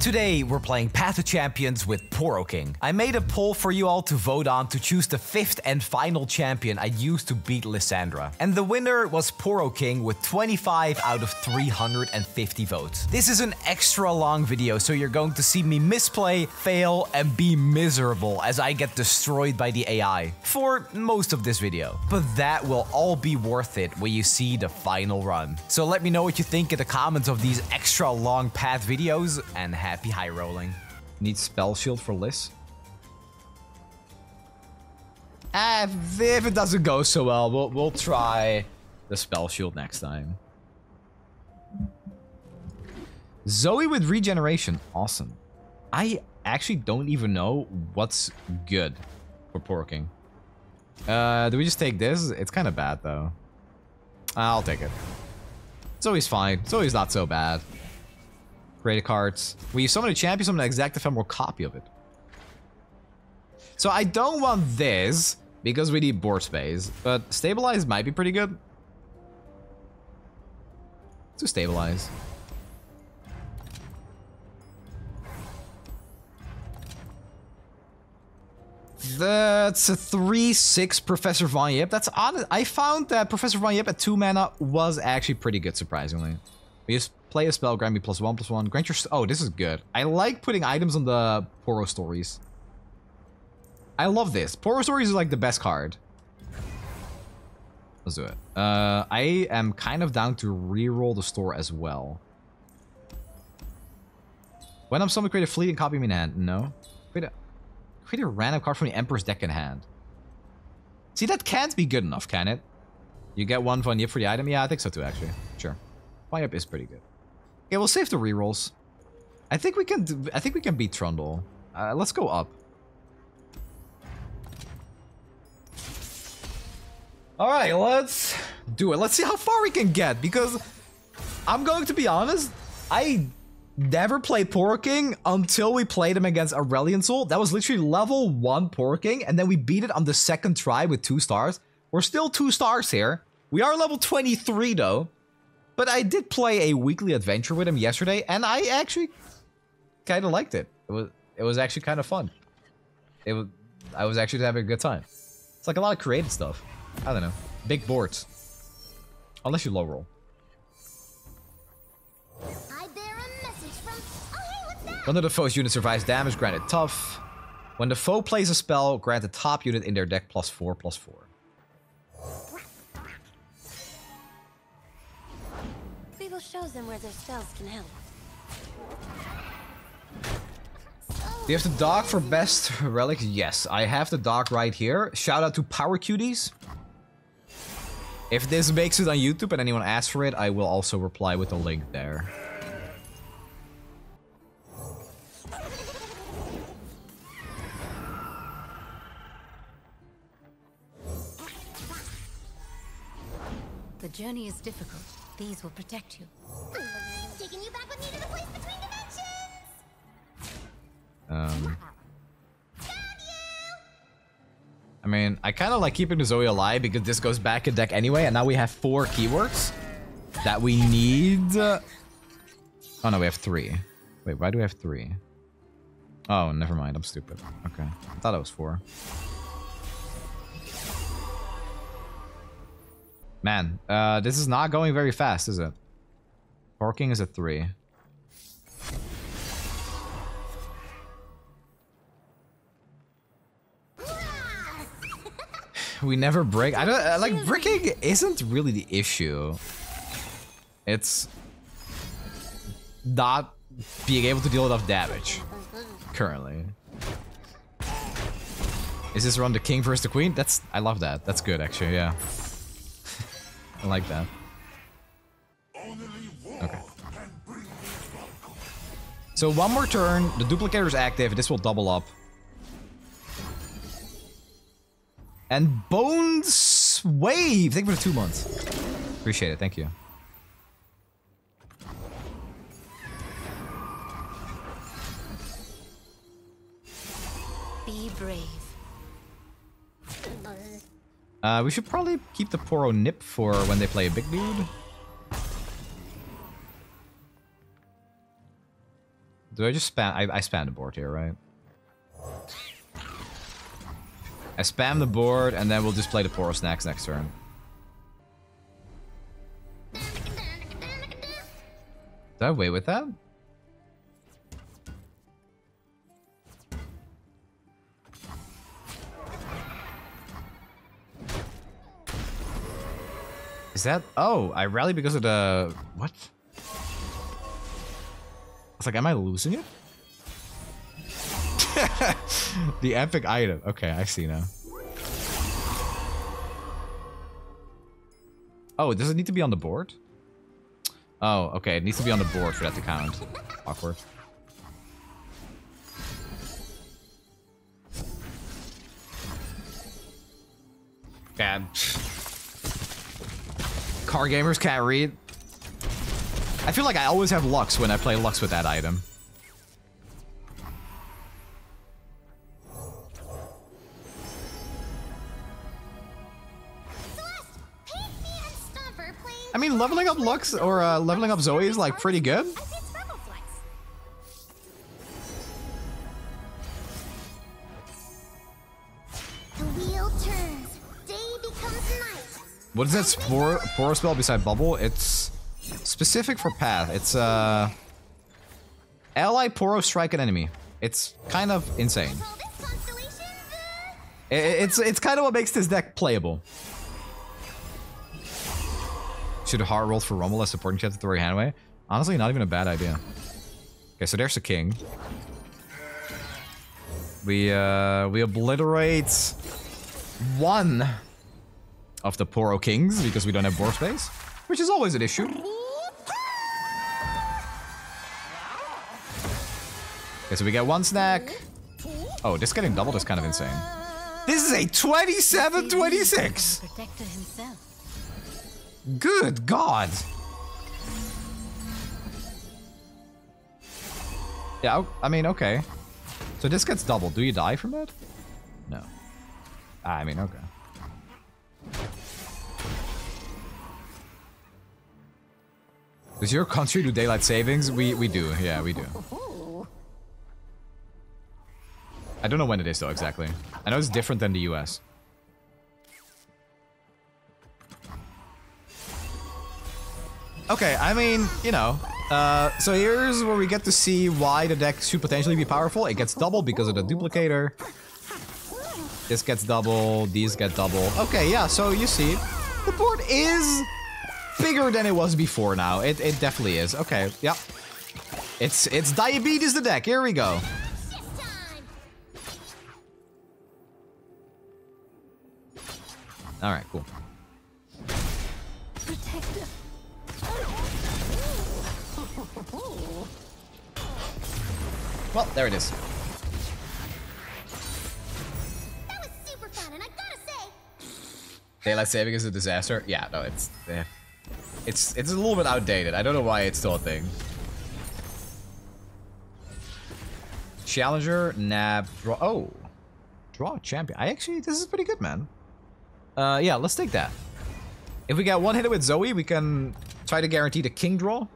Today, we're playing Path of Champions with Poro King. I made a poll for you all to vote on to choose the fifth and final champion I used to beat Lissandra. And the winner was Poro King with 25 out of 350 votes. This is an extra long video, so you're going to see me misplay, fail, and be miserable as I get destroyed by the AI for most of this video. But that will all be worth it when you see the final run. So let me know what you think in the comments of these extra long path videos and happy high rolling. Need spell shield for Liz? Ah, if, if it doesn't go so well, we'll, we'll try the spell shield next time. Zoe with regeneration. Awesome. I actually don't even know what's good for Poro King. Uh, do we just take this? It's kind of bad, though. I'll take it. Zoe's fine. Zoe's not so bad. Create cards. We summon a champion, summon an exact ephemeral copy of it. So I don't want this because we need board space, but stabilize might be pretty good. To stabilize. That's a 3-6 Professor Von Yip. That's honest. I found that Professor Von Yip at 2 mana was actually pretty good, surprisingly. We just play a spell, grant me plus 1, plus 1. Grant your... Oh, this is good. I like putting items on the Poro stories. I love this. Poro stories is like the best card. Let's do it. Uh, I am kind of down to re-roll the store as well. When I'm summoned, create a fleet and copy me in hand. No. Create a... Create a random card from the Emperor's deck in hand. See, that can't be good enough, can it? You get one Von for the item? Yeah, I think so too, actually. Sure. Von Yip is pretty good. Okay, we'll save the rerolls. I think we can do, I think we can beat Trundle. Uh, let's go up. Alright, let's do it. Let's see how far we can get, because I'm going to be honest, I never played Poro King until we played him against Aurelion Sol. That was literally level 1 Poro King, and then we beat it on the second try with 2 stars. We're still 2 stars here. We are level 23 though. But I did play a weekly adventure with him yesterday, and I actually kind of liked it. It was it was actually kind of fun. It was I was actually having a good time. It's like a lot of creative stuff. I don't know. Big boards. Unless you low roll. One of the foe's unit survives damage, granted tough. When the foe plays a spell, grant the top unit in their deck plus 4, plus 4. Shows them where their spells can help. Do you have the dog for best relics? Yes, I have the dog right here. Shout out to Powercuties. If this makes it on YouTube and anyone asks for it, I will also reply with a link there. The journey is difficult. These will protect you. Taking you back with me to the place between dimensions. Um, I mean, I kind of like keeping the Zoe alive because this goes back in deck anyway, and now we have four keywords that we need. Oh no, we have three. Wait, why do we have three? Oh, never mind. I'm stupid. Okay, I thought it was four. Man, uh, this is not going very fast, is it? Parking is a three. we never break. I don't uh, like bricking isn't really the issue. It's not being able to deal enough damage currently. Is this run the king versus the queen? That's I love that. That's good actually. Yeah. I like that. Okay. So one more turn, the duplicator is active, this will double up. And Bones Wave! Thank you for the two months. Appreciate it, thank you. Be brave. Uh, we should probably keep the Poro Nip for when they play a big dude. Do I just spam? I, I spam the board here, right? I spam the board, and then we'll just play the Poro Snacks next turn. Did I wait with that? Is that... Oh, I rally because of the... What? It's like, am I losing it? the epic item. Okay, I see now. Oh, does it need to be on the board? Oh, okay. It needs to be on the board for that to count. Awkward. God. Car gamers can't read. I feel like I always have Lux when I play Lux with that item. Celeste, Pink, me, and Stomper playing. I mean, leveling up Lux or uh, leveling up Zoe is like pretty good. What is that spore, Poro spell beside Bubble? It's specific for Path. It's uh, ally Poro strike an enemy. It's kind of insane. It's it's kind of what makes this deck playable. Should have hard rolled for Rumble as supporting chat to throw your hand away. Honestly, not even a bad idea. Okay, so there's the king. We uh we obliterate one of the Poro kings because we don't have board space, which is always an issue. Okay, so we get one snack. Oh, this getting doubled is kind of insane. This is a 27-26! Good God! Yeah, I mean, okay. So this gets doubled. Do you die from that? No. Ah, I mean, okay. Does your country do daylight savings? We we do. Yeah, we do. I don't know when it is though exactly. I know it's different than the US. Okay, I mean, you know. Uh, so here's where we get to see why the deck should potentially be powerful. It gets double because of the duplicator. This gets double, these get double. Okay, yeah, so you see, the board is bigger than it was before now. It, it definitely is. Okay, yeah. It's it's diabetes the deck. Here we go. All right, cool. Well, there it is. That was super fun, and I gotta say, Daylight saving is a disaster. Yeah, no, it's eh. It's it's a little bit outdated. I don't know why it's still a thing. Challenger, nab, draw. Oh, draw a champion. I actually, this is pretty good, man. Uh, yeah, let's take that. If we get one hit with Zoe, we can try to guarantee the king draw.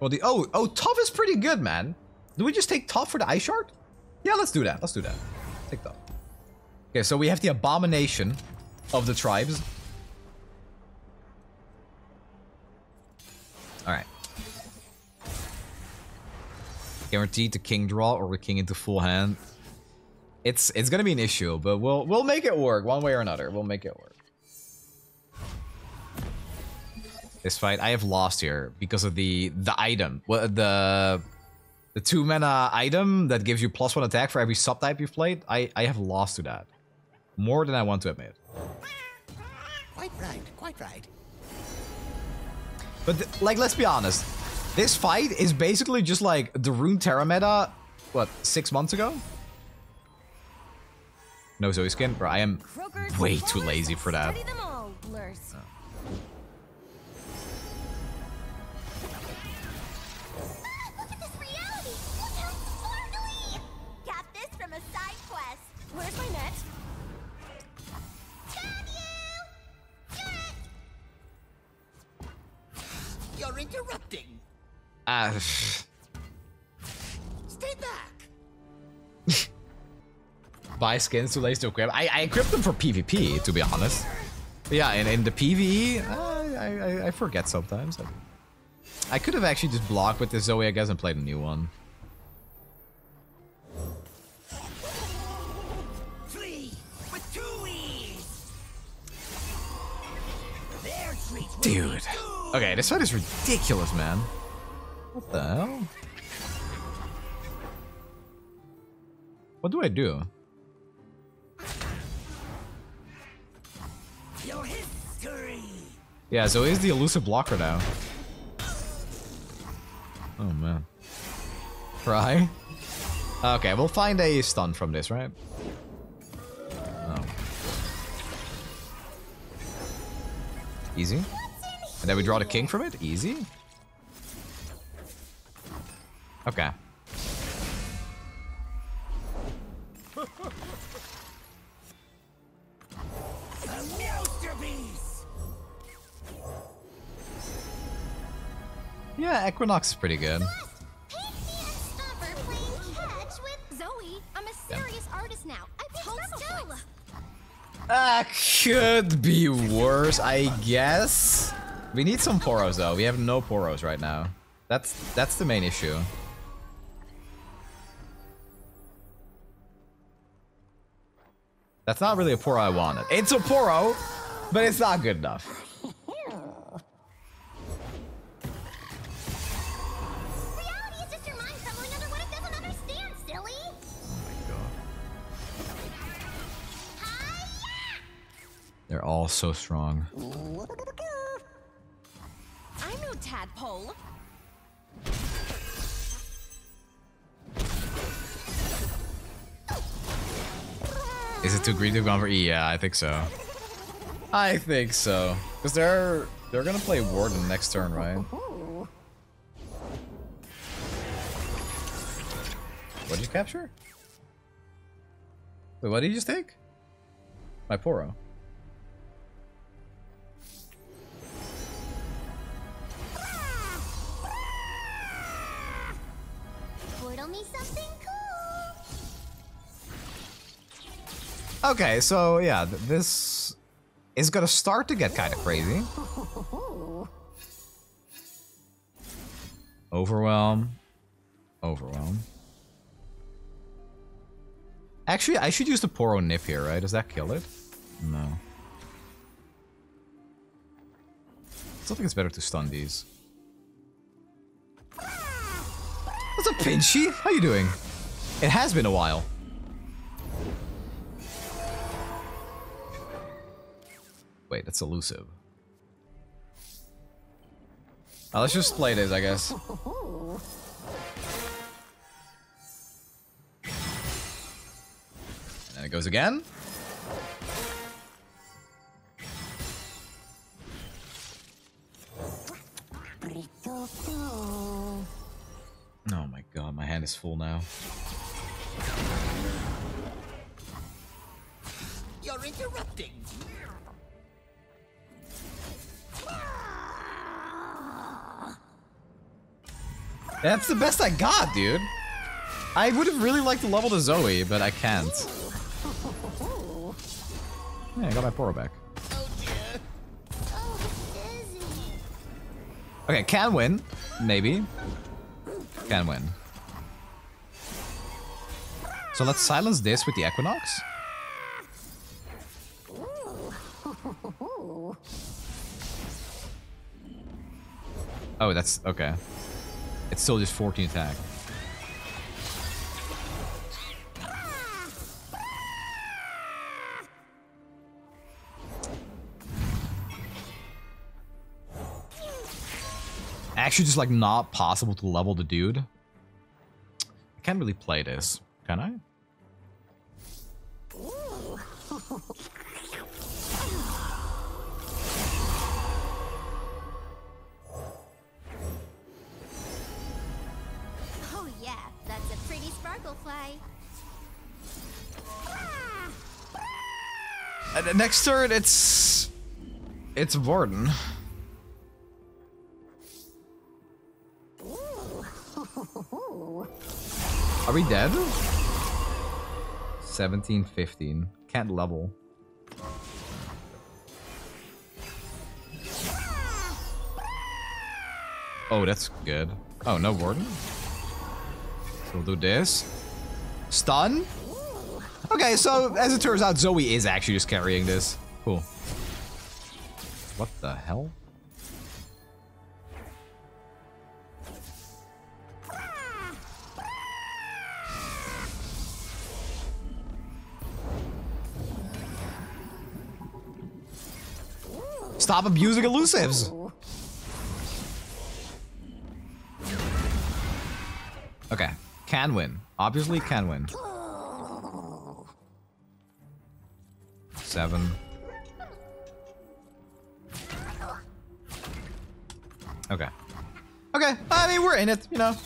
Well, the oh oh tough is pretty good, man. Do we just take tough for the ice shard? Yeah, let's do that. Let's do that. Take tough. Okay, so we have the abomination of the tribes. Guaranteed to king draw or a king into full hand. It's it's gonna be an issue, but we'll we'll make it work one way or another. We'll make it work. This fight, I have lost here because of the the item, well, the the two mana item that gives you plus one attack for every subtype you've played. I I have lost to that more than I want to admit. Quite right, quite right. But like, let's be honest. This fight is basically just like the Runeterra meta, what, six months ago? No Zoe skin? Bro, I am way too lazy for that. Get! You're interrupting. Ah, Stay back. Buy skins too late to equip. I, I equip them for PvP, to be honest. Yeah, in, in the PvE, uh, I, I, I forget sometimes. I could have actually just blocked with this Zoe, I guess, and played a new one. Flee with two E's. Their treats will Dude. Okay, this fight is ridiculous, man. What the hell? What do I do? Your history. Yeah, so is the elusive blocker now. Oh man. Try. Okay, we'll find a stun from this, right? Oh. Easy. And then we draw the king from it? Easy. Okay. Yeah, Equinox is pretty good. Pinky and Stomper playing catch with Zoe. I'm a serious artist now. I picked Hold still. That could be worse, I guess. We need some poros though. We have no poros right now. That's that's the main issue. That's not really a poro I wanted. It's a poro, but it's not good enough. Reality is just your mind crumbling under what it doesn't understand, silly. Hi-ya! They're all so strong. I'm no tadpole. Is it too greedy to go for E? Yeah, I think so. I think so. Because they're they're gonna play Warden next turn, right? What did you capture? Wait, what did you just take? My Poro. Okay, so yeah, th this is gonna start to get kind of crazy. Overwhelm. Overwhelm. Actually, I should use the Poro Nip here, right? Does that kill it? No. I still think it's better to stun these. What's up, Pinchy? How you doing? It has been a while. Wait, that's elusive. Uh, let's just play this, I guess. And then it goes again. Oh my god, my hand is full now. You're interrupting. That's the best I got, dude. I would have really liked to level the Zoe, but I can't. Yeah, I got my Poro back. Okay, can win. Maybe. Can win. So let's silence this with the Equinox. Oh, that's okay. It's still just 14 attack. Actually, just like not possible to level the dude. I can't really play this, can I? And the next turn, it's it's Warden. Are we dead? 17, 15. Can't level. Oh, that's good. Oh, no warden? So we'll do this. Stun? Okay, so as it turns out, Zoe is actually just carrying this. Cool. What the hell? Stop abusing elusives! Okay, can win. Obviously can win. Seven. Okay. Okay, I mean, we're in it, you know.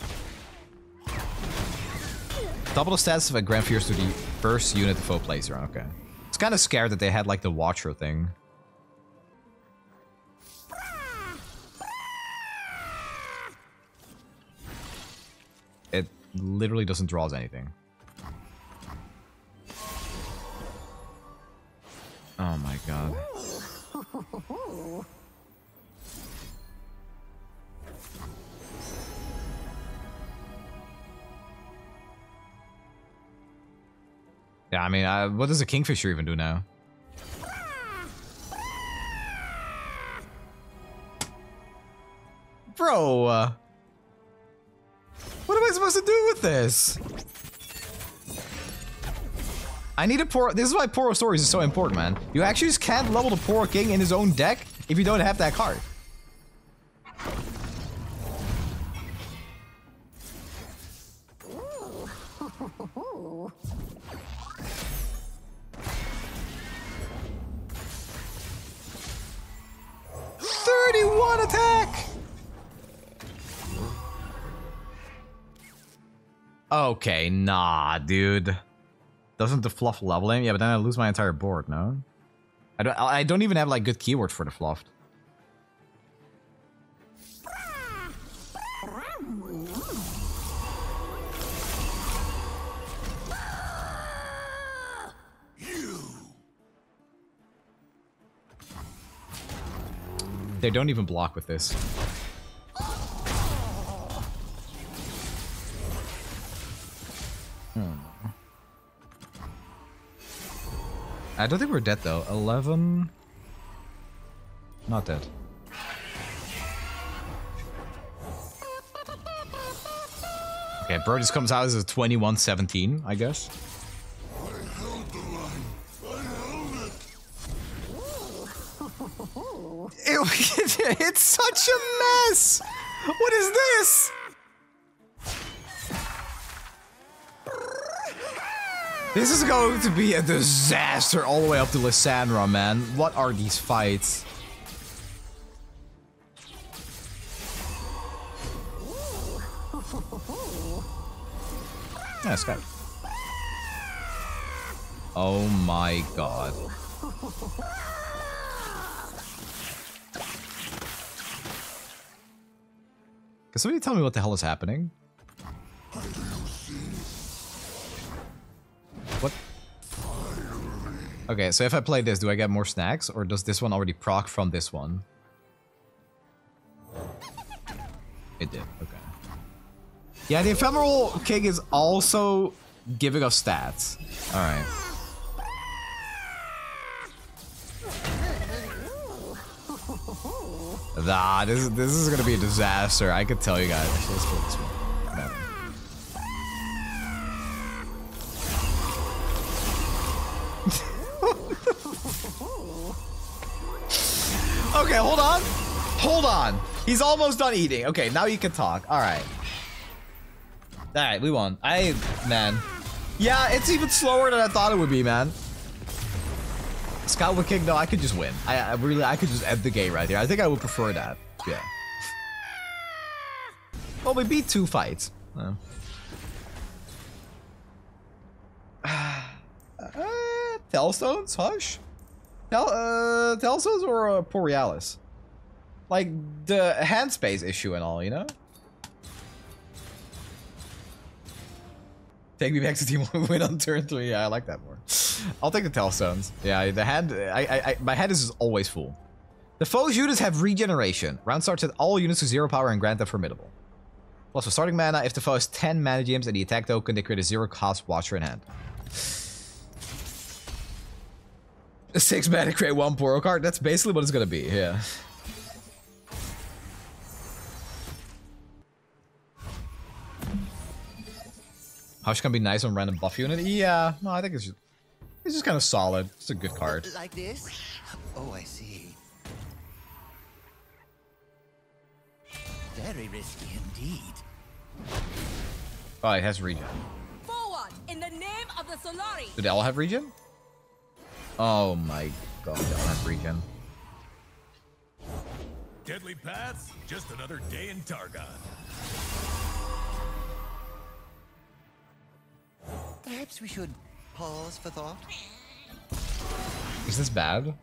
Double the stats of a Grand Fierce to the first unit the foe plays around, okay. It's kind of scared that they had, like, the Watcher thing. It literally doesn't draw us anything. Oh my god. Yeah, I mean, uh, what does a kingfisher even do now? Bro, uh, what am I supposed to do with this? I need a poor. This is why Poro Stories is so important, man. You actually just can't level the Poro King in his own deck if you don't have that card. Thirty-one attack. Okay, nah, dude. Doesn't the fluff level him? Yeah, but then I lose my entire board, no? I don't I don't even have like good keywords for the fluff. They don't even block with this. I don't think we're dead though. 11. Not dead. Okay, just comes out as a 21-17, I guess. It- it's such a mess! What is this? This is going to be a disaster all the way up to Lissandra, man. What are these fights? Yeah, Skype. Oh my god. Can somebody tell me what the hell is happening? Okay, so if I play this, do I get more snacks? Or does this one already proc from this one? It did, okay. Yeah, the Ephemeral King is also giving us stats. Alright. Nah, this, is- this is gonna be a disaster. I could tell you guys. Let's kill this one. Okay, hold on. Hold on. He's almost done eating. Okay, now you can talk. All right. All right, we won. I, man. Yeah, it's even slower than I thought it would be, man. Scott King, no, I could just win. I, I really, I could just end the game right here. I think I would prefer that. Yeah. Well, we beat two fights. Uh, uh, Tellstones? Hush? Tel uh, Tellstones or uh, Borealis? Like, the hand space issue and all, you know? Take me back to team win on turn three. Yeah, I like that more. I'll take the Tellstones. Yeah, the hand. I, I, I, my head is always full. The foe's units have regeneration. Round starts at all units to zero power and grant them formidable. Plus, for starting mana, if the foe has 10 mana gems and the attack token, they create a zero cost Watcher in hand. A six mana create one Poro card. That's basically what it's gonna be. Yeah. Hush can be nice on random buff unit. Yeah, no, I think it's just, it's just kind of solid. It's a good card. Like this? Oh, I see. Very risky indeed. Oh, it has regen. Forward in the name of the Solari. Do they all have regen? Oh my god, they all have regen. Deadly Paths, just another day in Targon. Perhaps we should pause for thought. Is this bad?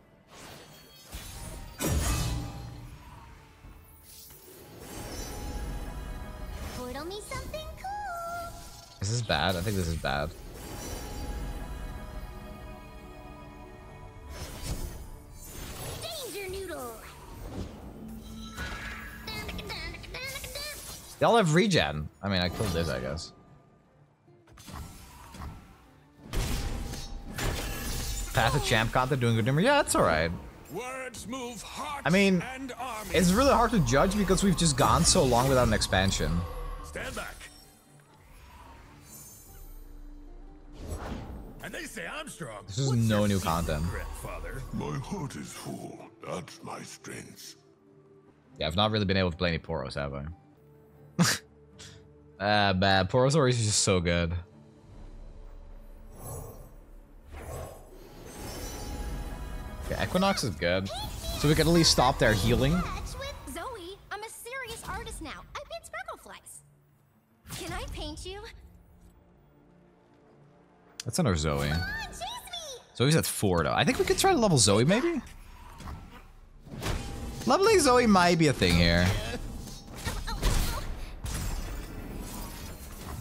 Portal me something cool. Is this bad? I think this is bad. They all have regen. I mean, I killed this, I guess. Path of champ content doing good number. Yeah, it's alright. Words move hearts I mean. It's really hard to judge because we've just gone so long without an expansion. Stand back. And they say I'm strong. This is What's no new content. Father. My heart is full. That's my strength. Yeah, I've not really been able to play any Poros, have I? Ah, bad. Porosaurus is just so good. Okay, Equinox is good. So we can at least stop their healing. Match with Zoe. I'm a serious artist now. I paint sparkle. Can I paint you? That's under Zoe. On. Zoe's at four, though. I think we could try to level Zoe, maybe? Leveling Zoe might be a thing here.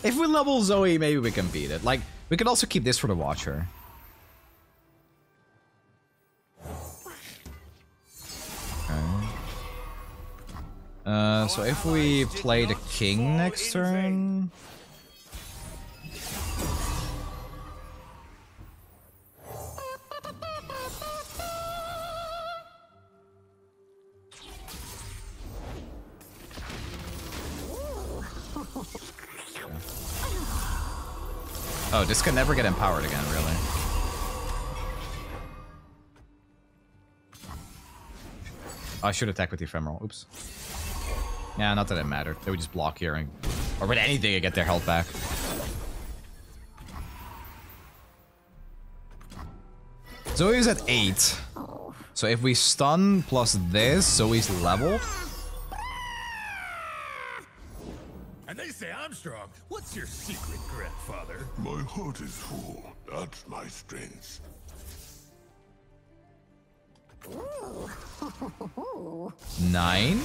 If we level Zoe, maybe we can beat it. Like, we could also keep this for the Watcher. Okay. Uh, so if we play the king next turn... Oh, this could never get empowered again, really. Oh, I should attack with the ephemeral. Oops. Yeah, not that it mattered. They would just block here and... Or with anything and get their health back. Zoe's at 8. So if we stun plus this, Zoe's leveled. And they say I'm strong. What's your secret, grandfather? My heart is full. That's my strength. Nine?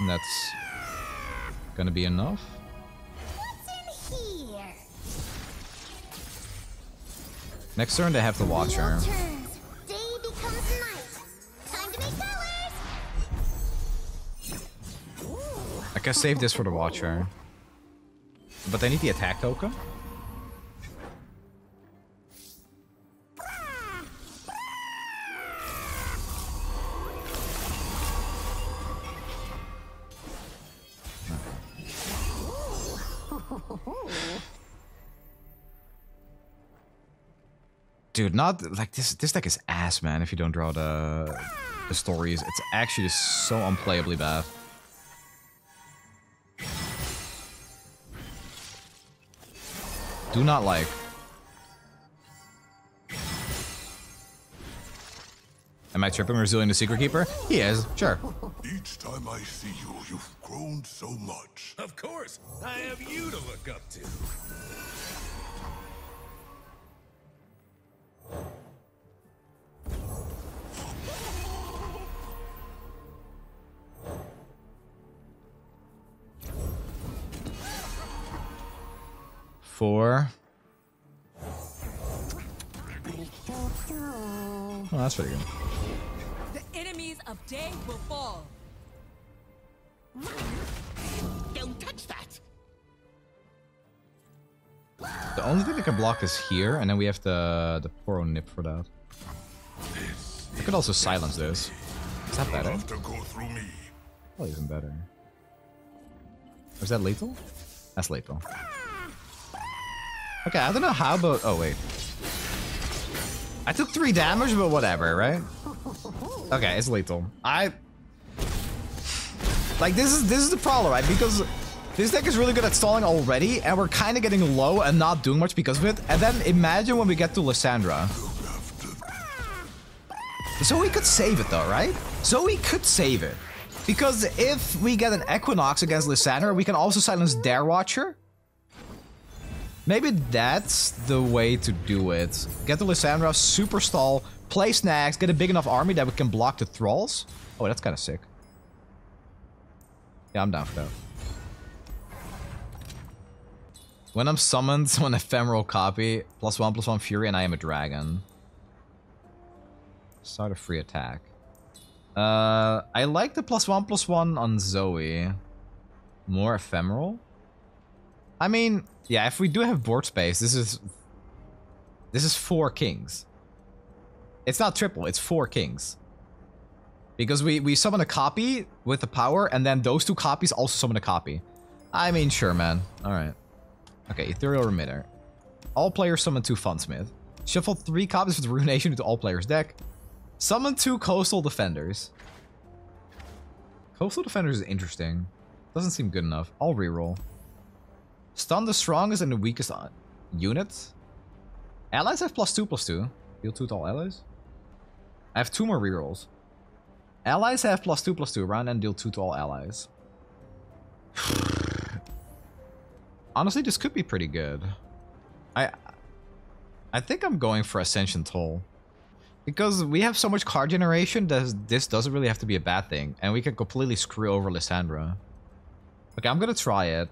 And that's gonna be enough. What's in here? Next turn they have the Watcher. Wheel can save this for the Watcher. But I need the attack token. Dude, not like this. This deck is ass, man. If you don't draw the the stories, it's actually just so unplayably bad. Do not like. Am I tripping Resilient the Secret Keeper? He is, sure. Each time I see you, you've grown so much. Of course, I have you to look up to. Four. Oh, that's pretty good. The enemies of day will fall. Don't touch that! The only thing that can block is here, and then we have the the Poro Nip for that. I could also silence this. Is that better? Have to go. Probably even better. Is that lethal? That's lethal. Okay, I don't know how, but oh wait. I took three damage, but whatever, right? Okay, it's lethal. I like this is this is the problem, right? Because this deck is really good at stalling already, and we're kind of getting low and not doing much because of it. And then imagine when we get to Lissandra. Zoe could save it though, right? Zoe could save it. Because if we get an Equinox against Lissandra, we can also silence Dare Watcher. Maybe that's the way to do it. Get the Lissandra, super stall, play snacks, get a big enough army that we can block the Thralls. Oh, that's kind of sick. Yeah, I'm down for that. When I'm summoned, one ephemeral copy, plus one, plus one fury, and I am a dragon. Start a free attack. Uh, I like the plus one, plus one on Zoe. More ephemeral? I mean, yeah, if we do have board space, this is... This is four kings. It's not triple, it's four kings. Because we, we summon a copy with the power, and then those two copies also summon a copy. I mean, sure, man. Alright. Okay, Ethereal Remitter. All players summon two Funsmith. Shuffle three copies with Ruination into all players' deck. Summon two Coastal Defenders. Coastal Defenders is interesting. Doesn't seem good enough. I'll reroll. Stun the strongest and the weakest on units. Allies have plus two plus two. Deal two to all allies. I have two more rerolls. Allies have plus two plus two around and deal two to all allies. Honestly, this could be pretty good. I I think I'm going for Ascension Toll. Because we have so much card generation that this doesn't really have to be a bad thing. And we can completely screw over Lissandra. Okay, I'm gonna try it.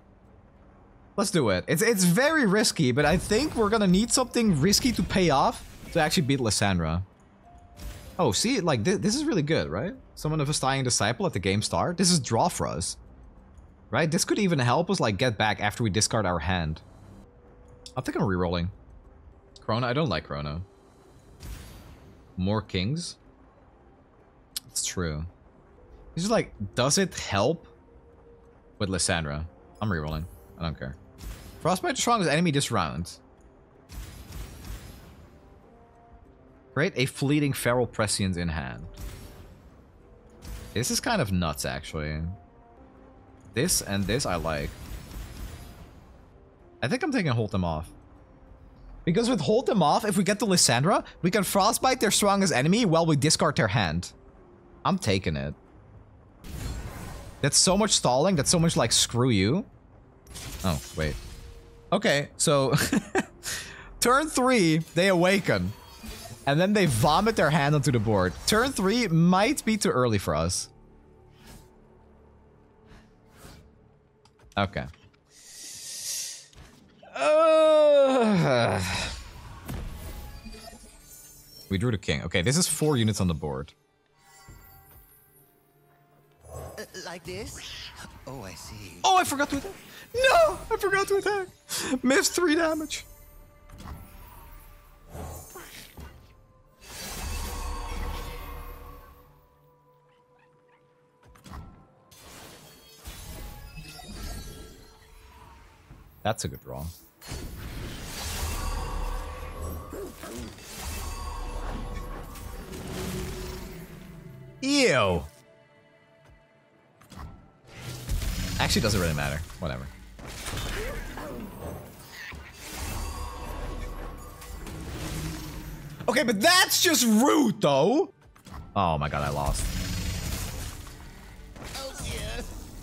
Let's do it. It's it's very risky, but I think we're gonna need something risky to pay off to actually beat Lissandra. Oh, see, like, th this is really good, right? Someone of a Dying Disciple at the game start. This is draw for us. Right? This could even help us, like, get back after we discard our hand. I think I'm rerolling. I don't like Chrono. More kings? It's true. It's just like, does it help with Lissandra? I'm rerolling. I don't care. Frostbite strongest enemy this round. Create a fleeting feral prescience in hand. This is kind of nuts, actually. This and this I like. I think I'm taking Hold Them Off. Because with Hold Them Off, if we get to Lissandra, we can Frostbite their strongest enemy while we discard their hand. I'm taking it. That's so much stalling, that's so much like, screw you. Oh, wait. Okay, so... turn three, they awaken. And then they vomit their hand onto the board. Turn three might be too early for us. Okay. Uh, we drew the king. Okay, this is four units on the board. Uh, like this? Oh, I see. Oh, I forgot to attack. No, I forgot to attack. Missed three damage. That's a good draw. Ew. Actually, doesn't really matter. Whatever. Okay, but that's just rude, though. Oh my god, I lost.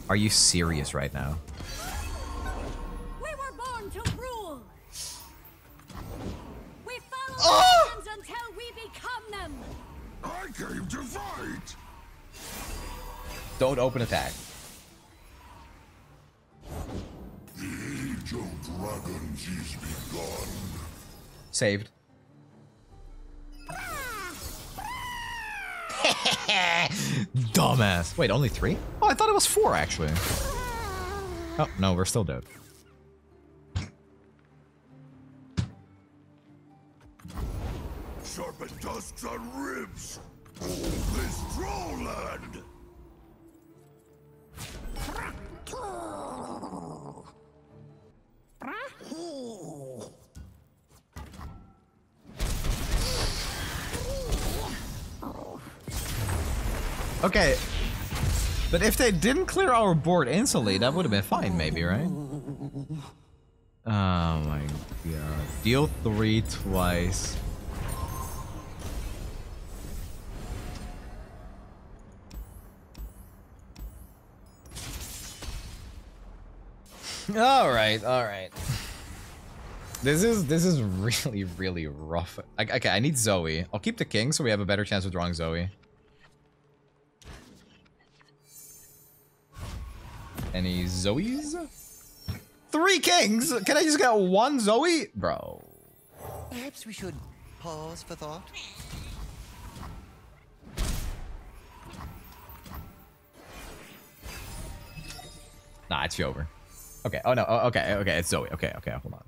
Are you serious right now? We were born to rule. We follow Oh! the legends until we become them. I came to fight. Don't open attack. Saved. Dumbass. Wait, only three? Oh, I thought it was four, actually. Oh, no, we're still dead. Sharpen tusks on ribs. Oh, this troll land. Okay. But if they didn't clear our board instantly, that would have been fine, maybe, right? Oh my god. Deal three twice. Alright, alright. This is this is really, really rough. I, okay, I need Zoe. I'll keep the king so we have a better chance of drawing Zoe. Any Zoes? Three kings? Can I just get one Zoe? Bro. Perhaps we should pause for thought. Nah, it's over. Okay. Oh no. Oh, okay. Okay. It's Zoe. Okay. Okay. Hold on.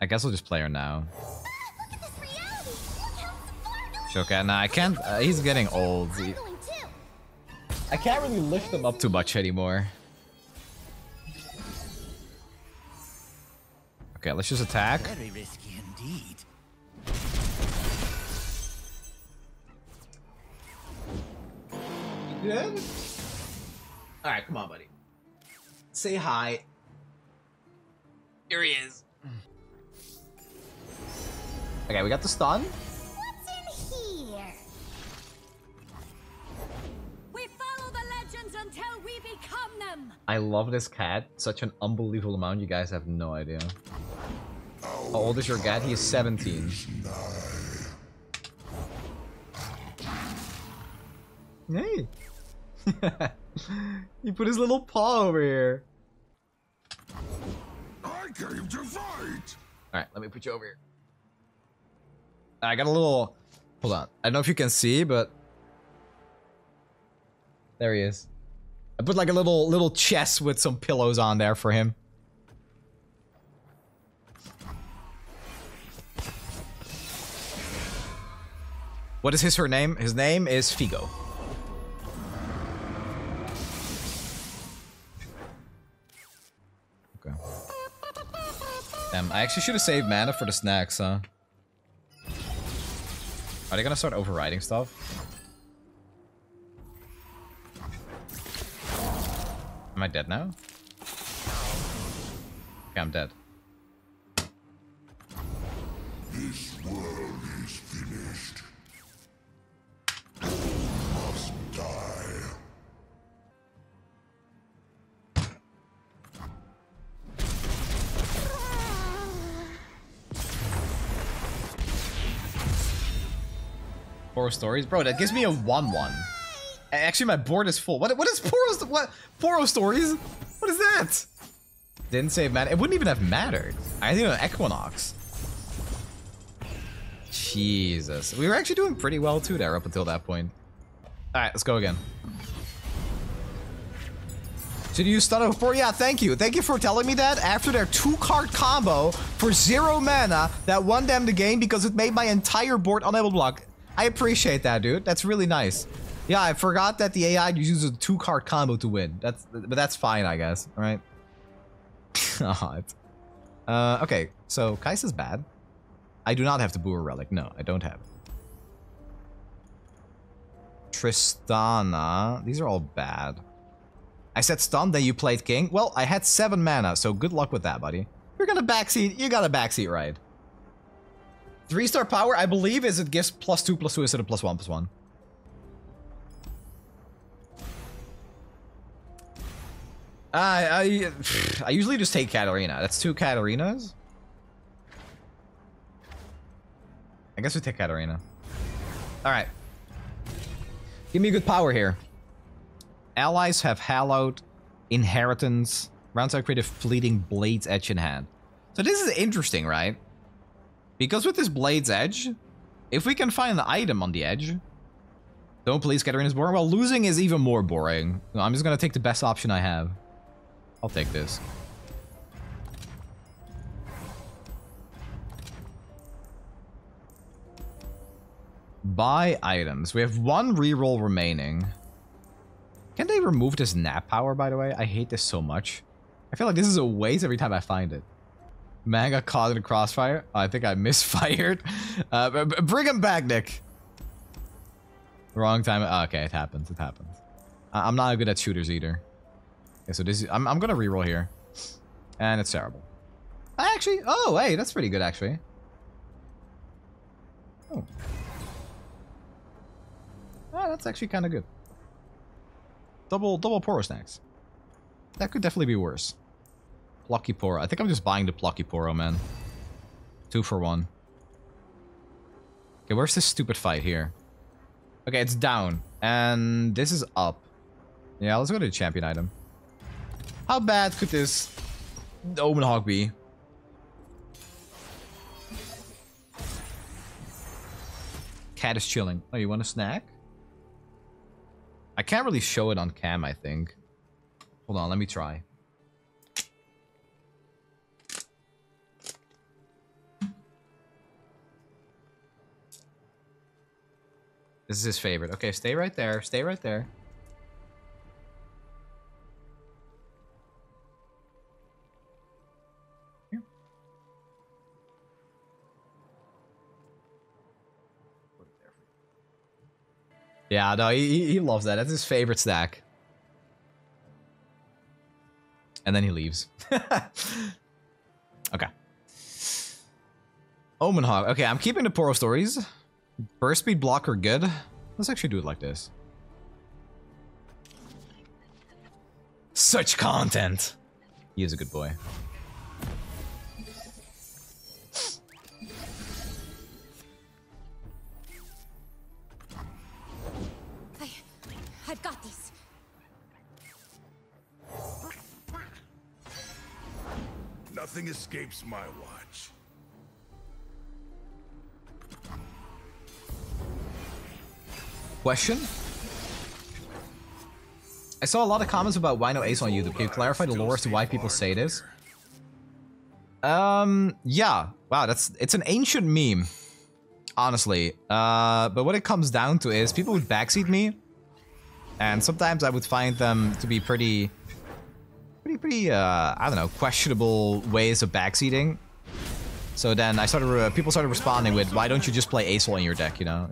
I guess I'll just play her now. Far Shoka. Nah, I can't. Uh, he's getting old. He- I can't really lift him up too much anymore. Okay, let's just attack. Very risky indeed. Good? Alright, come on, buddy. Say hi. Here he is. Okay, we got the stun. Until we become them. I love this cat. Such an unbelievable amount. You guys have no idea. How old is your cat? He is 17. Hey. he put his little paw over here. I came to fight. Alright, let me put you over here. I got a little... Hold on. I don't know if you can see, but... There he is. I put like a little little chest with some pillows on there for him. What is his her name? His name is Figo. Okay. Damn, I actually should have saved mana for the snacks, huh? Are they gonna start overriding stuff? Am I dead now? Okay, I'm dead. This world is finished. Must die. Poro stories? Bro, that gives me a 1-1. Actually, my board is full. What, what is Poro, what? Poro stories? What is that? Didn't save mana. It wouldn't even have mattered. I think an Equinox. Jesus. We were actually doing pretty well too there up until that point. Alright, let's go again. Should you stun before? Yeah, thank you. Thank you for telling me that after their two-card combo for zero mana that won them the game because it made my entire board unable to block. I appreciate that, dude. That's really nice. Yeah, I forgot that the AI uses a two-card combo to win. That's but that's fine, I guess. All right. Uh, okay, so Kai'Sa's bad. I do not have to boo a relic. No, I don't have it. Tristana. These are all bad. I said stun, then you played king. Well, I had seven mana, so good luck with that, buddy. You're gonna backseat. You got a backseat ride. Three star power, I believe, is it gives plus two, plus two instead of plus one, plus one. I, I, I usually just take Katarina. That's two Katarinas. I guess we take Katarina. All right. Give me good power here. Allies have Hallowed, Inheritance, rounds are creative Fleeting Blade's Edge in hand. So this is interesting, right? Because with this Blade's Edge, if we can find the item on the edge, don't please scattering is boring. Well, losing is even more boring. I'm just gonna take the best option I have. I'll take this. Buy items. We have one reroll remaining. Can they remove this nap power, by the way? I hate this so much. I feel like this is a waste every time I find it. Man got caught in a crossfire. Oh, I think I misfired. Uh, bring him back, Nick. Wrong time. Oh, okay, it happens. It happens. I am not good at shooters either. Okay, so this is... I'm, I'm gonna reroll here. And it's terrible. I actually... Oh, hey, that's pretty good, actually. Oh. Oh, that's actually kind of good. Double, double Poro snacks. That could definitely be worse. Plucky Poro. I think I'm just buying the Plucky Poro, man. Two for one. Okay, where's this stupid fight here? Okay, it's down. And this is up. Yeah, let's go to the champion item. How bad could this Omen Hawk be? Cat is chilling. Oh, you want a snack? I can't really show it on cam, I think. Hold on, let me try. This is his favorite. Okay, stay right there. Stay right there. Yeah, no, he, he loves that. That's his favorite snack. And then he leaves. okay. Omen Hawk. Okay, I'm keeping the Poro stories. Burst speed blocker good. Let's actually do it like this. Such content. He is a good boy. Escapes my watch. Question? I saw a lot of comments about why no Ace on YouTube. Can you clarify the lore as to why people say this? Um, yeah. Wow, that's it's an ancient meme. Honestly. Uh, but what it comes down to is people would backseat me. And sometimes I would find them to be pretty... Pretty, pretty, uh, I don't know, questionable ways of backseating. So then I started, uh, people started responding with, why don't you just play ASOL in your deck, you know?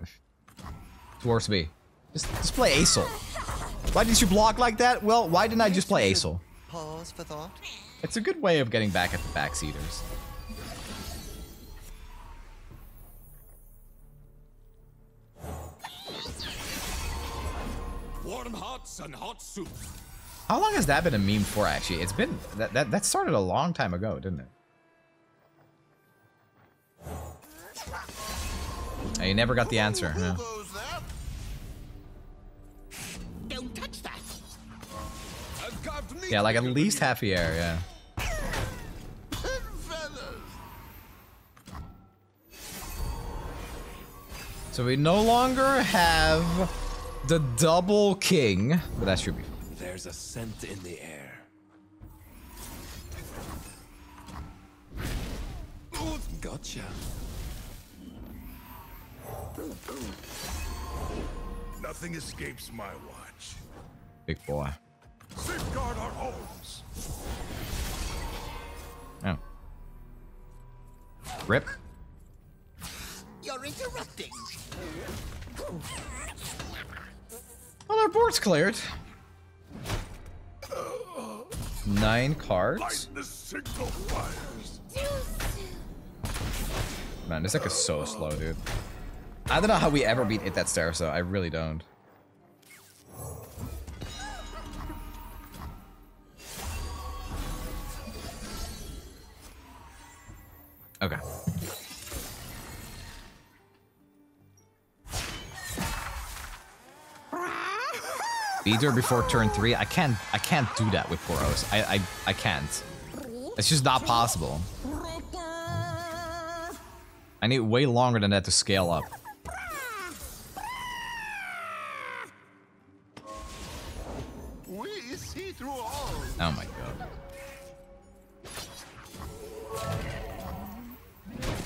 Dwarves be. Just, just play ASOL. Why did you block like that? Well, why didn't I just play ASOL? Pause for thought. It's a good way of getting back at the backseaters. Warm hearts and hot soup. How long has that been a meme for, actually? It's been... That, that, that started a long time ago, didn't it? I never got the answer. Who yeah. Don't touch that. I've carved meat Yeah, like at least half a year, yeah. So we no longer have the double king, but that should be fine. There's a scent in the air. Gotcha. Nothing escapes my watch. Big boy. Safeguard our homes. Oh. Rip. You're interrupting. Oh, well, our board's cleared. Nine cards. Light the signal fires. Man, this deck is so slow, dude. I don't know how we ever beat It That Stares, though. I really don't. Okay. Beat her before turn three. I can't. I can't do that with Poros. I. I. I can't. It's just not possible. I need way longer than that to scale up.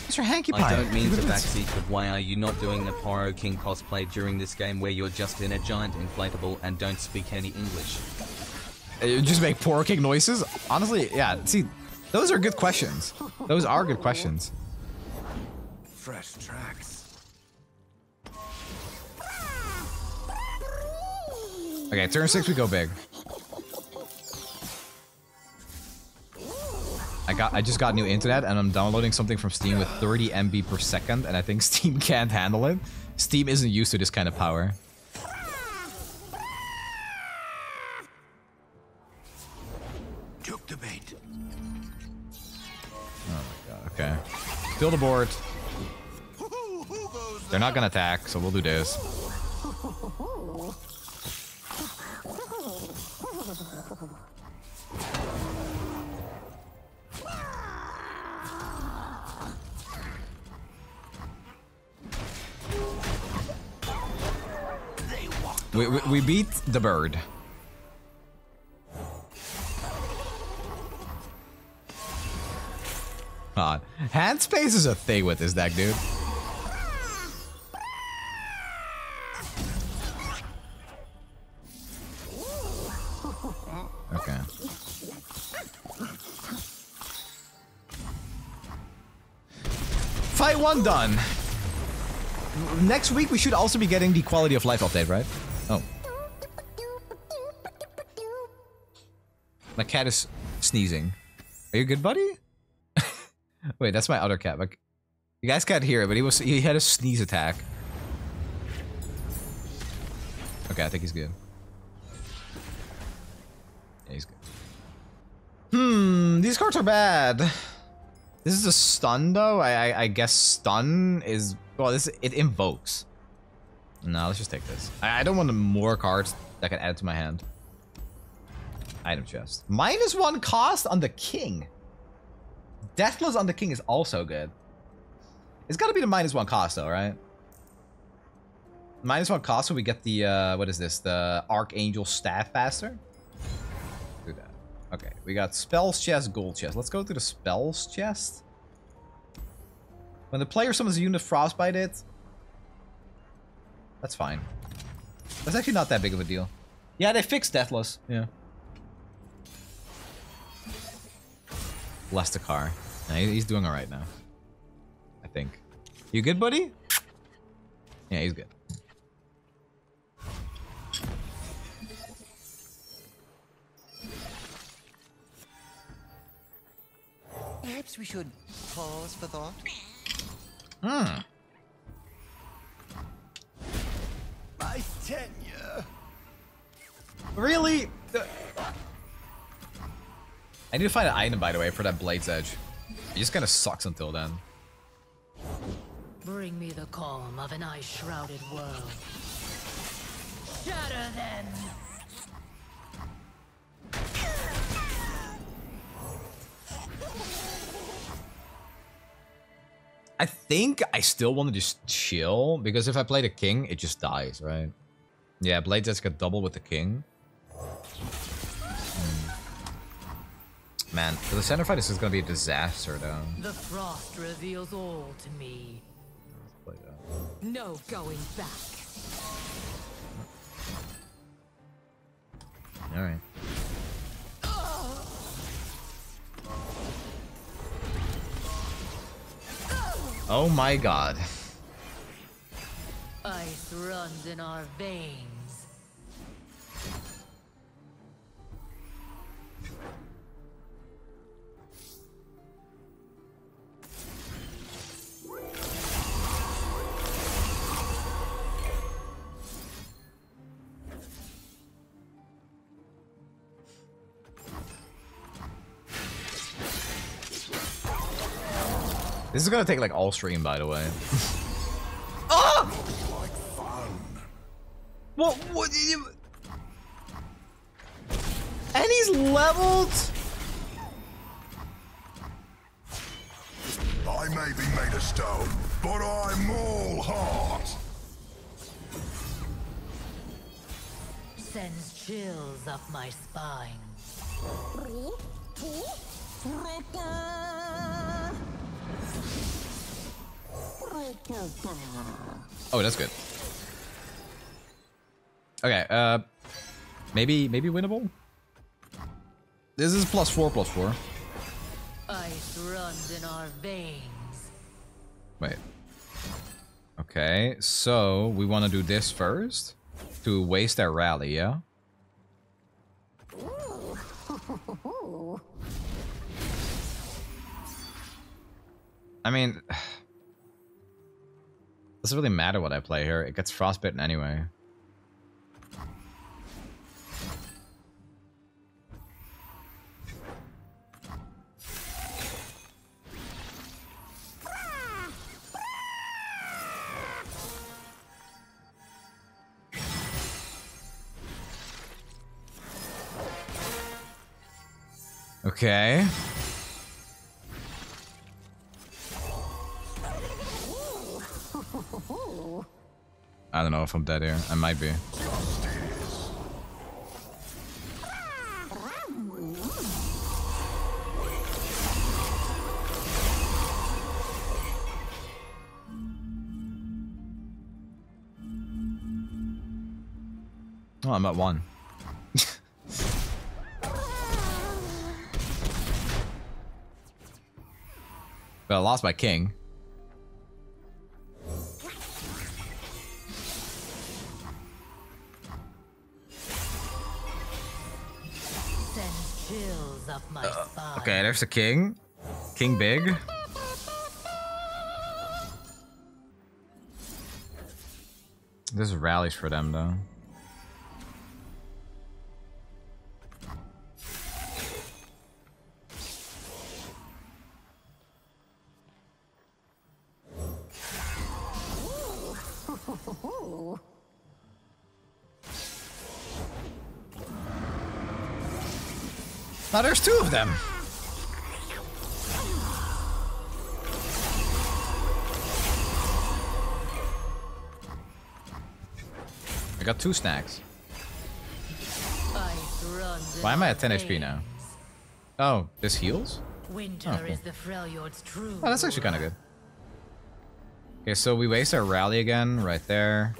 Mr. Hanky Pie. I don't mean to backseat, but why are you not doing a Poro King cosplay during this game where you're just in a giant inflatable and don't speak any English? Uh, Just make Poro King noises? Honestly, yeah. See, those are good questions. Those are good questions. Fresh tracks. Okay, turn six, we go big. I got, I just got new internet, and I'm downloading something from Steam with 30 MB per second, and I think Steam can't handle it. Steam isn't used to this kind of power. Took the bait. Oh okay. Fill the board. Who, who goes They're not gonna attack, so we'll do this. We, we, we beat the bird. God. Hand space is a thing with this deck, dude. Okay. Fight one done. Next week we should also be getting the quality of life update, right? My cat is sneezing. Are you good, buddy? Wait, that's my other cat. Like, you guys can't hear it, but he was he had a sneeze attack. Okay, I think he's good. Yeah, he's good. Hmm, these cards are bad. This is a stun though. I I, I guess stun is well. This it invokes. No, let's just take this. I, I don't want more cards that can add to my hand. Item chest. Minus one cost on the king. Deathless on the king is also good. It's got to be the minus one cost though, right? Minus one cost so we get the, uh, what is this? The Archangel Staff faster? Do that. Okay, we got Spells chest, Gold chest. Let's go to the Spells chest. When the player summons a unit Frostbite it, that's fine. That's actually not that big of a deal. Yeah, they fixed Deathless. Yeah. Lesticar. Yeah, he- he's doing alright now. I think. You good, buddy? Yeah, he's good. Perhaps we should pause for thought. Hmm. My tenure. Really? The- I need to find an item, by the way, for that Blade's Edge. It just kind of sucks until then. Bring me the calm of an ice-shrouded world. Shatter them! I think I still want to just chill, because if I play the king, it just dies, right? Yeah, Blade's Edge got double with the king. Man, for the center fight, this is going to be a disaster, though. The frost reveals all to me. No going back. Alright. Oh my god. Ice runs in our veins. This is gonna take like all stream, by the way. ah! Like fun. What? What? You... he's leveled? I may be made of stone, but I'm all heart. Sends chills up my spine. Oh, that's good. Okay, uh, maybe maybe winnable. This is plus four, plus four. Ice runs in our veins. Wait. Okay, so we want to do this first to waste their rally, yeah? I mean, doesn't really matter what I play here. It gets frostbitten anyway. Okay. I don't know if I'm dead here. I might be. Oh, I'm at one. but I lost my king. Uh, spine. Okay, there's the king. King big. This rallies for them though. There's two of them. I got two snacks. Ice runs in Why am I at 10 HP now? Oh, this heals? Winter Oh, cool. is the Freljord's true. Oh, that's actually kind of good. Okay, so we waste our rally again right there.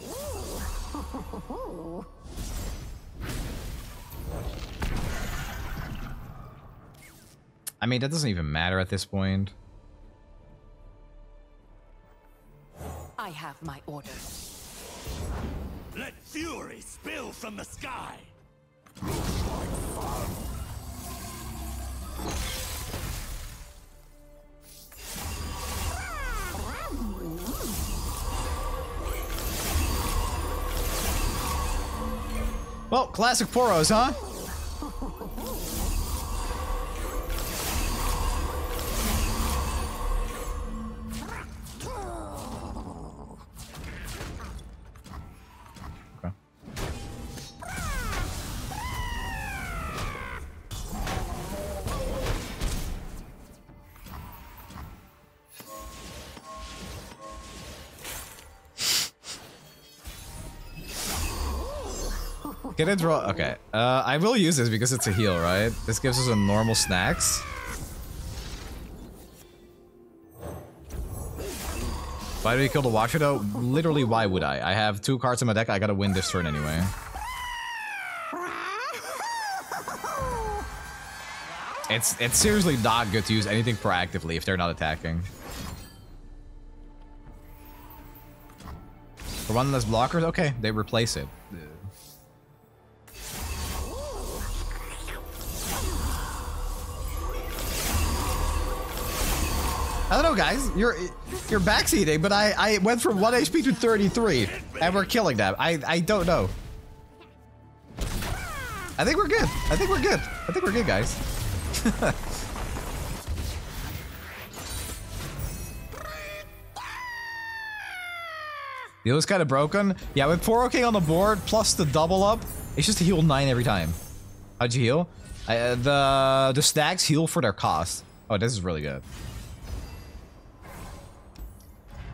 I mean, that doesn't even matter at this point. I have my orders. Let fury spill from the sky. Well, classic Poros, huh? Get it draw. Okay. Uh, I will use this because it's a heal, right? This gives us a normal snacks. Why do we kill the Watcher though? Literally, why would I? I have two cards in my deck. I gotta win this turn anyway. It's it's seriously not good to use anything proactively if they're not attacking. For one less blockers, okay, they replace it. I don't know, guys. You're you're backseating, but I I went from one HP to 33, and we're killing them. I I don't know. I think we're good. I think we're good. I think we're good, guys. Deal is kind of broken. Yeah, with Poro King on the board, plus the double up, it's just heal 9 every time. How'd you heal? Uh, the the stacks heal for their cost. Oh, this is really good.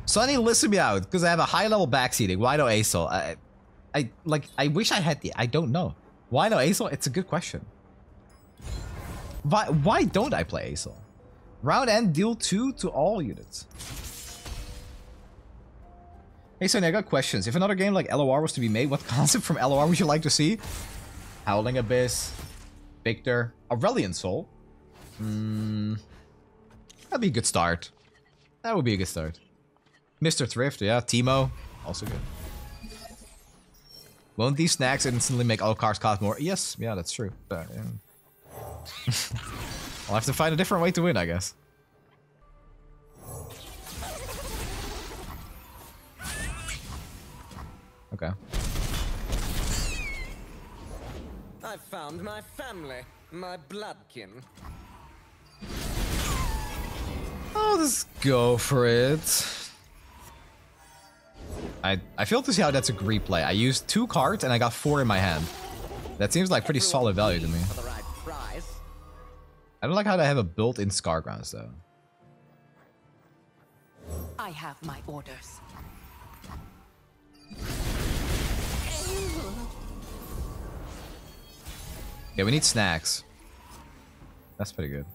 Sunny, listen me out, because I have a high level backseating. Why no ASOL? I, I like. I wish I had the. I don't know. Why no ASOL? It's a good question. Why why don't I play ASOL? Round end deal two to all units. Hey Sunny, I got questions. If another game like LOR was to be made, what concept from LOR would you like to see? Howling Abyss, Viktor, Aurelion Sol. Hmm. That'd be a good start. That would be a good start. Mr. Thrift, yeah. Teemo, also good. Won't these snacks instantly make all cars cost more? Yes, yeah, that's true. But, yeah. I'll have to find a different way to win, I guess. Okay. I found my family, my bloodkin. Oh, let's go for it. I I failed to see how that's a great play. I used two cards and I got four in my hand. That seems like pretty solid value to me. For the right price. I don't like how they have a built-in Scar Scargrounds though. I have my orders. Yeah, we need snacks. That's pretty good.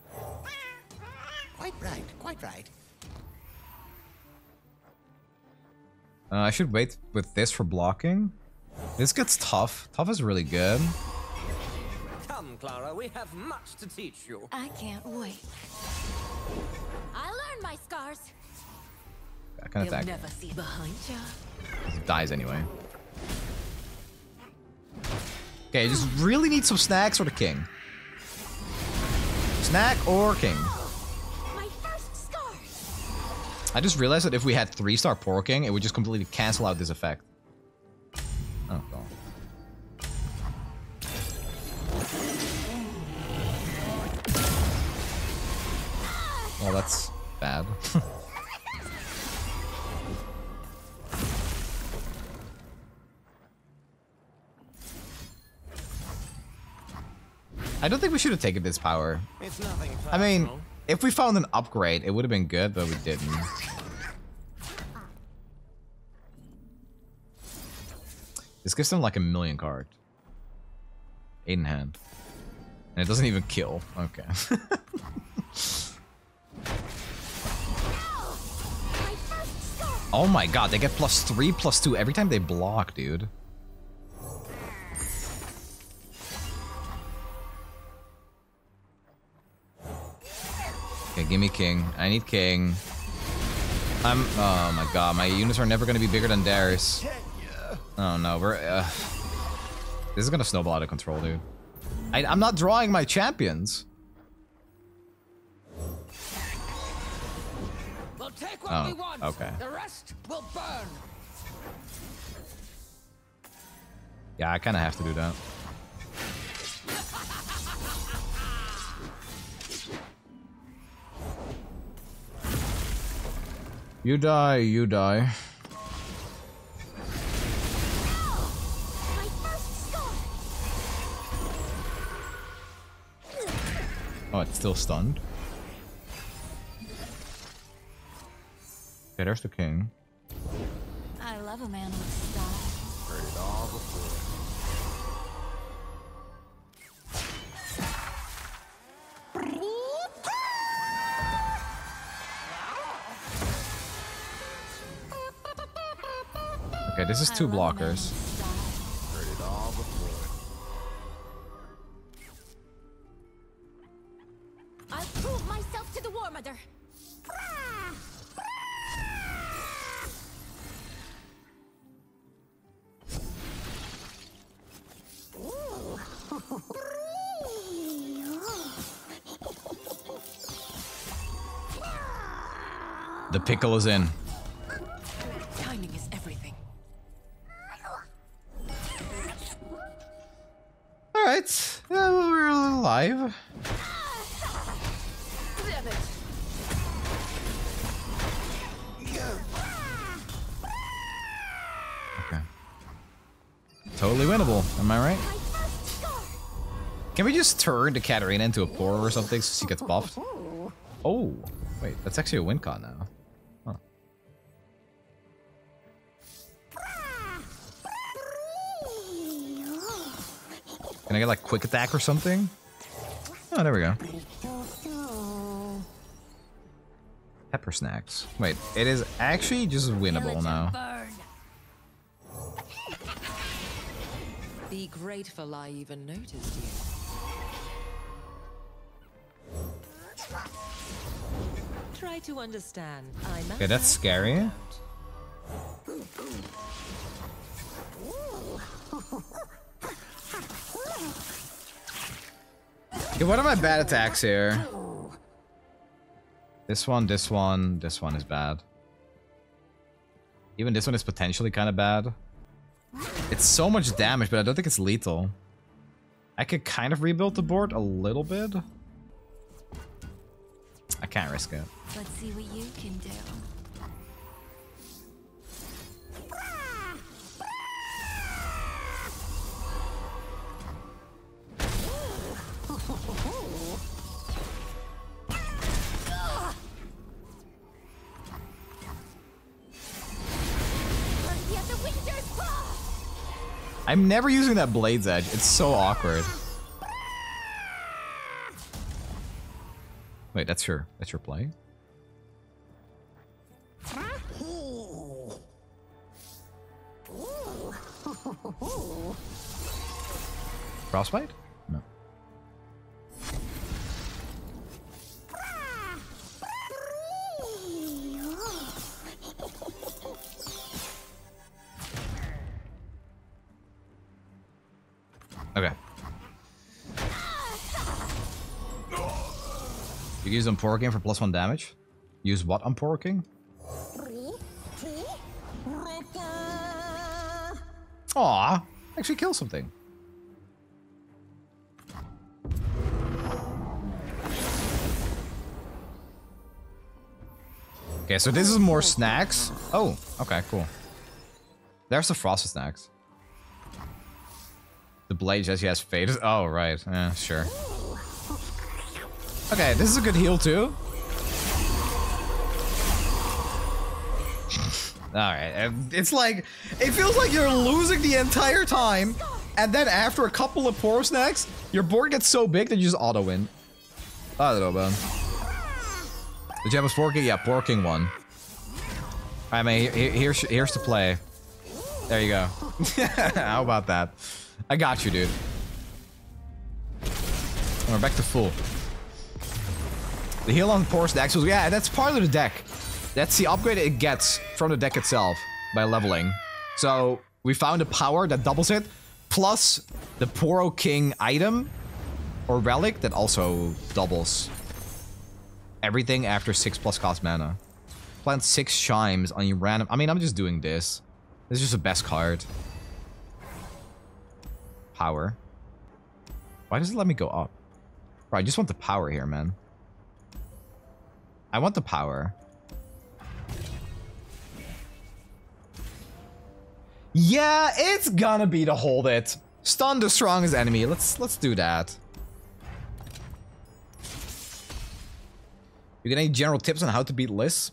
Quite right, quite right. Uh, I should wait with this for blocking. This gets tough. Tough is really good. Come, Clara, we have much to teach you. I can't wait. I learned my scars. I can They'll attack. never see behind you. It dies anyway. Okay, just really need some snacks or the king. Snack or king. My first scars. I just realized that if we had three star porking, it would just completely cancel out this effect. Oh, well. Well, that's bad. I don't think we should have taken this power. It's nothing I mean. If we found an upgrade, it would have been good, but we didn't. This gives them like a million card. Eight in hand. And it doesn't even kill. Okay. Oh my god, they get plus three, plus two every time they block, dude. Okay, give me king. I need king. I'm. Oh my god, my units are never gonna be bigger than theirs. Oh no, we're. Uh, this is gonna snowball out of control, dude. I, I'm not drawing my champions. We'll take what Oh, we want. okay. The rest will burn. Yeah, I kind of have to do that. You die, you die. Oh, it's still stunned. Okay, there's the king. This is two love a man blockers. with. I'll prove myself to the War Mother. The pickle is in. Can we just turn the Katarina into a Poro or something so she gets buffed? Oh, wait, that's actually a win con now. Huh. Can I get like quick attack or something? Oh, there we go. Pepper snacks. Wait, it is actually just winnable now. Be grateful I even noticed you. To understand. Okay, that's scary. Okay, what are my bad attacks here? This one, this one, this one is bad. Even this one is potentially kind of bad. It's so much damage, but I don't think it's lethal. I could kind of rebuild the board a little bit. I can't risk it. Let's see what you can do. I'm never using that Blade's Edge. It's so awkward. Wait, that's your that's your play? Frostbite? No. Okay. You use Unporking for plus one damage? Use what Unporking? Aw, actually kill something. Okay, so this is more snacks. Oh, okay, cool. There's the frosted snacks. The blade just has faded. Oh, right. Yeah, sure. Okay, this is a good heal too. Alright, it's like, it feels like you're losing the entire time, and then after a couple of Poro snacks, your board gets so big that you just auto-win. I don't know, man. Did you have a? Yeah, Poro King won. Alright, man, here, here's, here's the play. There you go. How about that? I got you, dude. We're back to full. The heal on Poro Snacks was, yeah, that's part of the deck. That's the upgrade it gets from the deck itself by leveling. So we found a power that doubles it, plus the Poro King item or relic that also doubles everything after 6 plus cost mana. Plant 6 chimes on your random... I mean, I'm just doing this. This is just the best card. Power. Why does it let me go up? Bro, I just want the power here, man. I want the power. Yeah, it's gonna be to hold it. Stun the strongest enemy. Let's let's do that. You get any general tips on how to beat Liz?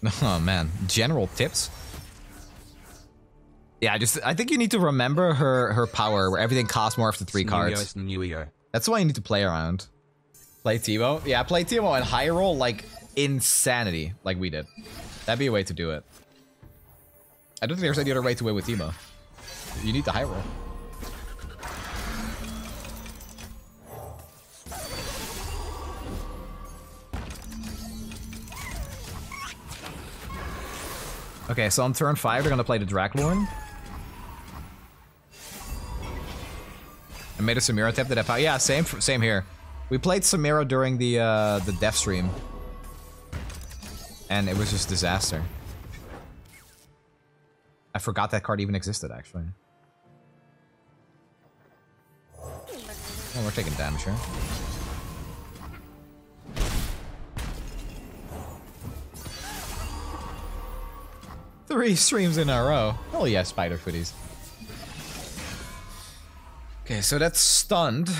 Oh man, general tips? Yeah, I just I think you need to remember her her power where everything costs more after three cards. That's why you need to play around. Play Teemo? Yeah, play Teemo and high roll like insanity, like we did. That'd be a way to do it. I don't think there's any other way to win with Teemo. You need the high roll. Okay, so on turn 5, they're gonna play the Draklorn. I made a Samira tip that I found. Yeah, same same here. We played Samira during the uh, the death stream. And it was just disaster. I forgot that card even existed, actually. Oh, we're taking damage here. Three streams in a row. Oh yeah, spider footies. Okay, so that's stunned.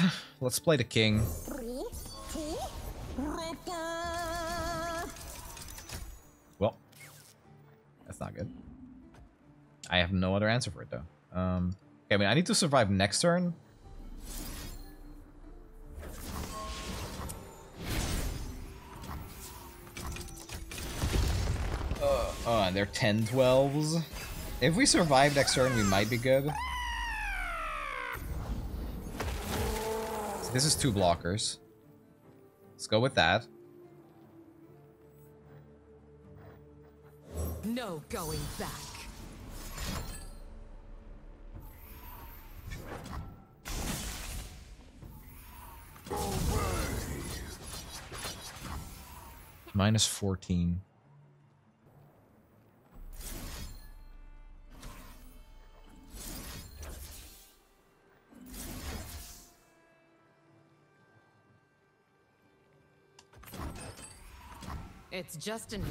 Let's play the king. Well, that's not good. I have no other answer for it though. Um, okay, I mean, I need to survive next turn. Uh, oh, and they're 10 12s. If we survive next turn, we might be good. This is two blockers. Let's go with that. No going back. Minus 14. It's just a nick.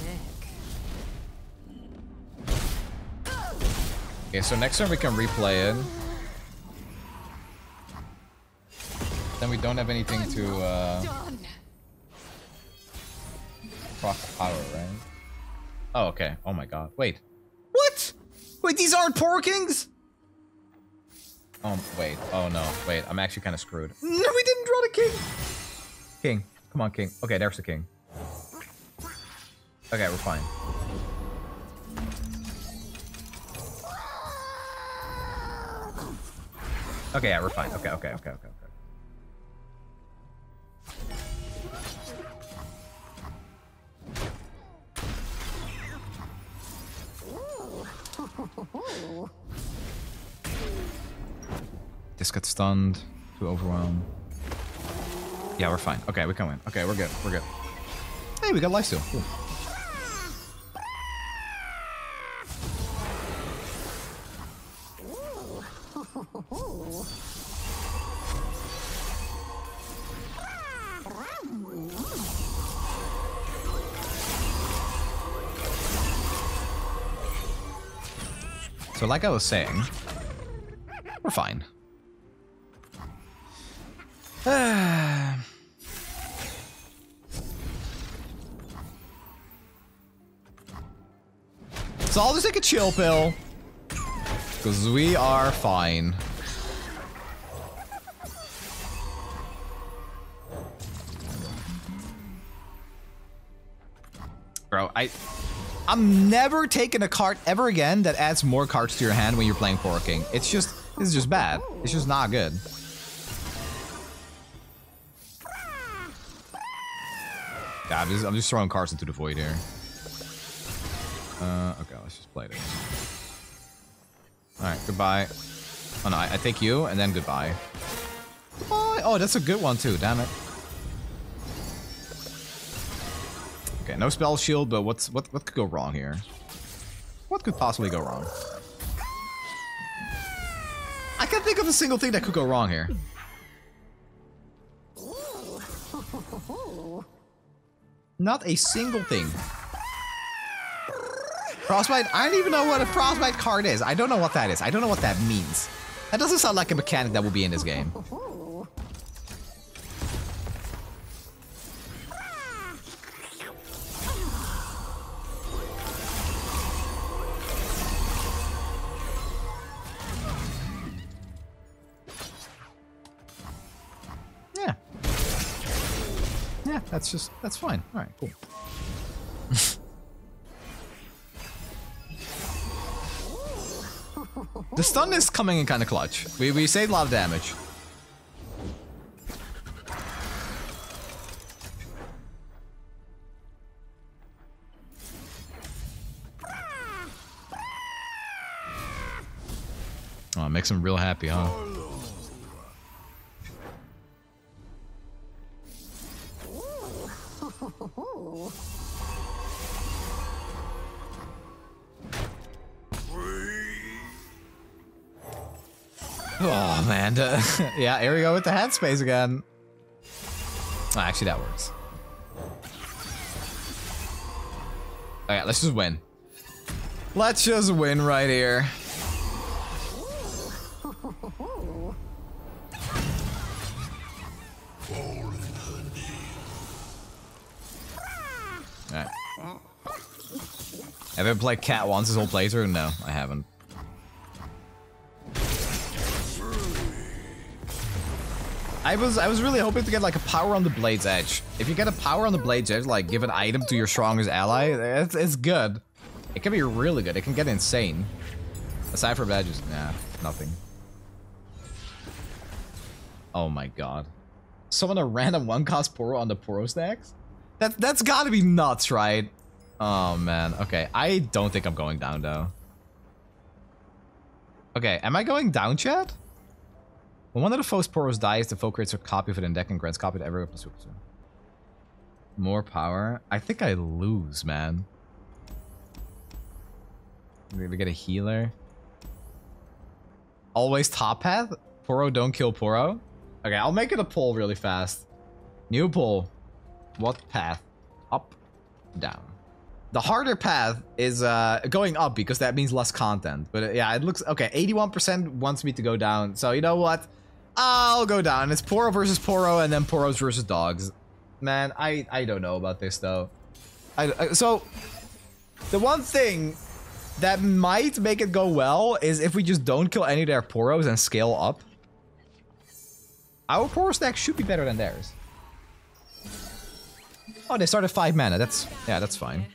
Okay, so next time we can replay it. Then we don't have anything to uh, proc power, right? Oh, okay. Oh my god. Wait. What? Wait, these aren't Poro Kings? Oh, wait. Oh no. Wait, I'm actually kind of screwed. No, we didn't draw the king. King. Come on, king. Okay, there's the king. Okay, we're fine. Okay, yeah, we're fine. Okay, okay, okay, okay, okay. This got stunned. Too overwhelmed. Yeah, we're fine. Okay, we can win. Okay, we're good. We're good. Hey, we got lifesteal. Cool. So like I was saying, we're fine. so I'll just take a chill pill. Because we are fine. I'm never taking a card ever again that adds more cards to your hand when you're playing Poro King. It's just, it's just bad. It's just not good. God, I'm just, I'm just throwing cards into the void here. Uh, okay, let's just play this. Alright, goodbye. Oh no, I, I take you, and then goodbye. Goodbye! Oh, that's a good one too, damn it. No spell shield, but what's what what could go wrong here? What could possibly go wrong? I can't think of a single thing that could go wrong here. Not a single thing. Frostbite? I don't even know what a Frostbite card is. I don't know what that is. I don't know what that means. That doesn't sound like a mechanic that will be in this game. That's just, that's fine. Alright, cool. the stun is coming in kind of clutch. We, we saved a lot of damage. Oh, makes him real happy, huh? Oh man, yeah, here we go with the headspace again. Oh, actually, that works. Alright, let's just win. Let's just win right here. Have I played Cat once this whole playthrough? No, I haven't. I was I was really hoping to get like a power on the Blade's Edge. If you get a power on the Blade's Edge, like give an item to your strongest ally, it's, it's good. It can be really good. It can get insane. Aside from just nah, nothing. Oh my god. Someone a random one cost Poro on the Poro stacks? That that's gotta be nuts, right? Oh man. Okay, I don't think I'm going down though. Okay, am I going down, chat? When one of the foe's Poros dies, the foe creates a copy of it in deck and grants copy to everyone plus super. More power? I think I lose, man. Maybe get a healer. Always top path? Poro don't kill Poro? Okay, I'll make it a poll really fast. New poll. What path? Up, down. The harder path is uh, going up because that means less content. But uh, yeah, it looks... Okay, 81% wants me to go down. So you know what? I'll go down. It's Poro versus Poro and then Poros versus dogs. Man, I, I don't know about this though. I, I, so, the one thing that might make it go well is if we just don't kill any of their Poros and scale up. Our Poro stack should be better than theirs. Oh, they started 5 mana. That's, yeah, that's fine.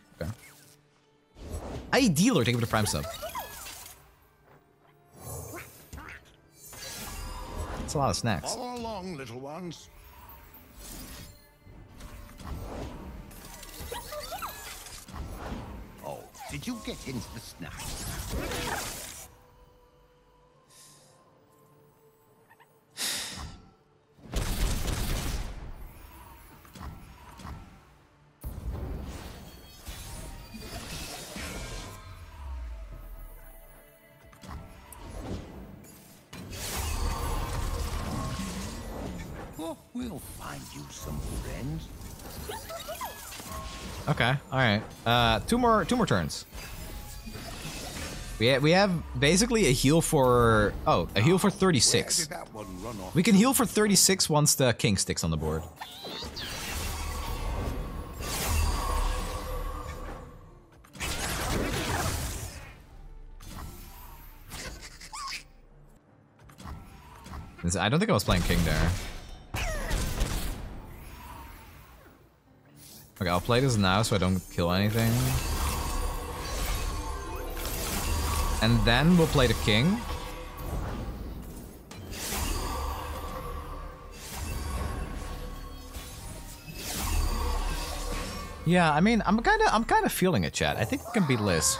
I dealer, take him to Prime Sub. That's a lot of snacks. Along, little ones. Oh, did you get into the snacks? We'll find you some friends. Okay, all right. Uh, two more, two more turns. We ha we have basically a heal for oh, a heal for 36. Where did that one run off? We can heal for 36 once the king sticks on the board. I don't think I was playing king there. Okay, I'll play this now so I don't kill anything. And then we'll play the king. Yeah, I mean, I'm kind of, I'm kind of feeling it, chat. I think we can beat Liz.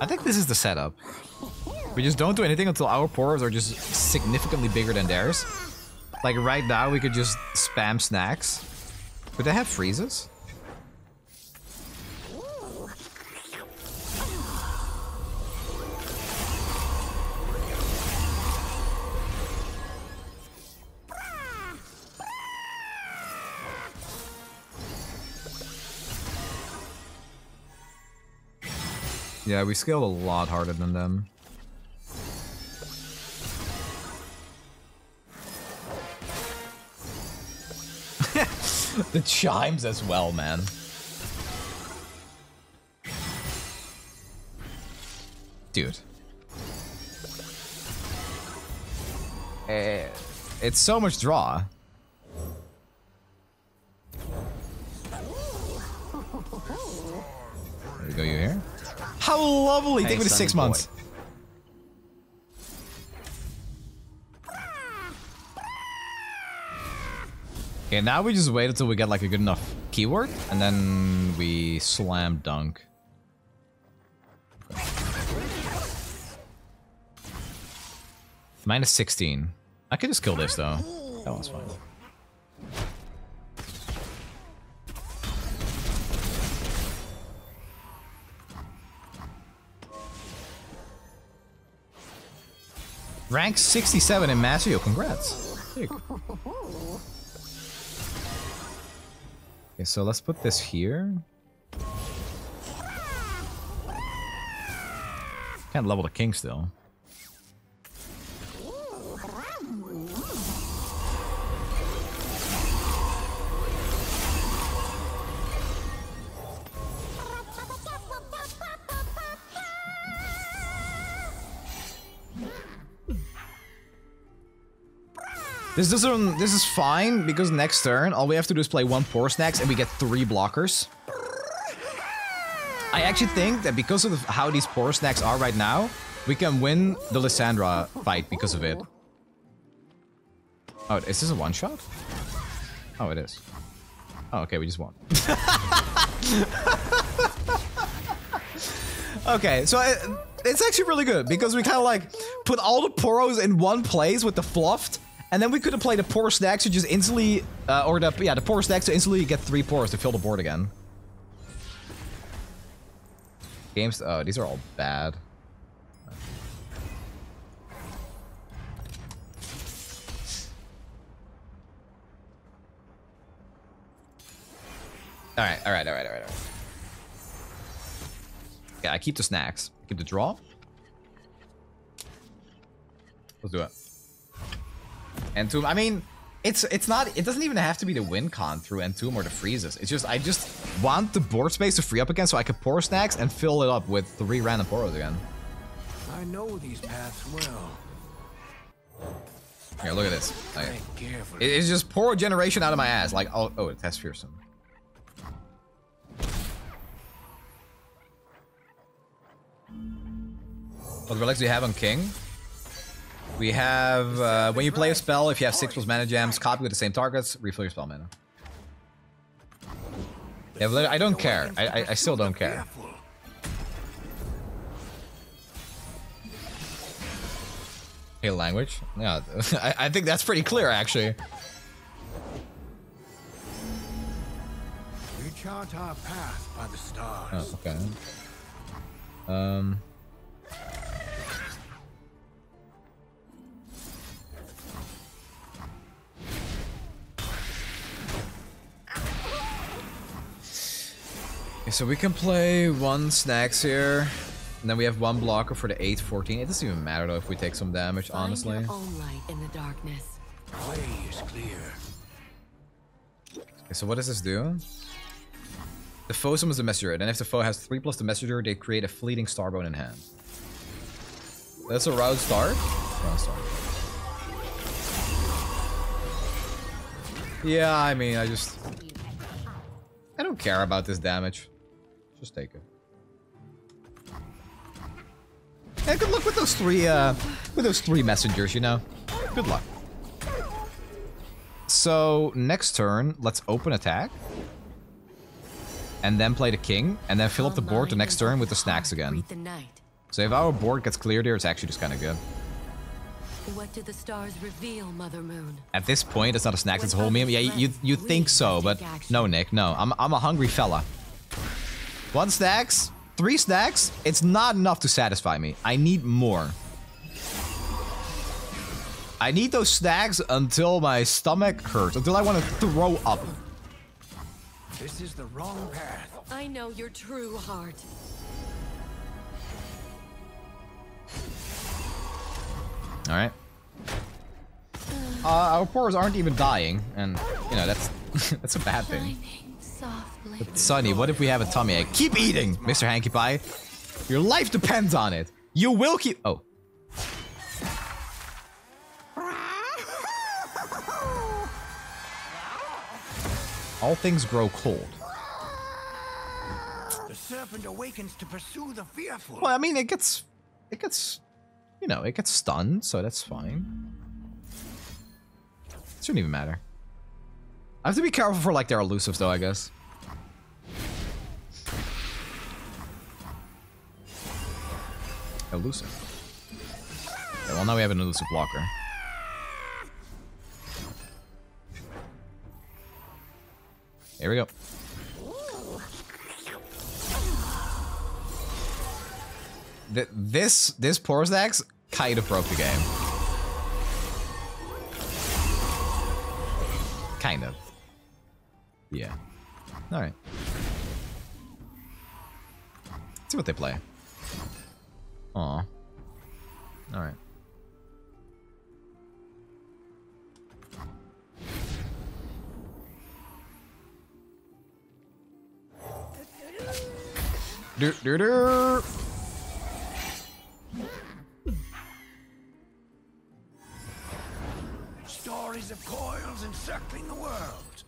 I think this is the setup. We just don't do anything until our Poros are just significantly bigger than theirs. Like right now, we could just spam snacks. Could they have freezes? Yeah, we scaled a lot harder than them. the chimes as well, man. Dude. Eh, it's so much draw. There we go, you here? How lovely! Hey, Take me to six boy. months. Okay, now we just wait until we get like a good enough keyword, and then we slam dunk. Minus 16. I could just kill this though. That one's fine. Rank 67 in Master Yo, congrats. Okay, so let's put this here. Can't level the king still. This doesn't. This is fine because next turn all we have to do is play one Poro Snacks and we get three blockers. I actually think that because of the, how these Poro Snacks are right now, we can win the Lissandra fight because of it. Oh, is this a one shot? Oh, it is. Oh, okay, we just won. okay, so it, it's actually really good because we kind of like put all the poros in one place with the fluffed, and then we could have played the Poro snacks to just instantly, uh, or the yeah, the Poro snacks to instantly get three poros to fill the board again. Games, oh, these are all bad. All right, all right, all right, all right, all right. Yeah, I keep the snacks. Keep the draw. Let's do it. Entomb. I mean, it's it's not. It doesn't even have to be the win con through Entomb or the freezes. It's just I just want the board space to free up again so I can Poro snacks and fill it up with three random poros again. I know these paths well. Here, look at this. Like, it- it's just Poro generation out of my ass. Like, oh, oh, it has fearsome. What relics do you have on King? We have, uh, when you play a spell, if you have 6 plus mana gems, copy with the same targets, refill your spell mana. Yeah, I don't care. I, I, I still don't care. Hey, language? Yeah, I, I think that's pretty clear, actually. We chart our path by the stars. Oh, okay. Um. Okay, so we can play one snacks here, and then we have one blocker for the 8-14. It doesn't even matter though if we take some damage, honestly. Your own light in the darkness. Way is clear. Okay, so what does this do? The foe summons the messenger, and if the foe has 3 plus the messenger, they create a fleeting starbone in hand. That's a round start? Round start. Yeah, I mean, I just... I don't care about this damage. Just take it. Yeah, good luck with those three, uh, with those three messengers, you know? Good luck. So, next turn, let's open attack. And then play the king, and then fill up the board the next turn with the snacks again. Greet the night. So if our board gets cleared here, it's actually just kind of good. What do the stars reveal, Mother Moon? At this point, it's not a snack, it's a whole meal. Yeah, you you think so, but no, Nick, no. I'm I'm a hungry fella. One snacks, three snacks. It's not enough to satisfy me. I need more. I need those snacks until my stomach hurts, until I want to throw up. This is the wrong path. I know your true heart. All right. Uh, our Poros aren't even dying, and you know that's that's a bad thing. Shining softly. Sunny, what if we have a tummy ache? Keep eating, Mr. Hanky Pie. Your life depends on it. You will keep. Oh. All things grow cold. The serpent awakens to pursue the fearful. Well, I mean, it gets, it gets, you know, it gets stunned, so that's fine. It shouldn't even matter. I have to be careful for like their elusives, though. I guess. Elusive. Okay, well, now we have an elusive blocker. Here we go. Th this this Porzax kind of broke the game. Kind of. Yeah. All right. Let's see what they play. Aw. All right. Do, do, do. Stories of coils encircling the world.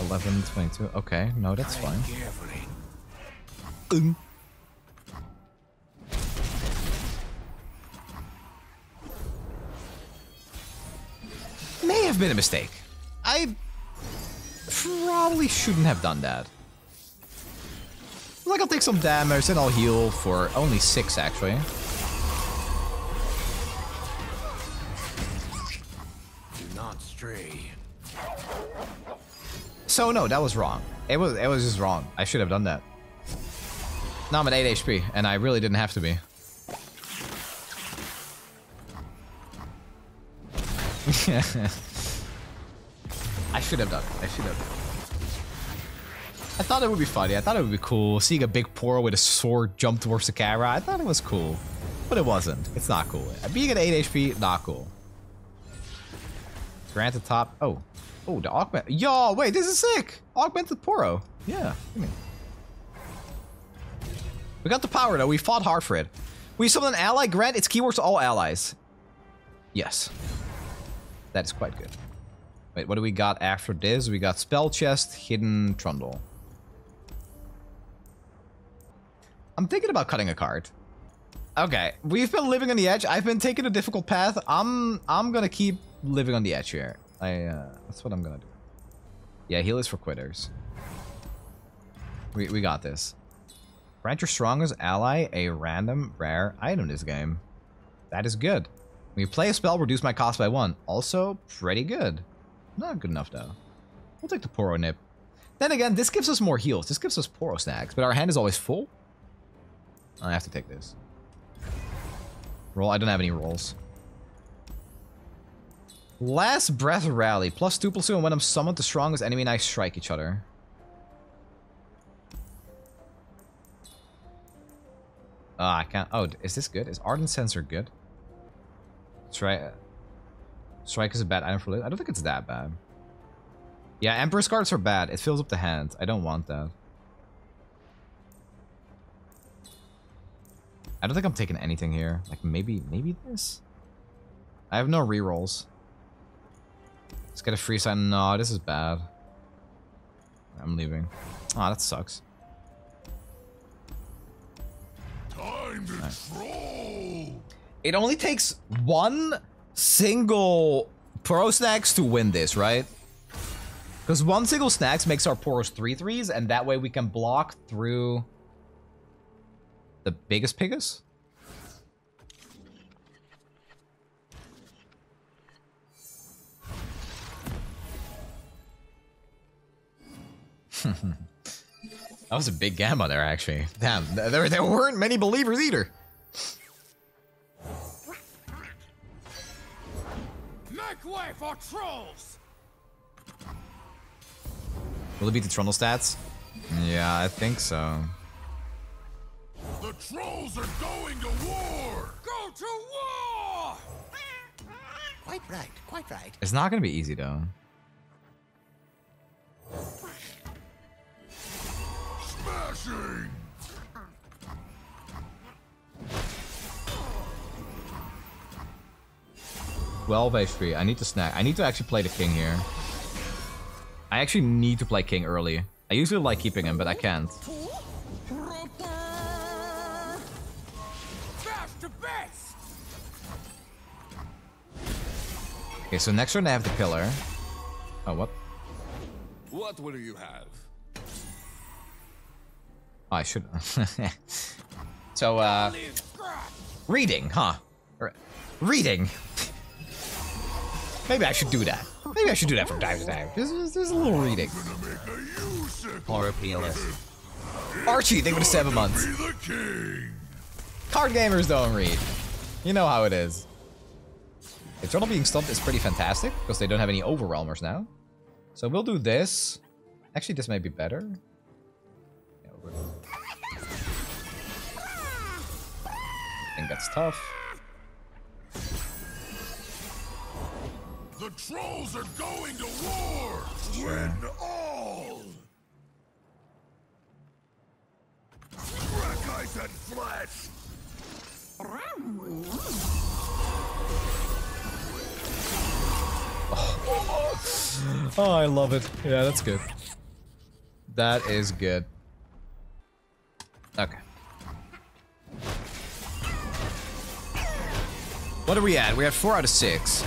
11, 22. Okay, no, that's fine. Um. May have been a mistake. I probably shouldn't have done that. Like, I'll take some damage and I'll heal for only six, actually. Do not stray. So no, that was wrong. It was it was just wrong. I should have done that. Now I'm at 8 HP, and I really didn't have to be. I should have done it. I should have. I thought it would be funny. I thought it would be cool seeing a big Poro with a sword jump towards the camera. I thought it was cool, but it wasn't. It's not cool. Being at 8 HP, not cool. Grant the top. Oh, oh, the augment. Yo, wait, this is sick. Augmented Poro. Yeah. We got the power though. We fought hard for it. We summoned an ally. Grant its keywords to all allies. Yes. That is quite good. Wait, what do we got after this? We got Spell Chest, Hidden Trundle. I'm thinking about cutting a card. Okay, we've been living on the edge. I've been taking a difficult path. I'm I'm gonna keep living on the edge here. I uh, that's what I'm gonna do. Yeah, heal is for quitters. We we got this. Grant your strongest ally a random rare item this game. That is good. When you play a spell, reduce my cost by one. Also, pretty good. Not good enough, though. We'll take the Poro Nip. Then again, this gives us more heals. This gives us Poro snacks, but our hand is always full. I have to take this. Roll. I don't have any rolls. Last Breath Rally. Plus 2 plus 2, and when I'm summoned, the strongest enemy and I strike each other. Ah, I can't. Oh, is this good? Is Ardent Censer good? Strike. Strike is a bad item for loot. I don't think it's that bad. Yeah, Emperor's cards are bad. It fills up the hand. I don't want that. I don't think I'm taking anything here. Like maybe, maybe this. I have no rerolls. Let's get a free sign. No, this is bad. I'm leaving. Ah, oh, that sucks. Time to troll. It only takes one single Poro Snacks to win this, right? Because one single Snacks makes our Poros 3 threes, and that way we can block through the biggest Pigus? that was a big gamma there, actually. Damn, there, there weren't many believers either. Make way for trolls! Will it beat the Trundle stats? Yeah, I think so. The trolls are going to war! Go to war! Quite right, quite right. It's not gonna be easy though. Smashing! Twelve HP. I need to snack. I need to actually play the king here. I actually need to play king early. I usually like keeping him, but I can't. Okay, so next turn I have the pillar. Oh, what? What will you have? Oh, I should. so, uh, reading, huh? Or- Reading. Maybe I should do that. Maybe I should do that from time to time. Just, just a little reading. Horror PLS. Archie, thank you for the seven months. Be the king! Card gamers don't read. You know how it is. Eternal being stumped is pretty fantastic because they don't have any overwhelmers now. So we'll do this. Actually, this may be better. Yeah, over- I think that's tough. The trolls are going to war! Win all! Crack ice and flesh! Oh, I love it. Yeah, that's good. That is good. Okay. What are we at? We're at 4 out of 6.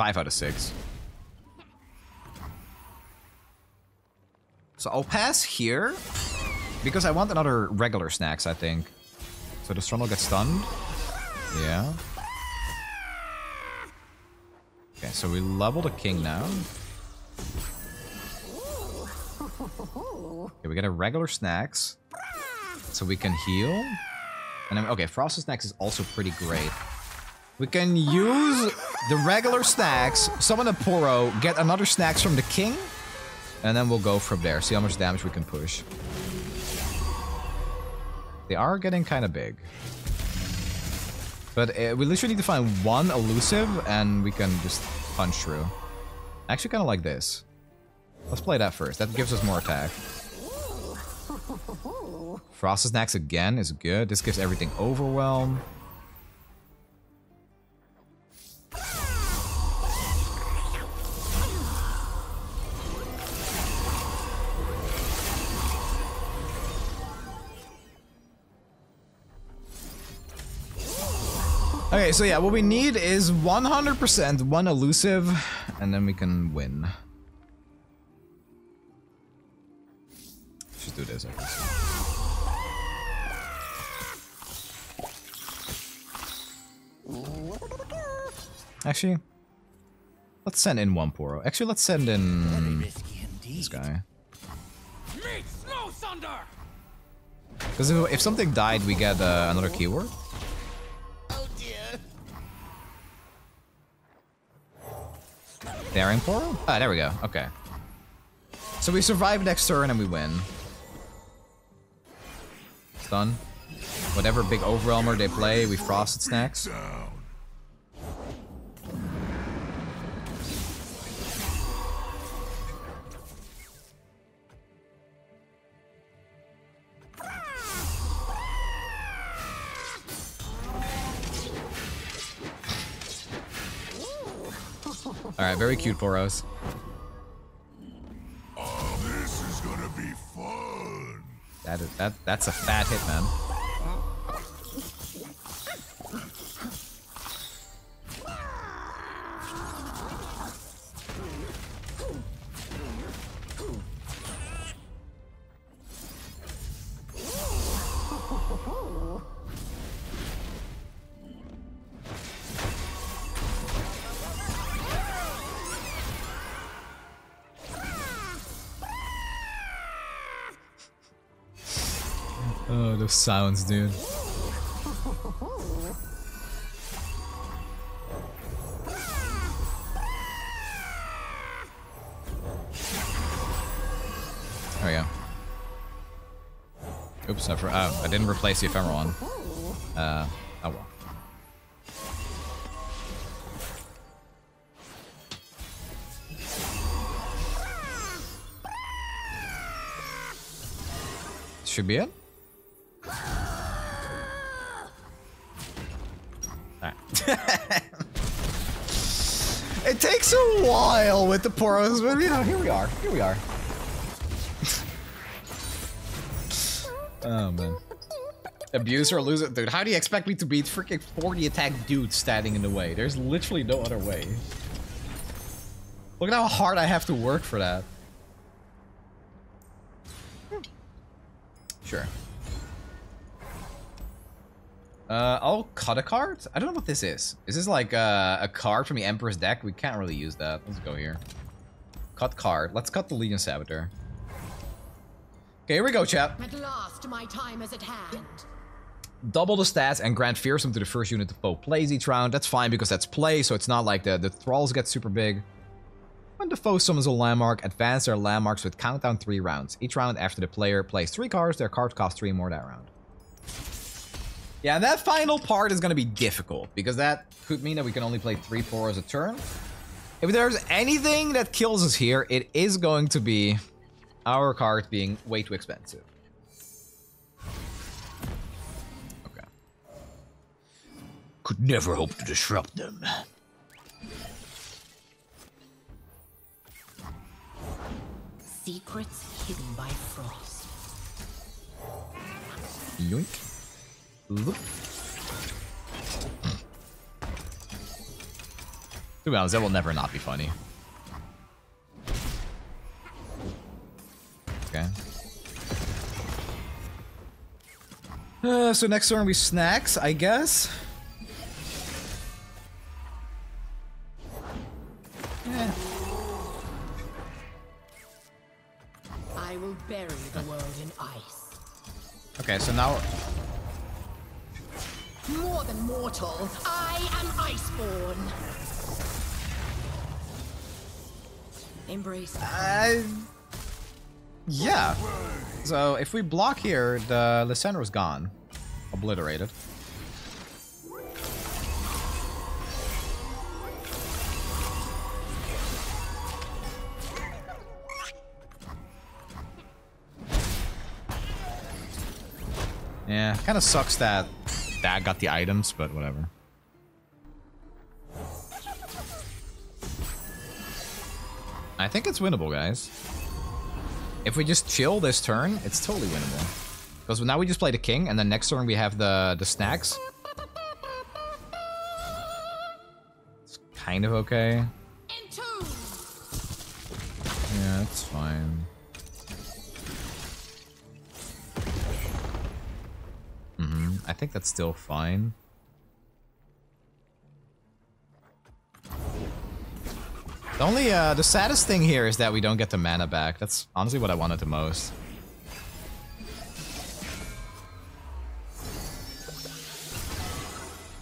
Five out of six. So I'll pass here because I want another regular snacks, I think. So the Trundle gets stunned. Yeah. Okay, so we level the king now. Okay, we get a regular snacks. So we can heal. And then, okay, Frosted Snacks is also pretty great. We can use the regular snacks, summon a Poro, get another snacks from the king, and then we'll go from there. See how much damage we can push. They are getting kind of big. But uh, we literally need to find one elusive, and we can just punch through. I actually kind of like this. Let's play that first. That gives us more attack. Frost's Snacks again is good. This gives everything Overwhelm. Okay, so yeah, what we need is 100% one elusive, and then we can win. Just do this, I guess. Actually, let's send in one Poro. Actually, let's send in this guy. Meet Snow Thunder! Because if, if something died, we get uh, another keyword. Daring Poro? Ah, there we go. Okay. So we survive next turn and we win. Stun. Whatever big overwhelmer they play, we frosted snacks. Down. Alright, very cute Poros. Oh, this is gonna be fun. That is that that's a fat hit, man. Those sounds, dude. There we go. Oops, I, oh, I didn't replace the ephemeral one. Uh, oh well. Should be it. it takes a while with the poros, but you know, here we are. Here we are. oh man. Abuse or lose it, dude. How do you expect me to beat freaking 40 attack dudes standing in the way? There's literally no other way. Look at how hard I have to work for that. Hmm. Sure. Uh, I'll cut a card? I don't know what this is. Is this like uh, a card from the Emperor's deck? We can't really use that. Let's go here. Cut card. Let's cut the Legion Saboteur. Okay, here we go, chap. At last, my time is at hand. Double the stats and grant fearsome to the first unit the foe plays each round. That's fine because that's play, so it's not like the, the thralls get super big. When the foe summons a landmark, advance their landmarks with countdown 3 rounds. Each round after the player plays 3 cards, their cards cost 3 more that round. Yeah, and that final part is going to be difficult because that could mean that we can only play three poros a turn. If there's anything that kills us here, it is going to be our card being way too expensive. Okay. Could never hope to disrupt them. Secrets hidden by frost. Yoink. Look. To be honest, that will never not be funny. Okay. Uh, so next turn we snacks, I guess. Yeah. I will bury the world in ice. Okay, so now More than mortal, I am Iceborn. Embrace. Uh, yeah. So if we block here, the Lissandra's gone. Obliterated. Yeah, kind of sucks that that got the items, but whatever. I think it's winnable, guys. If we just chill this turn, it's totally winnable. Because now we just play the king, and then next turn we have the the snacks. It's kind of okay. Yeah, it's fine. Mm-hmm. I think that's still fine. The only, uh, the saddest thing here is that we don't get the mana back. That's honestly what I wanted the most.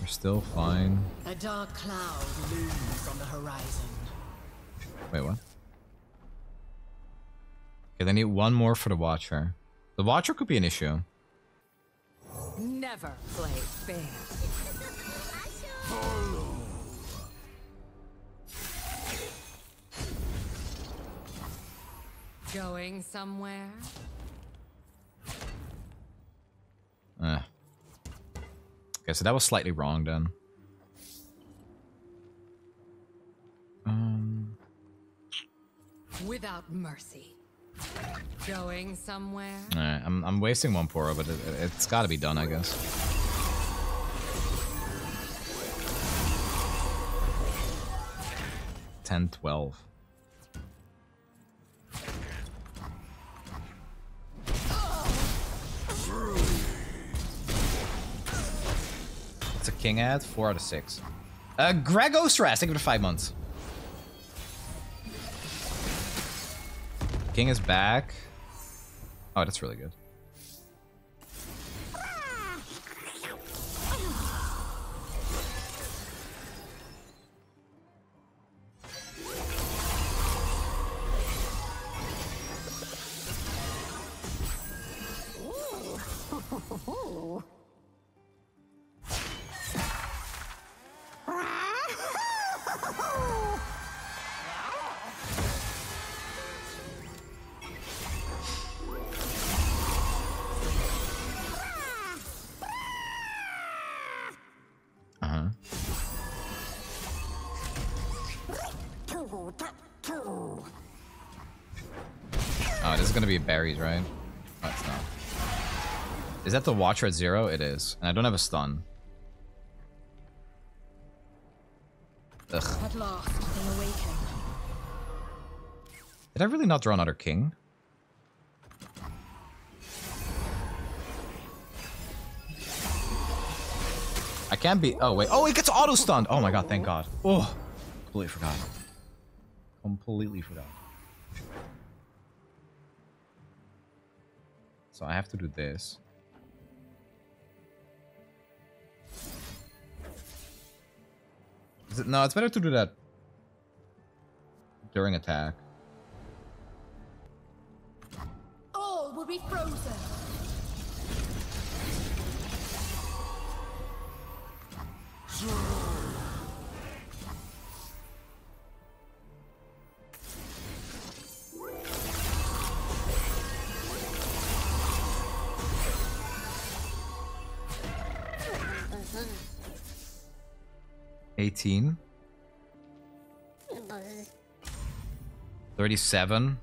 We're still fine. A dark cloud looms on the horizon. Wait, what? Okay, they need one more for the Watcher. The Watcher could be an issue. Never play fair. Going somewhere? Eh. Okay, so that was slightly wrong then. Um, Without mercy. Going somewhere? alright, I'm, I'm wasting one Poro, but it, it's gotta be done, I guess. Ten, twelve. It's a king ad, four out of six. Uh, Greg Ostras, thank you for five months. King is back. Oh, that's really good. Berries, right? It's not. Is that the Watcher at zero? It is. And I don't have a stun. Ugh. At last, they awaken. Did I really not draw another king? I can't be. Oh wait. Oh, it gets auto stunned. Oh my god! Thank God. Oh, completely forgot. Completely forgot. So I have to do this. It, no, it's better to do that during attack. All will be frozen. Sure. 18. 37.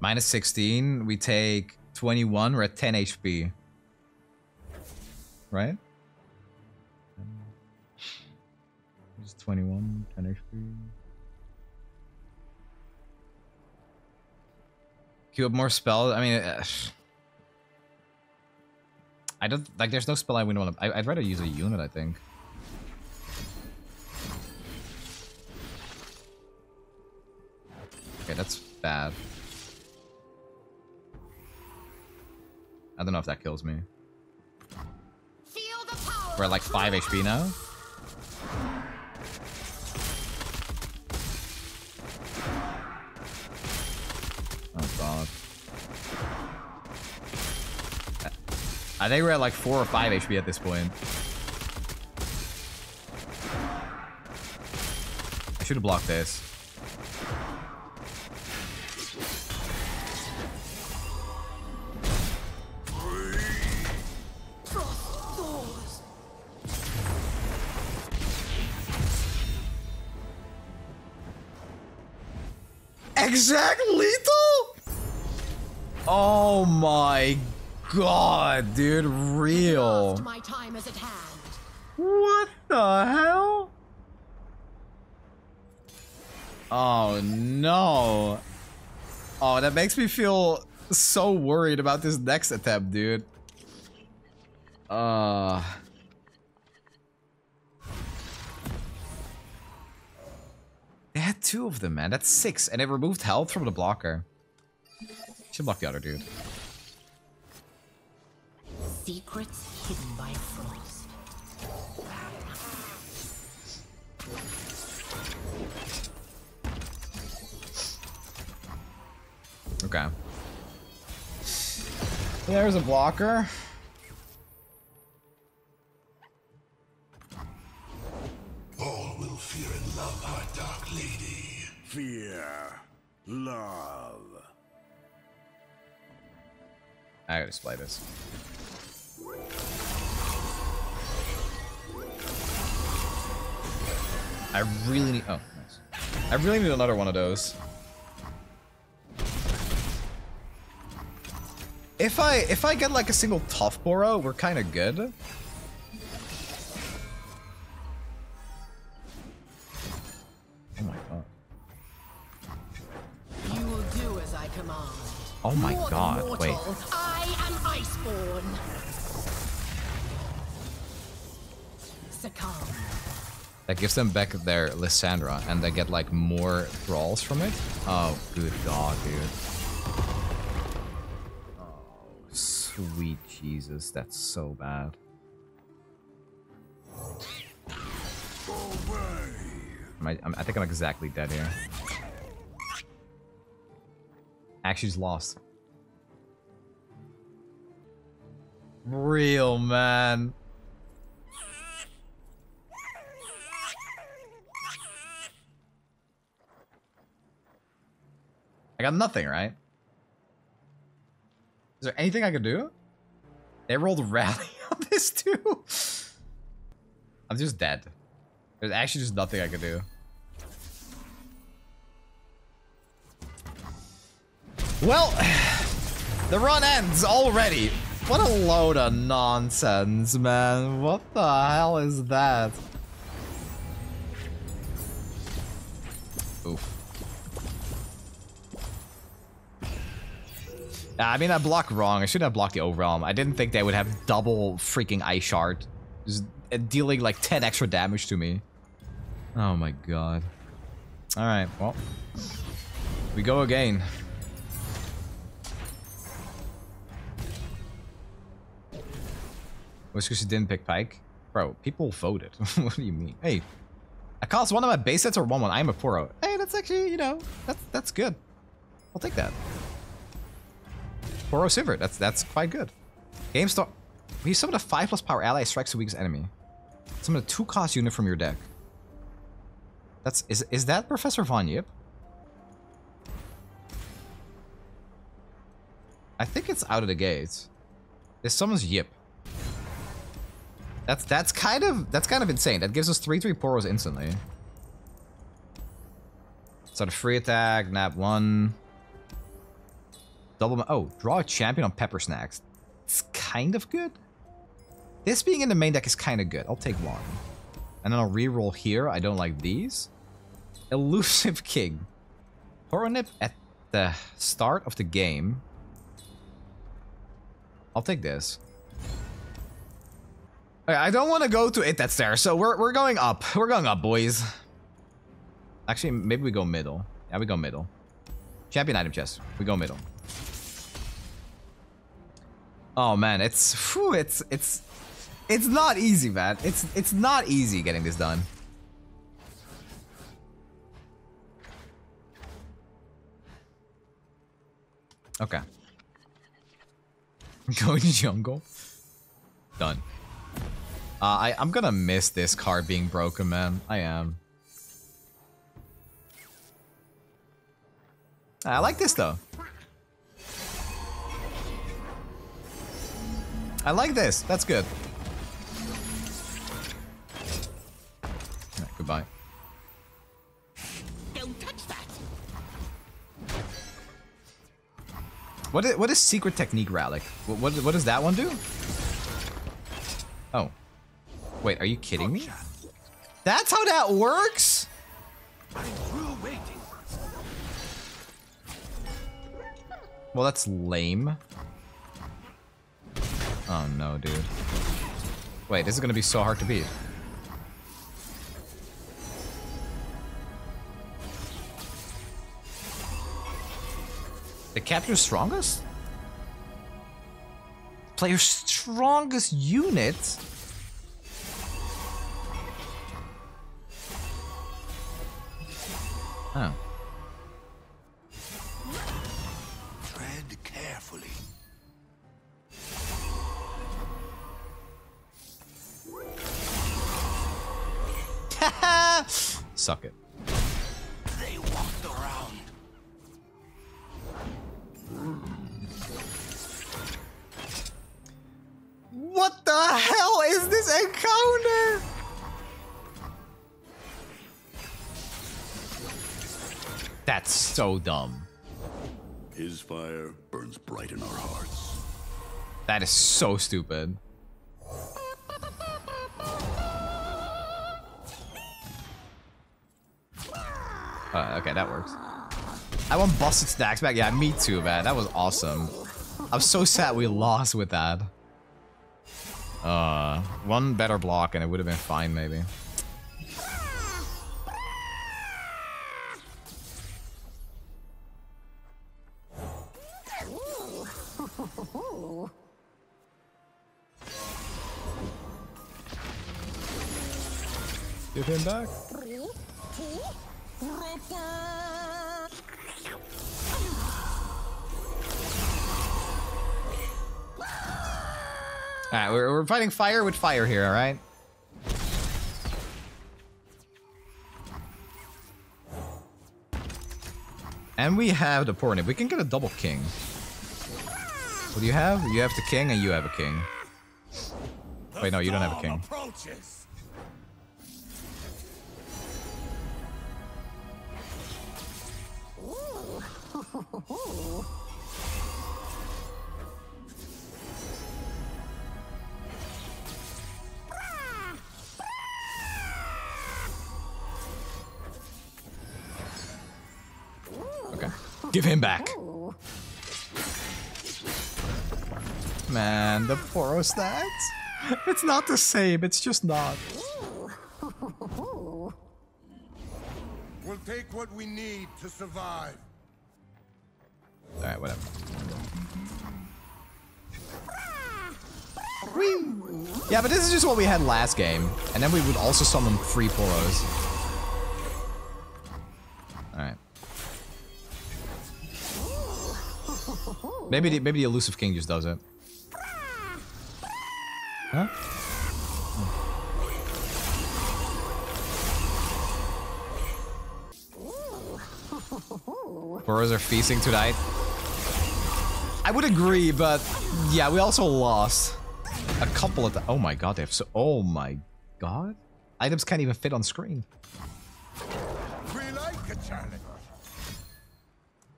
Minus 16. We take 21. We're at 10 HP. Right? It's 21, 10 HP. Queue up more spells. I mean, uh, I don't like. There's no spell I wouldn't want to. I'd rather use a unit. I think. Okay, that's bad. I don't know if that kills me. We're at like 5 HP now. Oh god. I think we're at like 4 or 5 HP at this point. I should have blocked this. Exact lethal? Oh my god, dude, real. My time is at hand. What the hell? Oh no. Oh, that makes me feel so worried about this next attempt, dude. Uh They had two of them, man. That's six, and it removed health from the blocker. Should block the other dude. Secrets hidden by frost. Okay. There's a blocker. Fear and love our dark lady. Fear. Love. I gotta display this. I really need. Oh, nice. I really need another one of those. If I if I get like a single tough Poro, we're kind of good. Command. Oh my More god. mortal, Wait. I am Iceborn. Succumb. That gives them back their Lissandra, and they get like more thralls from it. Oh, good god, dude. Oh, sweet Jesus, that's so bad. Am I, I think I'm exactly dead here. Actually, just lost. Real man. I got nothing, right? Is there anything I could do? They rolled rally on this too. I'm just dead. There's actually just nothing I can do. Well, the run ends already. What a load of nonsense, man. What the hell is that? Oof. I mean, I blocked wrong. I shouldn't have blocked the Overwhelm. I didn't think they would have double freaking Ice Shard. Just uh, dealing like 10 extra damage to me. Oh my god. Alright, well. We go again. Was because you didn't pick Pike? Bro, people voted. what do you mean? Hey, I cost one of my base sets or one one. I'm a Poro. Oh. Hey, that's actually, you know, that's that's good. I'll take that. Poro oh Sivir, that's that's quite good. Game start. When you summon a 5 plus power ally strikes the weakest enemy. Summon a 2 cost unit from your deck. That's is is that Professor Von Yipp? I think it's out of the gates. This summons Yipp. That's that's kind of that's kind of insane. That gives us three three poros instantly. Start a free attack, nap one. Double. Oh, draw a champion on pepper snacks. It's kind of good. This being in the main deck is kind of good. I'll take one. And then I'll re-roll here. I don't like these. Elusive King. Horonip at the start of the game. I'll take this. Okay, I don't want to go to It That Stares, so we're, we're going up. We're going up, boys. Actually, maybe we go middle. Yeah, we go middle. Champion item chest. We go middle. Oh man, it's whew, it's it's it's not easy, man. It's it's not easy getting this done. Okay. Go to jungle. Done. Uh, I, I'm gonna miss this card being broken, man. I am. I like this, though. I like this. That's good. Right, goodbye. Don't touch that. What is, what is secret technique relic? What, what what does that one do? Oh. Wait, are you kidding me? That's how that works? Well, that's lame. Oh no, dude. Wait, this is gonna be so hard to beat. The capture strongest? Player's strongest unit? Oh. Tread carefully. Suck it. They walked around. What the hell is this encounter? That's so dumb. His fire burns bright in our hearts. That is so stupid. Uh, okay, that works. I want busted stacks back. Yeah, me too, man. That was awesome. I'm so sad we lost with that. Uh, one better block and it would have been fine, maybe. Give him back. Alright, we're, we're fighting fire with fire here, alright? And we have the Pornib. We can get a double king. What do you have? You have the king and you have a king. Wait, no, you don't have a king. Okay. Give him back. Man, the Poro stats? It's not the same, it's just not. We'll take what we need to survive. Alright, whatever. Yeah, but this is just what we had last game. And then we would also summon free Poros. Alright. Maybe the, maybe the Elusive King just does it. Huh? Poros are feasting tonight. I would agree, but yeah, we also lost. a couple of the- Oh my god, they have so- Oh my god. Items can't even fit on screen. We like a challenge.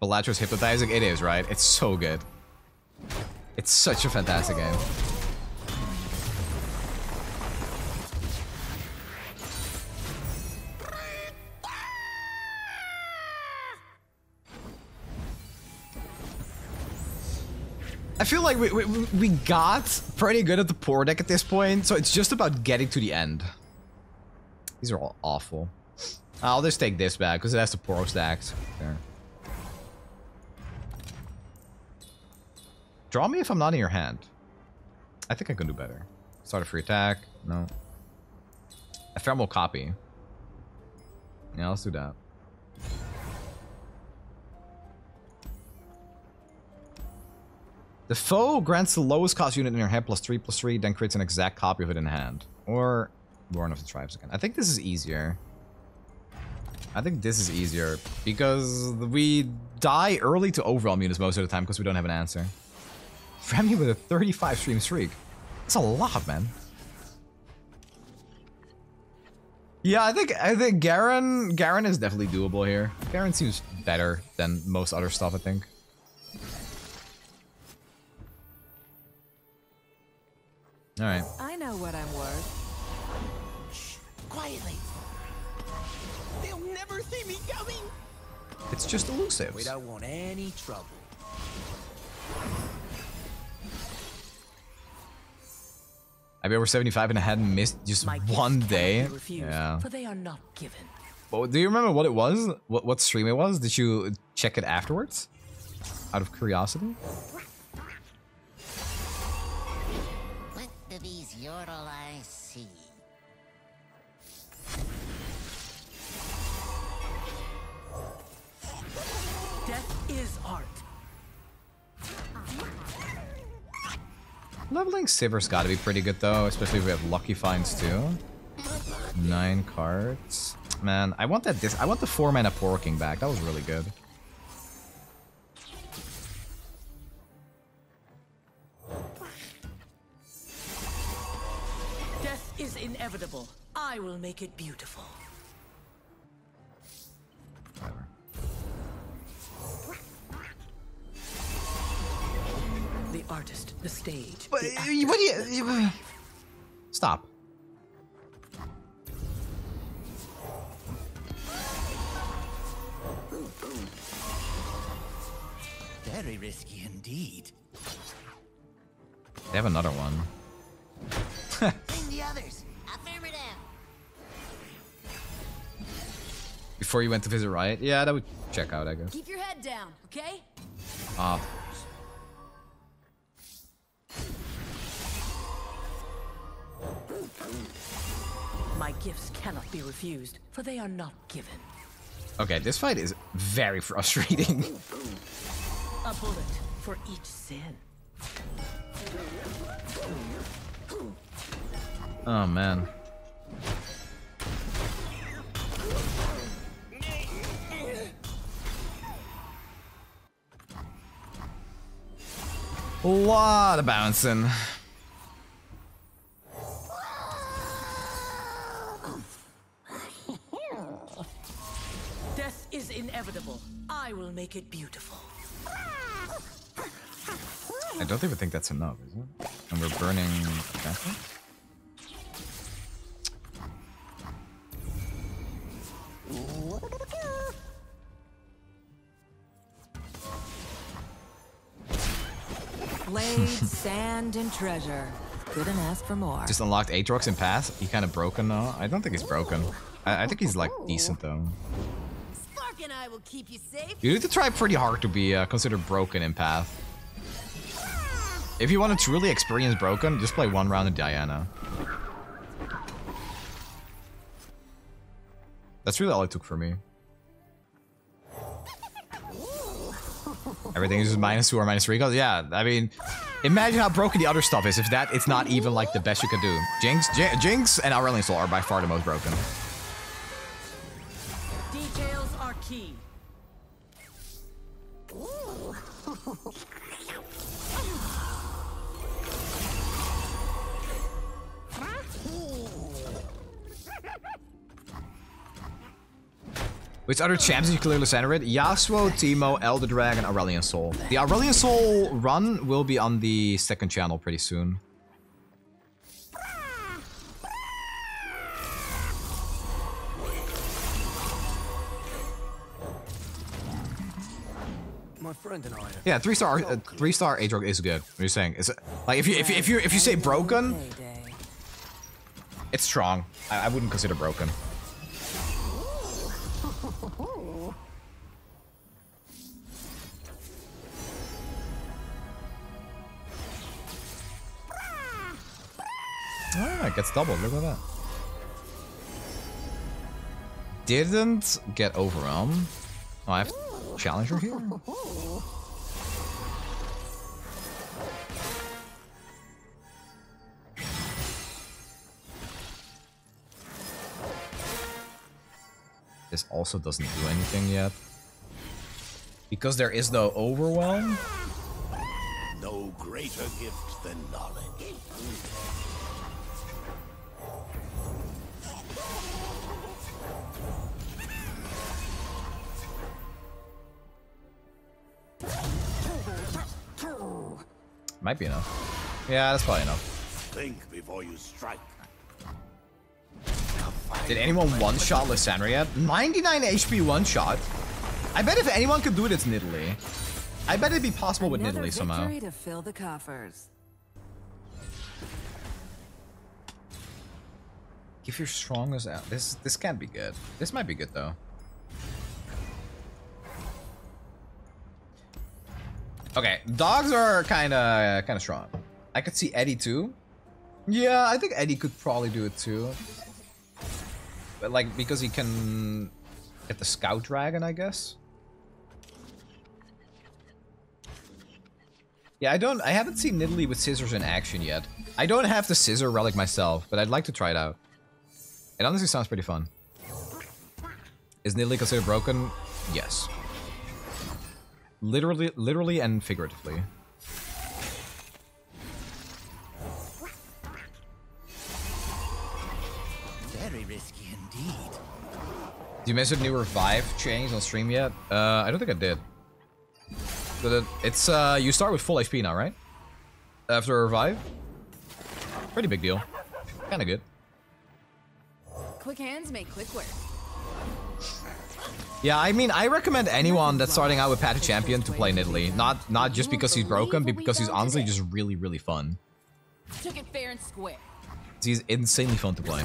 Bellatrix hypnotizing? It is, right? It's so good. It's such a fantastic game. I feel like we, we, we got pretty good at the Poro deck at this point, so it's just about getting to the end. These are all awful. I'll just take this back, because it has the poor stacks. There. Draw me if I'm not in your hand. I think I can do better. Start a free attack. No. Ephemeral copy. Yeah, let's do that. The foe grants the lowest cost unit in your hand plus 3 plus 3, then creates an exact copy of it in hand. Or Born of the Tribes again. I think this is easier. I think this is easier because we die early to overall units most of the time because we don't have an answer. Remy with a 35 stream streak. That's a lot, man. Yeah, I think I think Garen Garen is definitely doable here. Garen seems better than most other stuff, I think. All right. I know what I'm worth. Quietly. They'll never see me coming. It's just elusive. We don't want any trouble. I'd be over 75 and I hadn't missed just My one day. refused, Yeah. For they are not given. Well, do you remember what it was? What what stream it was? Did you check it afterwards? Out of curiosity? These yordle eyes see? Death is art. Leveling Sivir's gotta be pretty good though, especially if we have lucky finds too. Nine cards. Man, I want that dis I want the four mana Poro King back. That was really good. Inevitable. I will make it beautiful. Whatever. The artist, the stage. But the uh, actor, what do the you, triumph. Stop. Very risky indeed. They have another one. Before you went to visit Riot? Yeah, that would check out, I guess. Keep your head down, okay? Ah, My gifts cannot be refused, for they are not given. okay, this fight is very frustrating. A bullet for each sin. oh man. A lot of bouncing. Death is inevitable. I will make it beautiful. I don't even think that's enough, is it? And we're burning? Blade, sand, and treasure. Couldn't ask for more. Just unlocked Aatrox in Path? He kind of broken though? I don't think he's broken. I, I think he's like decent though. Spark and I will keep you safe. You need to try pretty hard to be uh, considered broken in path. If you want to truly experience broken, just play one round of Diana. That's really all it took for me. Everything is minus two or minus three. Cause yeah, I mean, imagine how broken the other stuff is. If that, it's not even like the best you could do. Jinx, J Jinx, and Aurelion Sol are by far the most broken. Which other champs did you clear Lissandra with? Yasuo, Teemo, Elder Dragon, Aurelion Sol. The Aurelion Sol run will be on the second channel pretty soon. My friend and I. Yeah, three star, uh, three star Aatrox is good. What are you saying? Is it like if you if you if you if you say broken, it's strong. I, I wouldn't consider broken. Ah, it gets doubled. Look at that. Didn't get overwhelmed. Oh, I have challenger here. This also doesn't do anything yet. Because there is no overwhelm. No greater gift than knowledge. Might be enough. Yeah, that's probably enough. Think before you strike. Did anyone one-shot Lissandra yet? 99 HP one-shot? I bet if anyone could do it, it's Nidalee. I bet it'd be possible with Another Nidalee somehow. victory to fill the coffers. Give your strongest out. This this can't be good. This might be good though. Okay, dogs are kind of kind of strong. I could see Eddie too. Yeah, I think Eddie could probably do it too. But like because he can get the scout dragon, I guess. Yeah, I don't. I haven't seen Nidalee with scissors in action yet. I don't have the scissor relic myself, but I'd like to try it out. It honestly sounds pretty fun. Is Nidalee considered broken? Yes. Literally, literally, and figuratively. Very risky indeed. Do you miss a new revive change on stream yet? Uh, I don't think I did. But it's uh, you start with full HP now, right? After a revive. Pretty big deal. Kind of good. Quick hands make quick work. Yeah, I mean, I recommend anyone that's starting out with Patty Champion to play Nidalee. Not not just because he's broken, but because he's honestly just really, really fun. Took it fair and square. He's insanely fun to play.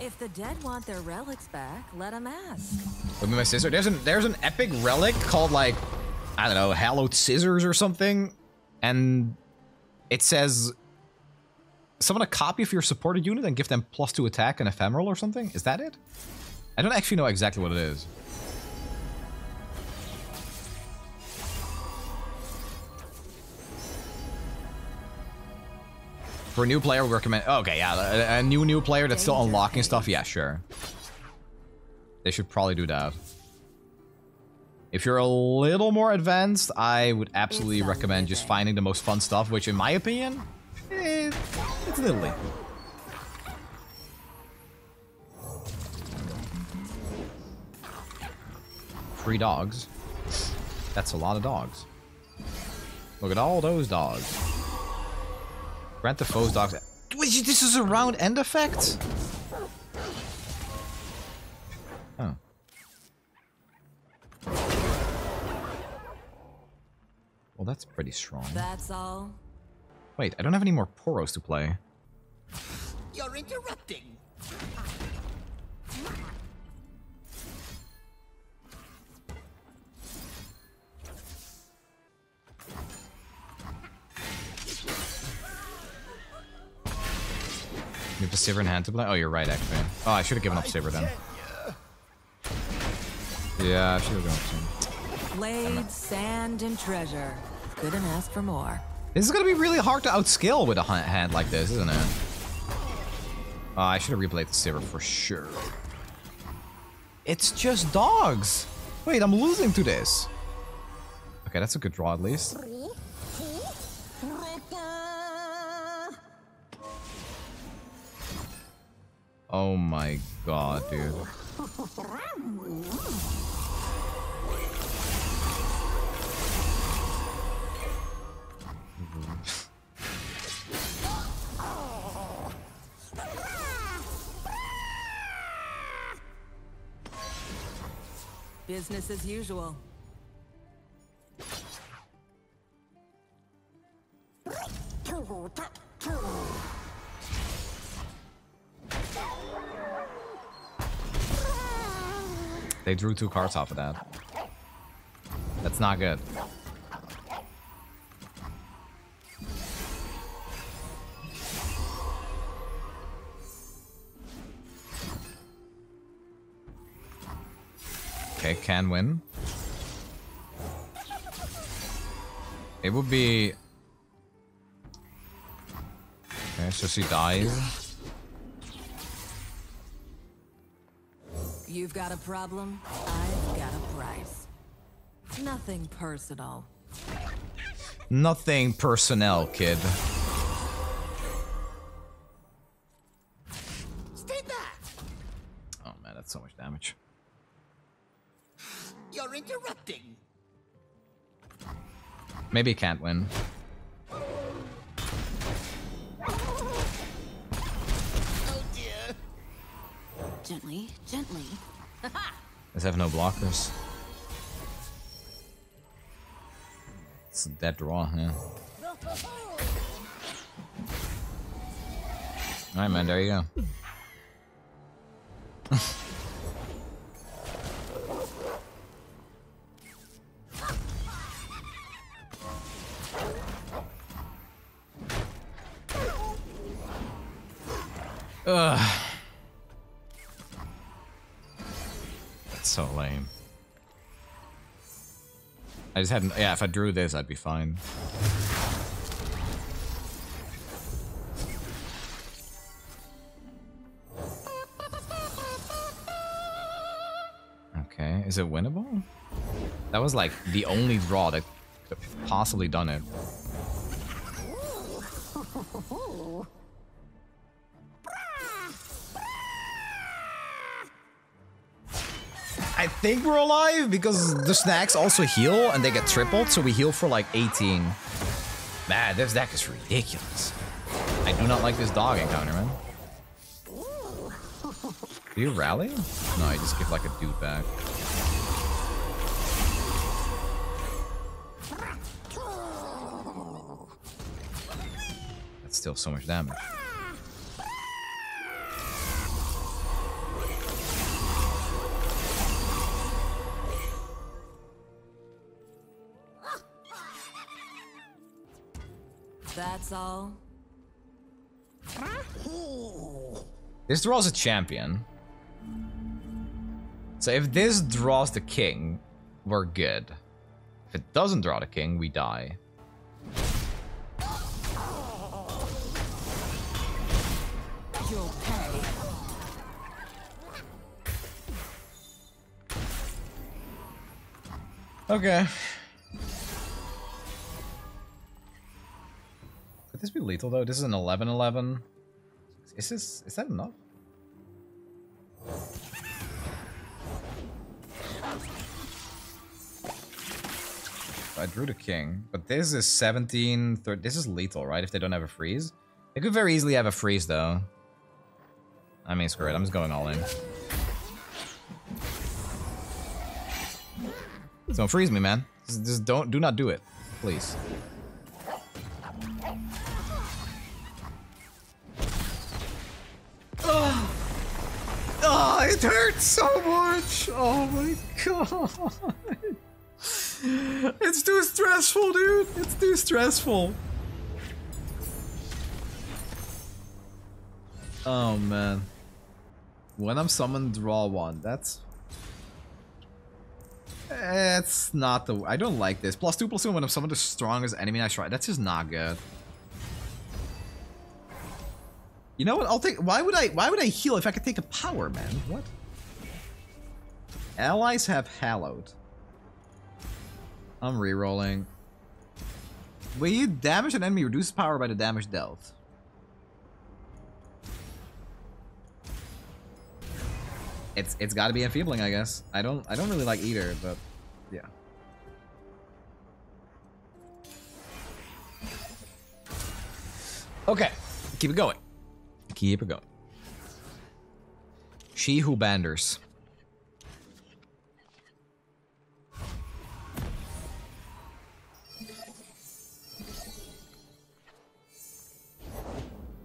If the dead want their relics back, let them ask. Look at my sister, there's an there's an epic relic called like I don't know, hallowed scissors or something, and it says summon a copy of your supported unit and give them plus two attack and ephemeral or something. Is that it? I don't actually know exactly what it is. For a new player, we recommend. Okay, yeah, a, a new new player that's still unlocking stuff. Yeah, sure. They should probably do that. If you're a little more advanced, I would absolutely recommend just finding the most fun stuff, which in my opinion, eh, it's Nidalee. Three dogs. That's a lot of dogs. Look at all those dogs. Grant the foe's dogs. Wait, this is a round end effect? Oh. Well, that's pretty strong. That's all. Wait, I don't have any more Poros to play. You're interrupting. You have the Sivir in hand to play? Oh, you're right, actually. Oh, I should have given up Sivir then. Yeah, I should have given up Sivir. Blades, sand, and treasure. Couldn't ask for more. This is gonna be really hard to outskill with a ha- hand like this, isn't it? Oh, I should have replayed the Sivir for sure. It's just dogs! Wait, I'm losing to this. Okay, that's a good draw at least. Oh my god, dude. Business as usual. They drew two cards off of that. That's not good. Okay, can win. It would be... Okay, so she dies. You've got a problem, I've got a price. Nothing personal. Nothing personnel, kid. Stay back! Oh man, that's so much damage. You're interrupting. Maybe can't win. Gently, gently. Let's have no blockers. It's dead draw, yeah. Alright, man, there you go. Ugh. So lame. I just hadn't. Yeah, if I drew this, I'd be fine. Okay, is it winnable? That was like the only draw that could have possibly done it. I think we're alive because the snacks also heal and they get tripled, so we heal for like 18. Man, this deck is ridiculous. I do not like this dog encounter, man. Do you rally? No, you just give like a dude back. That's still so much damage. That's all. This draws a champion. So if this draws the king, we're good. If it doesn't draw the king, we die. You'll pay. Okay. Could this be lethal though? This is an 11-11. Is this is that enough? I drew the king, but this is 17, 30, this is lethal, right? If they don't have a freeze. They could very easily have a freeze though. I mean, screw it, I'm just going all in. Don't freeze me, man. Just, just don't, do not do it, please. It hurts so much. Oh my god. It's too stressful, dude. It's too stressful. Oh man. When I'm summoned, draw one. That's it's not the. I don't like this. Plus two, plus two when I'm summoned the strongest enemy I try. That's just not good. You know what? I'll take. Why would I? Why would I heal if I could take a power, man? What? Allies have hallowed. I'm re-rolling. When you damage an enemy, reduce power by the damage dealt. It's it's got to be enfeebling, I guess. I don't I don't really like either, but yeah. Okay, keep it going. Keep it going. She who banders.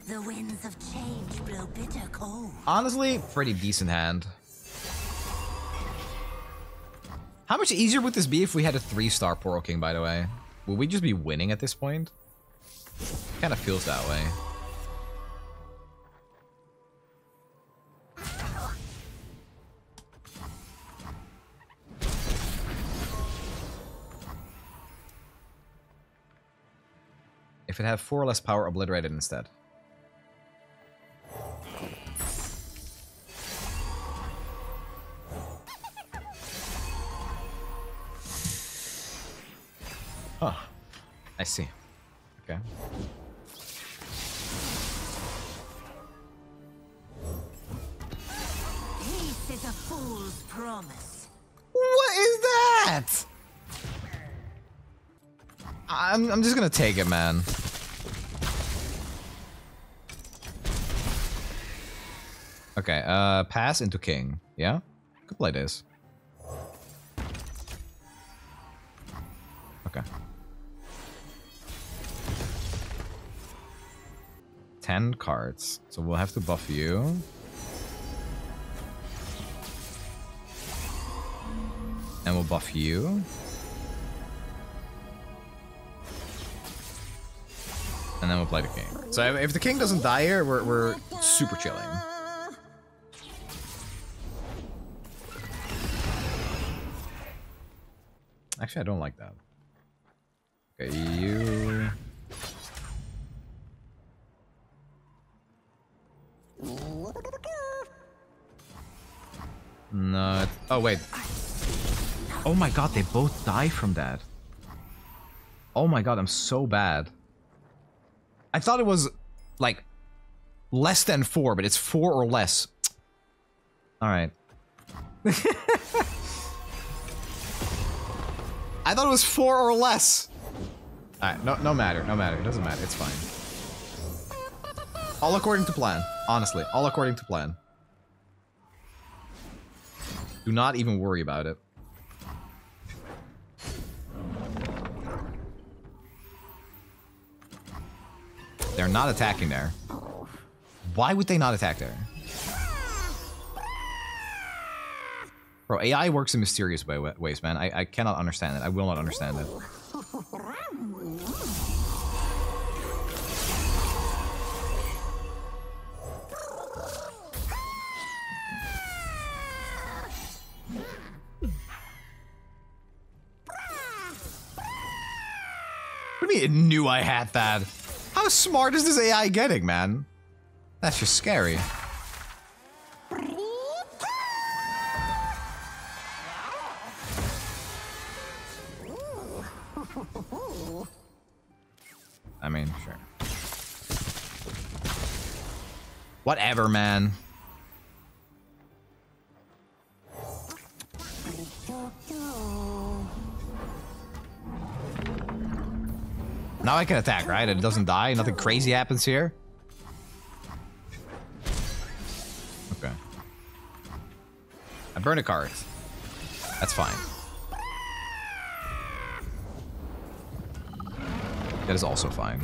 The winds of change blow bitter cold. Honestly, pretty decent hand. How much easier would this be if we had a three-star Poro King, by the way? Would we just be winning at this point? Kind of feels that way. If it had four or less power, obliterated instead. Huh. I see. Okay. Peace is a fool's promise. What is that? I'm, I'm just gonna take it, man. Okay, uh, pass into king. Yeah? Could play this. Okay. 10 cards. So we'll have to buff you. And we'll buff you. And then we'll play the king. So if- the king doesn't die here, we're, we're super chilling. Actually, I don't like that. Okay, you... No. Oh, wait. Oh my god, they both die from that. Oh my god, I'm so bad. I thought it was, like, less than four, but it's four or less. Alright. I thought it was four or less. Alright, no, no matter, no matter. It doesn't matter, it's fine. All according to plan. Honestly, all according to plan. Do not even worry about it. They're not attacking there. Why would they not attack there? Bro, AI works in mysterious way, ways, man. I, I cannot understand it. I will not understand it. What do you mean it knew I had that? How smart is this AI getting, man? That's just scary. I mean, sure. Whatever, man. Now I can attack, right? It doesn't die. Nothing crazy happens here. Okay. I burn a card. That's fine. That is also fine.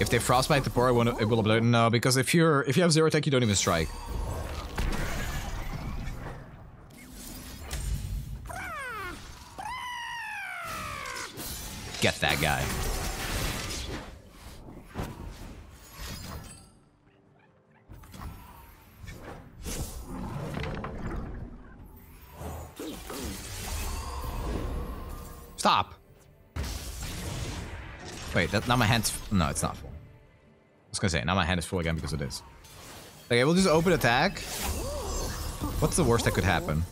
If they frostbite the poor, it, will obliterate. No, because if you're if you have zero attack, you don't even strike. Get that guy. now my hand's... No, it's not full. I was gonna say, now my hand is full again because it is. Okay, we'll just open attack. What's the worst that could happen?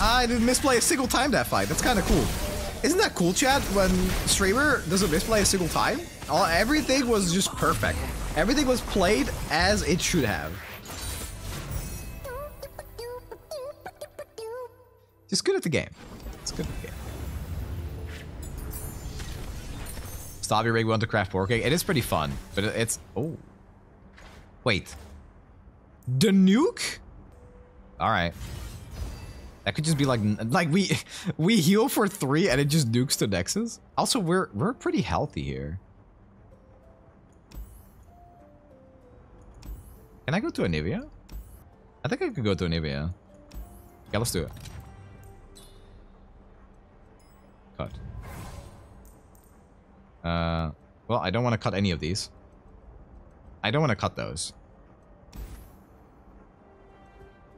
I didn't misplay a single time that fight. That's kind of cool. Isn't that cool, Chad? When streamer doesn't misplay a single time, all everything was just perfect. Everything was played as it should have. Just good at the game. It's good at the game. Stop your rig one to craft pork egg. It is pretty fun, but it's oh. Wait. The nuke? All right. That could just be like like we we heal for three and it just nukes the nexus. Also, we're we're pretty healthy here. Can I go to Anivia? I think I could go to Anivia. Yeah, let's do it. Cut. Uh, well, I don't want to cut any of these. I don't want to cut those.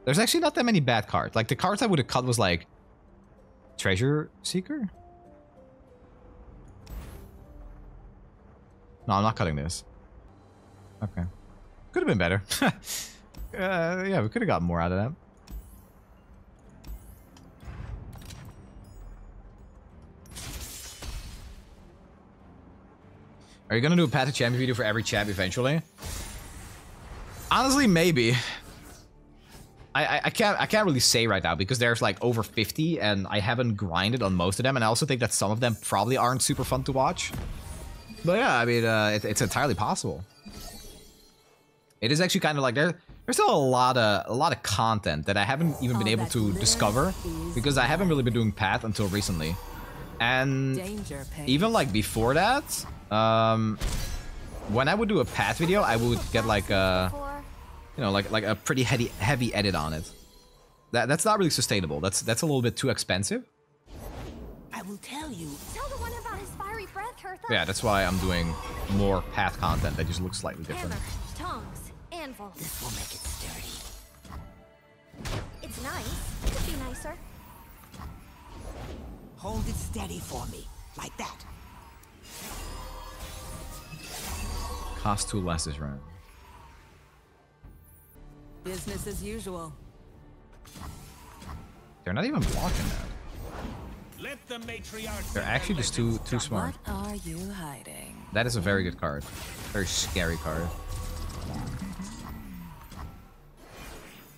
There's actually not that many bad cards. Like, the cards I would have cut was, like, Treasure Seeker? No, I'm not cutting this. Okay. Could have been better. uh, yeah, we could have got more out of that. Are you gonna do a Path to Champion video for every champ eventually? Honestly, maybe. I, I, I can't I can't really say right now because there's like over 50 and I haven't grinded on most of them and I also think that some of them probably aren't super fun to watch. But yeah, I mean, uh, it, it's entirely possible. It is actually kind of like there. There's still a lot of a lot of content that I haven't even been All able to discover because I haven't really been doing Path until recently, and even like before that, um, when I would do a Path video, I would get like a, you know, like like a pretty heavy heavy edit on it. That that's not really sustainable. That's that's a little bit too expensive. I will tell you. Tell the one about his fiery breath, Hertha. Yeah, that's why I'm doing more Path content that just looks slightly different. Hammer, tongs, anvil. This will make it sturdy. It's nice. It could be nicer. Hold it steady for me, like that. Cost two less this round. Business as usual. They're not even blocking that. Let the matriarch. They're actually just too too smart. What are you hiding? That is a very good card. Very scary card.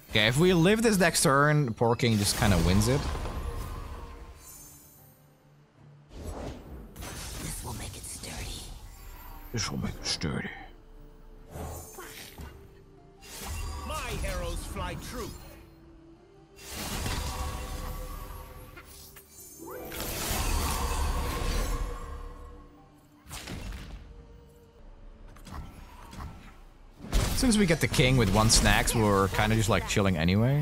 Okay, if we live this next turn, Poro King just kind of wins it. This will make it sturdy. This will make it sturdy. My arrows fly true. Since we get the king with one snacks, we're kind of just like chilling anyway.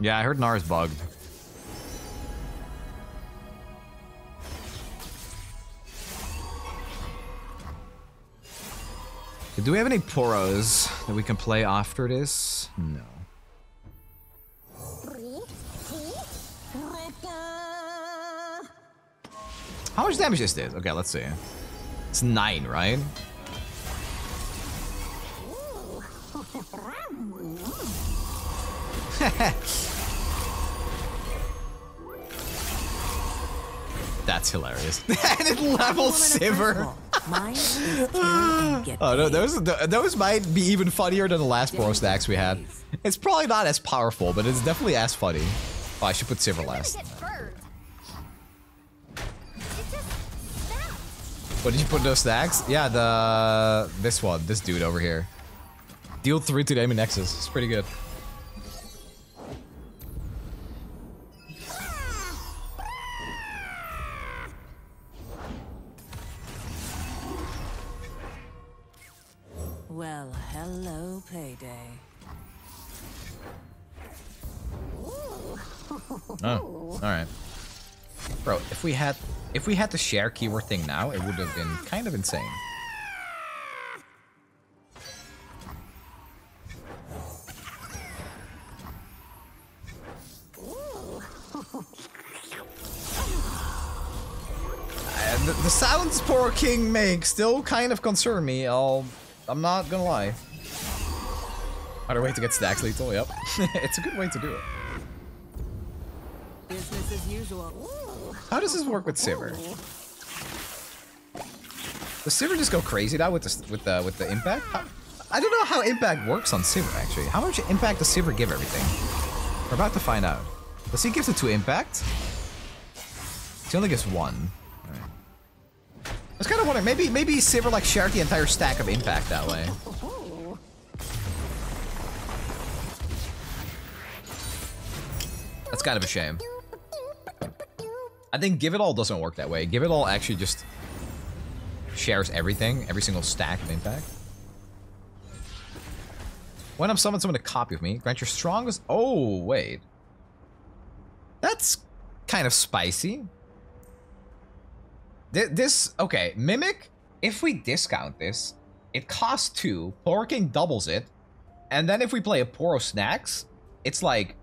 Yeah, I heard Nara's bugged. Do we have any poros that we can play after this? No. How much damage is this? Okay, let's see. It's nine, right? That's hilarious. and it levels Sivir. Mine is kill and get Oh no, those those might be even funnier than the last Poro Snacks we had. It's probably not as powerful, but it's definitely as funny. Oh, I should put Sivir last. What did you put in those stacks? Yeah, the this one, this dude over here. Deal three to the enemy nexus. It's pretty good. Well, hello, payday. Oh, all right. Bro, if we had if we had the share keyword thing now, it would have been kind of insane. The sounds Poro King makes still kind of concern me. I'll, I'm not gonna lie. Other way to get stacks lethal, yep. it's a good way to do it. Business as usual. How does this work with Sivir? Does Sivir just go crazy now with the with the with the impact? I don't know how impact works on Sivir actually. How much impact does Sivir give everything? We're about to find out. Does he give it two impact? He only gives one. I was kind of wondering, maybe maybe Sivir like shared the entire stack of impact that way. That's kind of a shame. I think Give It All doesn't work that way. Give It All actually just shares everything, every single stack of impact. When I'm summoned someone to copy of me, grant your strongest... Oh, wait. That's kind of spicy. Th this... Okay, Mimic, if we discount this, it costs two, Poro King doubles it, and then if we play a Poro Snacks, it's like...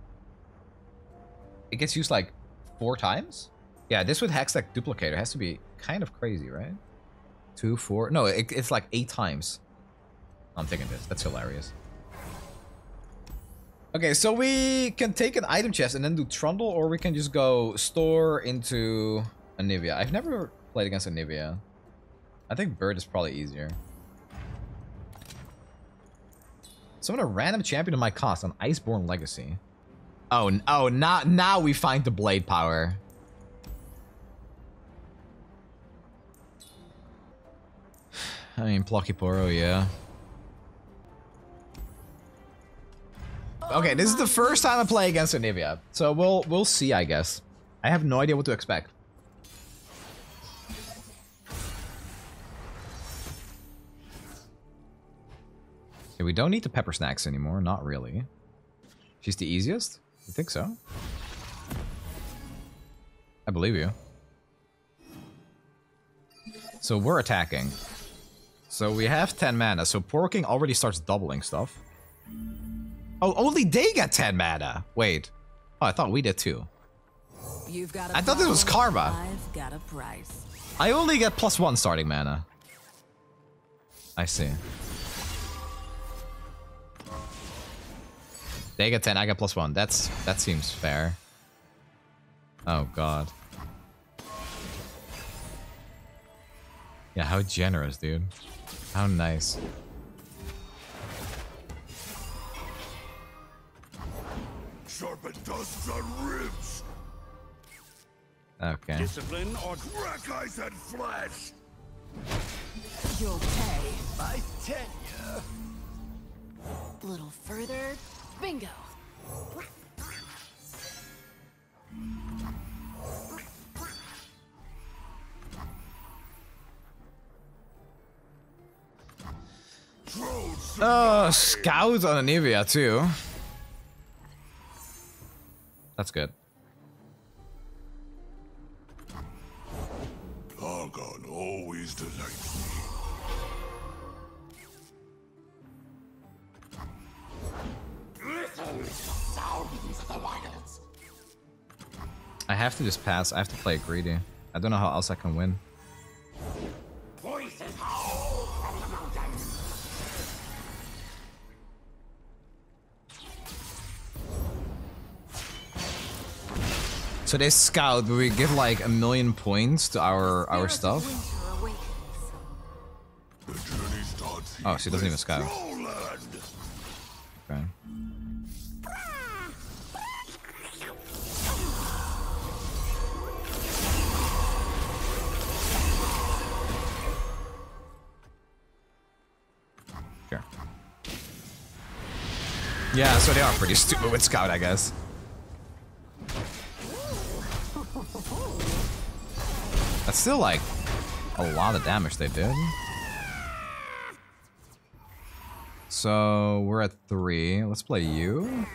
It gets used like four times? Yeah, this with Hextech Duplicator has to be kind of crazy, right? Two, four... No, it, it's like eight times. I'm thinking this. That's hilarious. Okay, so we can take an item chest and then do Trundle, or we can just go store into Anivia. I've never played against Anivia. I think Bird is probably easier. Summon a random champion to my cost on Iceborne Legacy. Oh, oh, not now we find the blade power. I mean, Poro, yeah. Okay, this is the first time I play against Anivia, so we'll we'll see, I guess. I have no idea what to expect. Okay, we don't need the pepper snacks anymore, not really. She's the easiest? I think so. I believe you. So we're attacking. So we have 10 mana, so Poro King already starts doubling stuff. Oh, only they get 10 mana. Wait. Oh, I thought we did too. You've got I thought this was karma. I've got a price. I only get plus one starting mana. I see. They get 10, I get plus one. That's that seems fair. Oh god. Yeah, how generous, dude. How nice. Sharpen tusks on ribs. Okay. Discipline or crack ice and flesh. You'll pay. I tenure. A little further. Bingo. Oh, scout on Anivia too. That's good. Argon always delights me. I have to just pass. I have to play greedy. I don't know how else I can win. So they scout, but we give like a million points to our our stuff. The journey starts Oh, she doesn't even scout. Okay. Sure. Yeah, so they are pretty stupid with scout, I guess. That's still like a lot of damage they did. So we're at three. Let's play you.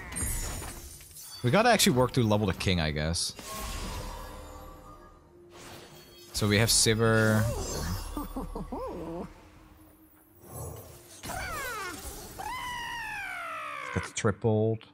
We gotta actually work through level to king, I guess. So we have Sivir. Got tripled.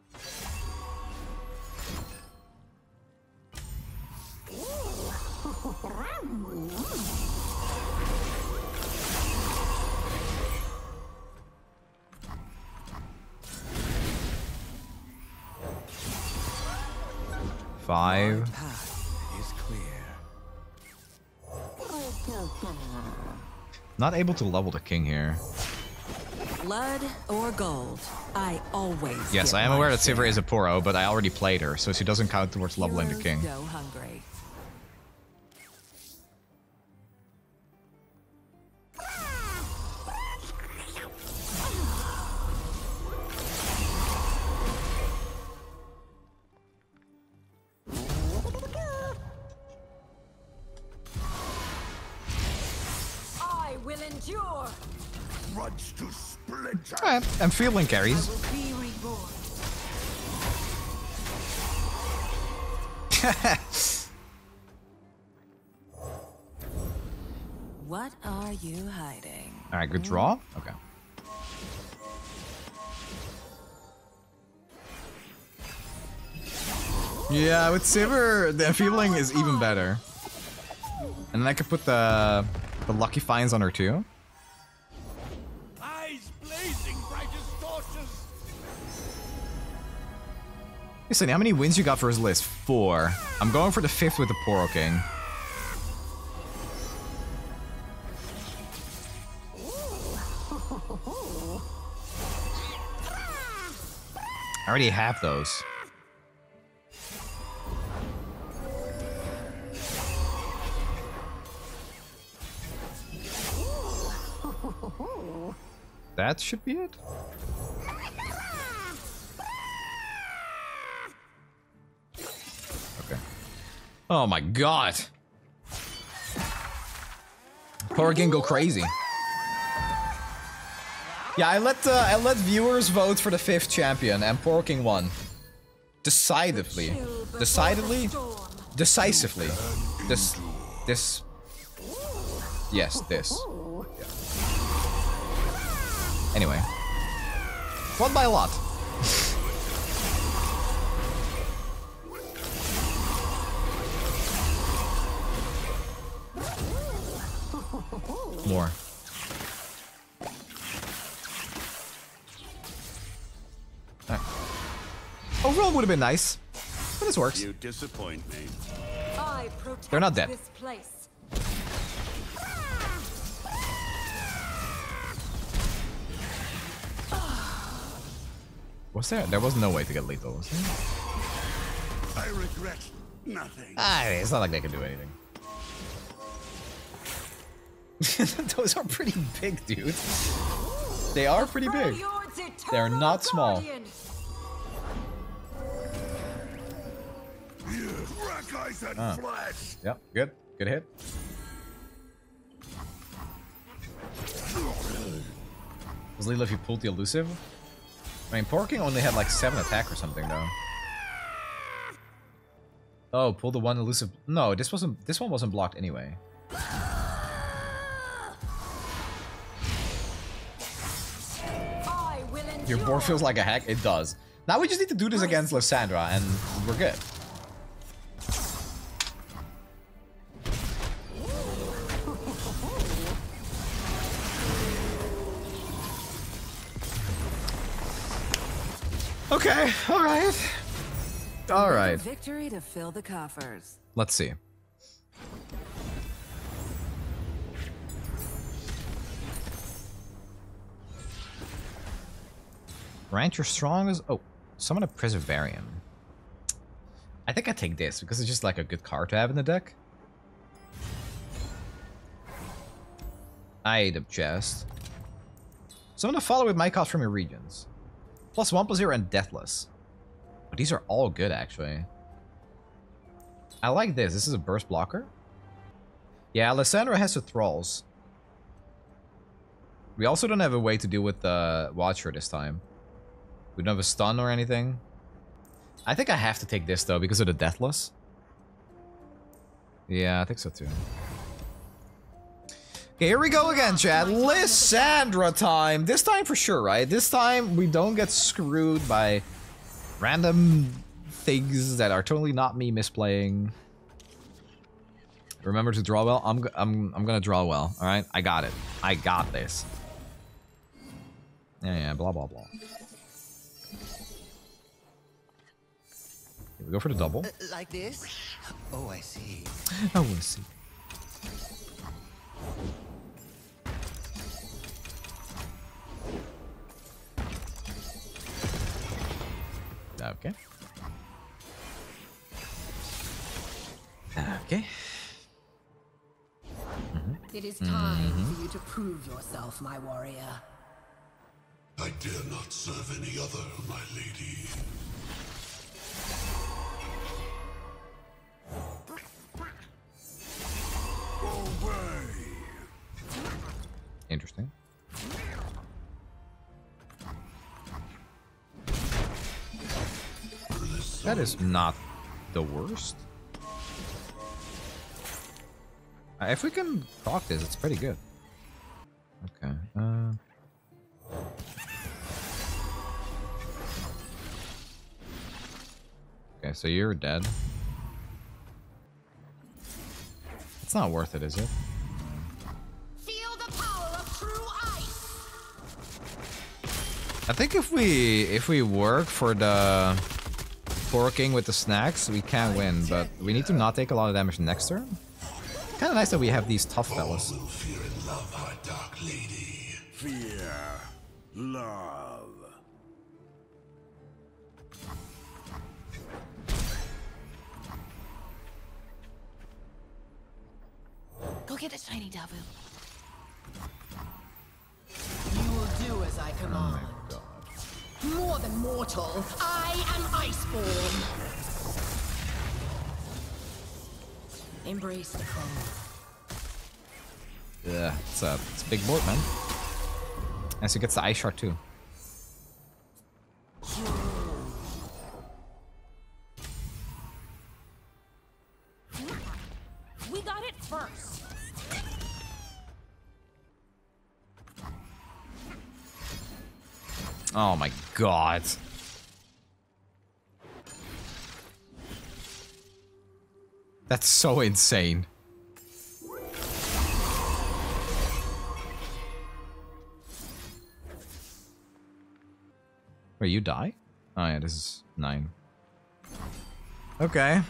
Five. Path is clear. Not able to level the king here. Blood or gold, I always. Yes, I am aware that. Sivir is a Poro, but I already played her, so she doesn't count towards leveling the king. Go hungry. Endure. Grudge to splinter. Alright, I'm feeling carries. Will be. What are you hiding? Alright, good hmm? draw. Okay. Yeah, with Sivir, the feeling is even better. And then I could put the the lucky finds on her too. Listen, how many wins you got for his list? Four. I'm going for the fifth with the Poro King. I already have those. That should be it. Oh my god. Porrigan go crazy. Yeah, I let uh, I let viewers vote for the fifth champion, and Poro King won. Decidedly, decidedly, decisively. This, this. Yes, this. Yeah. Anyway, won by a lot. More. Alright. Overall would have been nice, but this works. You disappoint me. I They're not dead. this place. Was there? There was no way to get lethal, was there? I regret nothing. Ah, it's not like they can do anything. Those are pretty big, dude. They are pretty big. They're not small. and Ah. Yep, good. Good hit. Was Lila if you pulled the elusive? I mean, Poro King only had like 7 attack or something, though. Oh, pull the one elusive. No, this wasn't. This one wasn't blocked anyway. Your board feels like a hack. It does. Now we just need to do this against Lissandra, and we're good. Okay, alright. Alright, Victory to fill the coffers. let's see. Rancher strong as oh, summon a Preservarium. I think I take this because it's just like a good card to have in the deck. Item chest. Summon a follow with my cost from your regions. Plus one plus zero and deathless. But these are all good actually. I like this. This is a burst blocker. Yeah, Lissandra has the thralls. We also don't have a way to deal with the Watcher this time. We don't have a stun or anything. I think I have to take this though because of the deathless. Yeah, I think so too. Okay, here we go again, Chad. Lissandra time. This time for sure, right? This time we don't get screwed by random things that are totally not me misplaying. Remember to draw well. I'm I'm I'm gonna draw well. All right, I got it. I got this. Yeah, yeah. Blah blah blah. We go for the double. Uh, like this? Oh, I see. Oh, we'll see. Okay. Okay. It is time for you to prove yourself, my warrior. I dare not serve any other, my lady. Interesting. That is not the worst. Uh, if we can talk this, it's pretty good. Okay. Uh... Okay, so you're dead. It's not worth it, is it? Feel the power of true ice! I think if we if we work for the forking with the snacks, we can win, but we need to not take a lot of damage next turn. Kind of nice that we have these tough fellas. Fear and love Go get a shiny Davu. You will do as I command. Oh More than mortal, I am Iceborn. Embrace the cold. Yeah, it's a it's a big board, man. And so it gets the ice shard too. We Oh my god. That's so insane. Wait, you die? Oh yeah, this is nine. Okay.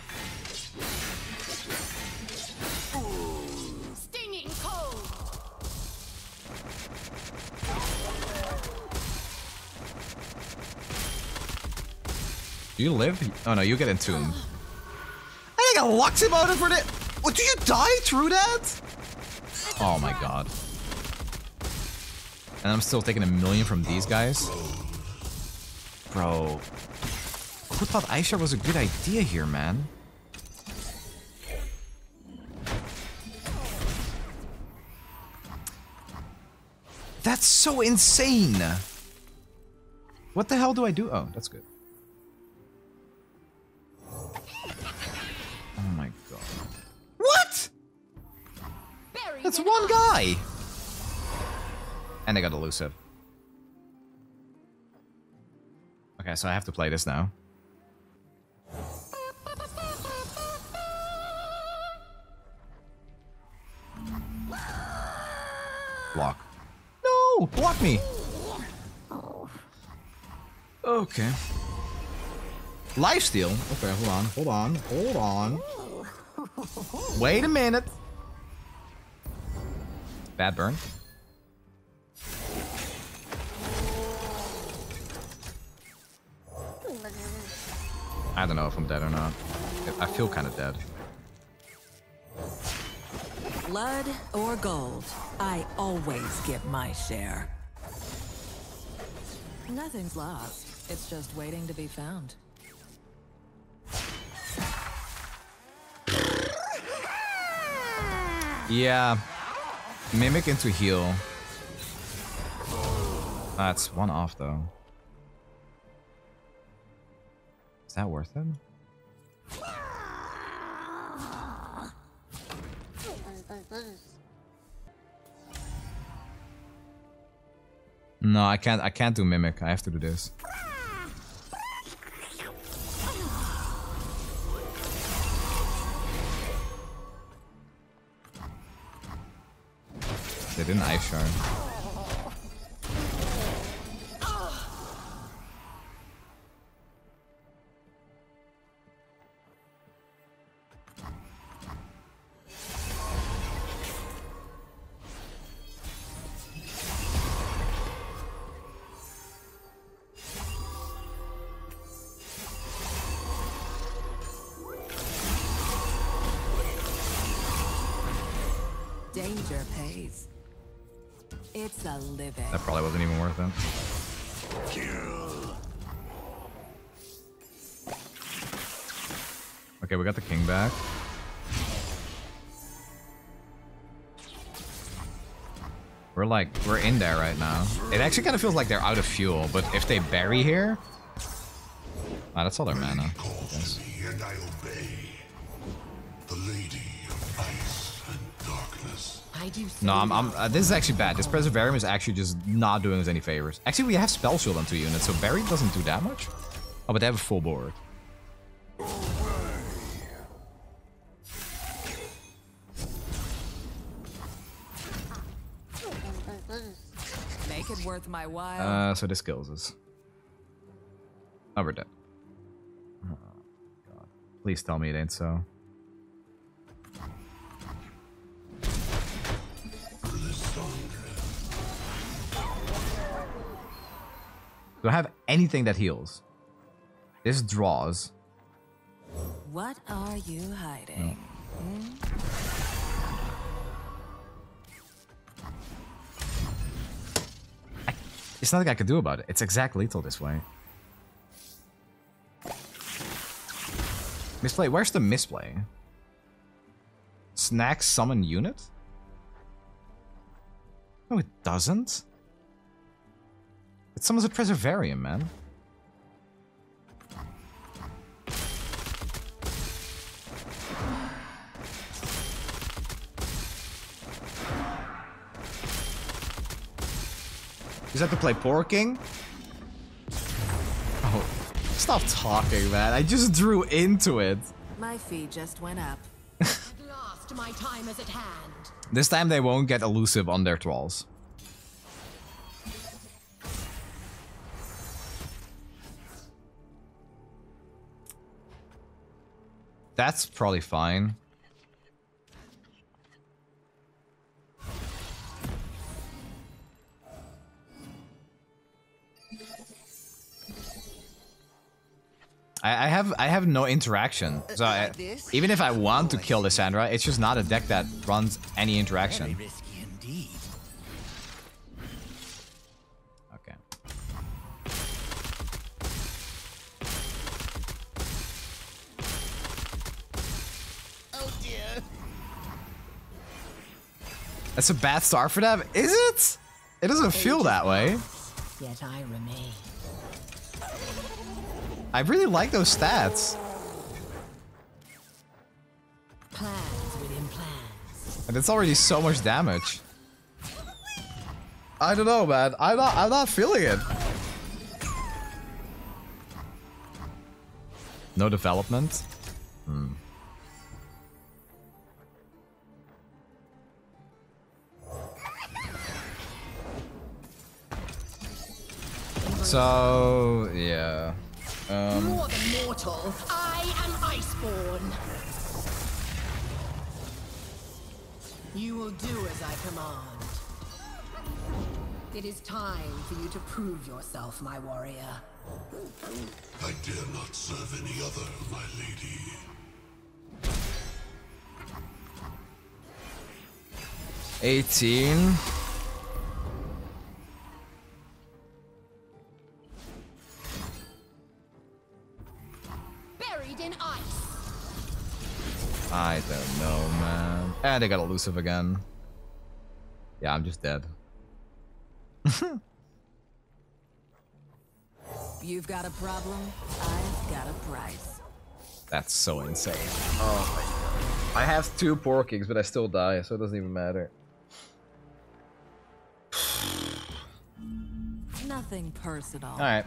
Do you live? Oh no, you get entombed. I think I locked him out of it. What, do you die through that? Oh my god. And I'm still taking a million from these guys? Bro. Who thought Aisha was a good idea here, man? That's so insane! What the hell do I do? Oh, that's good. One guy! And I got elusive. Okay, so I have to play this now. Block. No! Block me! Okay. Lifesteal? Okay, hold on, hold on, hold on. Wait a minute. Bad burn. I don't know if I'm dead or not. I feel kind of dead. Blood or gold, I always get my share. Nothing's lost. It's just waiting to be found. Yeah. Mimic into heal. That's one off though. Is that worth it? No, I can't I can't do mimic. I have to do this. They didn't ice shard. Like, we're in there right now. It actually kind of feels like they're out of fuel, but if they bury here... Ah, that's all their mana. I guess. And I obey. The lady of ice and darkness. I do No, I'm, I'm, uh, this is actually bad. This Preservarium is actually just not doing us any favors. Actually, we have Spell Shield on two units, so Bury doesn't do that much. Oh, but they have a full board. My while. Uh, so this kills us. Oh, we're dead. Oh, God. Please tell me it ain't so. Do I have anything that heals? This draws. what are you hiding? It's nothing I can do about it. It's exact lethal this way. Misplay. Where's the misplay? Snack summon unit? No, it doesn't. It summons a Preservarium, man. Is that to play Poro King? Oh, stop talking, man. I just drew into it. My fee just went up. At last, my time is at hand. This time they won't get elusive on their trolls. That's probably fine. I, I have I have no interaction. So I, even if I want to oh, kill Lissandra, it's just not a deck that runs any interaction. Okay. Oh dear. That's a bad start for them, is it? It doesn't feel that way. Yet I remain. I really like those stats. Plans within plans. And it's already so much damage. I don't know, man. I'm not I'm not feeling it. No development? Hmm. So, yeah. Um, More than mortal, I am Iceborn. You will do as I command. It is time for you to prove yourself, my warrior. I dare not serve any other, my lady. Eighteen. Buried in ice. I don't know, man. And they got elusive again. Yeah, I'm just dead. You've got a problem, I've got a price. That's so insane. Oh my god. I have two Poro Kings, but I still die, so it doesn't even matter. Nothing personal. Alright.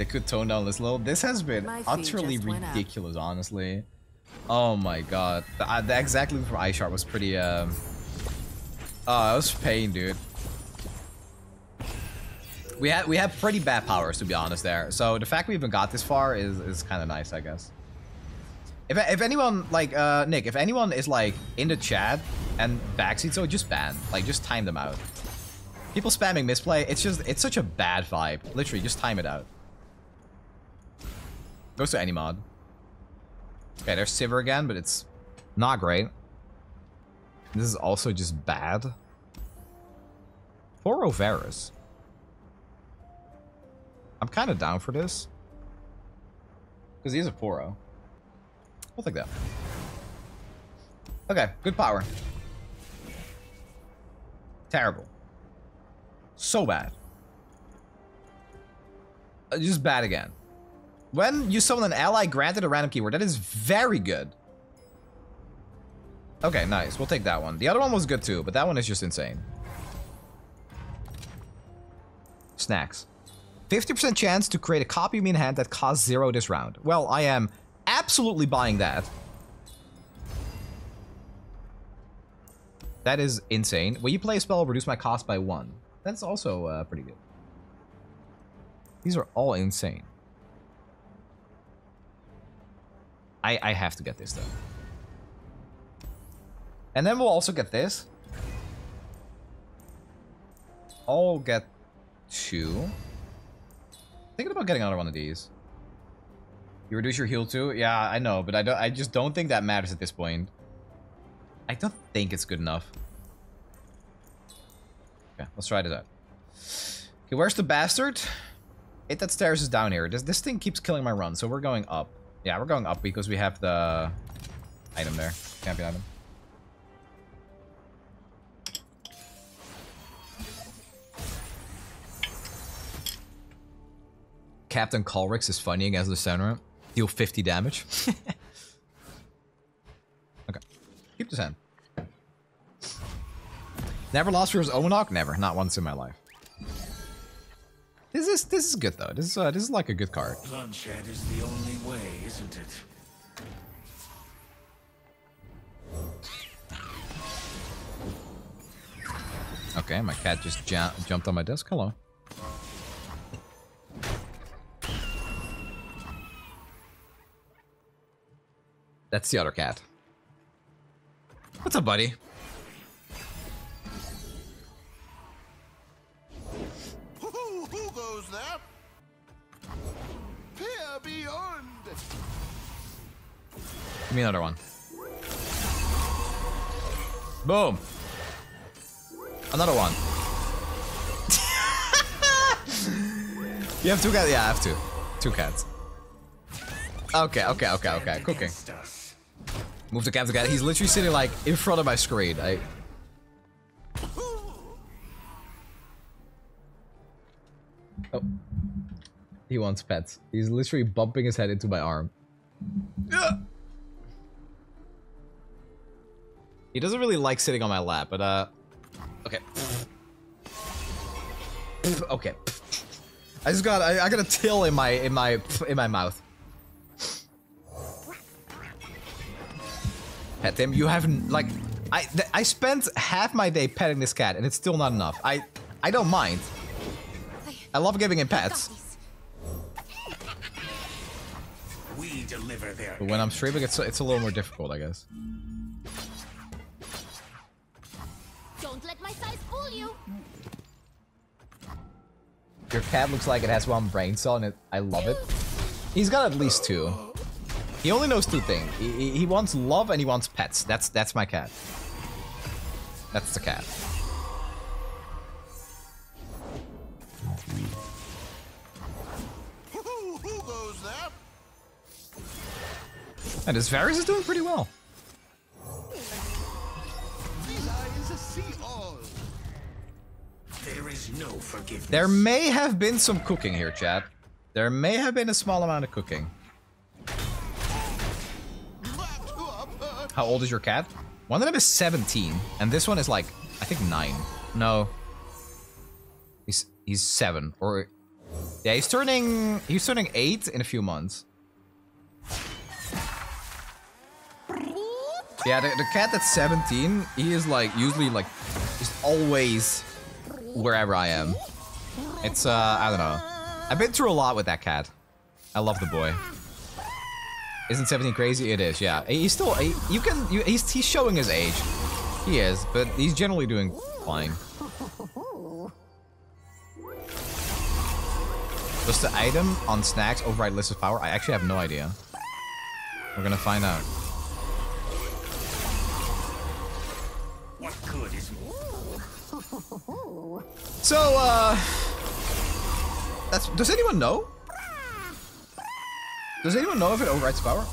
They could tone down this little. This has been utterly just went up. ridiculous, honestly. Oh my god. The, uh, the exact loop from iSharp was pretty, um... Oh, it was pain, dude. We had we have pretty bad powers, to be honest, there. So the fact we even got this far is, is kind of nice, I guess. If, if anyone, like, uh, Nick, if anyone is, like, in the chat and backseat, so just ban. Like, just time them out. People spamming misplay, it's just, it's such a bad vibe. Literally, just time it out. Goes to any mod. Okay, there's Sivir again, but it's not great. This is also just bad. Poor Varus. I'm kind of down for this. Because he's a Poro. We'll take that. Okay, good power. Terrible. So bad. Uh, Just bad again. When you summon an ally granted a random keyword, that is very good. Okay, nice. We'll take that one. The other one was good too, but that one is just insane. Snacks. 50% chance to create a copy of me in hand that costs zero this round. Well, I am absolutely buying that. That is insane. When you play a spell, reduce my cost by one. That's also uh, pretty good. These are all insane. I, I have to get this though. And then we'll also get this. I'll get two. Thinking about getting another one of these. You reduce your heal too? Yeah, I know, but I don't. I just don't think that matters at this point. I don't think it's good enough. Okay, let's try this out. Okay, where's the bastard? It That Stares is down here. This this thing keeps killing my run, so we're going up. Yeah, we're going up because we have the item there. Champion item. Captain Colrix is funny against the center. Deal 50 damage. okay. Keep this hand. Never lost for versus Omenok? Never. Not once in my life. This is this is good though. This is uh, this is like a good card. Bloodshed is the only way, isn't it? Okay, my cat just ju jumped on my desk. Hello. That's the other cat. What's up, buddy? Give me another one. Boom. Another one. you have two cats? Yeah, I have two. Two cats. Okay, okay, okay, okay. Cooking. Move the cat to cat. He's literally sitting like in front of my screen. I. Oh. He wants pets. He's literally bumping his head into my arm. He doesn't really like sitting on my lap, but uh, okay. Okay. I just got I, I got a till in my in my in my mouth. Pet him. You haven't like I th I spent half my day petting this cat and it's still not enough. I I don't mind. I love giving him pets. We deliver their But when I'm streaming, it's it's a little more difficult, I guess. Your cat looks like it has one brain cell, and it, I love it. He's got at least two. He only knows two things. He, he, wants love and he wants pets. That's that's my cat. That's the cat. Who, who goes there? And his Varus is doing pretty well. No forgiveness. There may have been some cooking here, chat. There may have been a small amount of cooking. How old is your cat? One of them is 17, and this one is like, I think 9. No. He's he's 7 or Yeah, he's turning he's turning 8 in a few months. Yeah, the, the cat that's 17, he is like usually like he's always wherever I am. It's uh I don't know. I've been through a lot with that cat. I love the boy. Isn't 17 crazy? It is, yeah. He's still, he, you can, you, he's, he's showing his age. He is, but he's generally doing fine. Does the item on snacks override list of power? I actually have no idea. We're gonna find out. What is So, uh... That's, does anyone know? Does anyone know if it overrides power?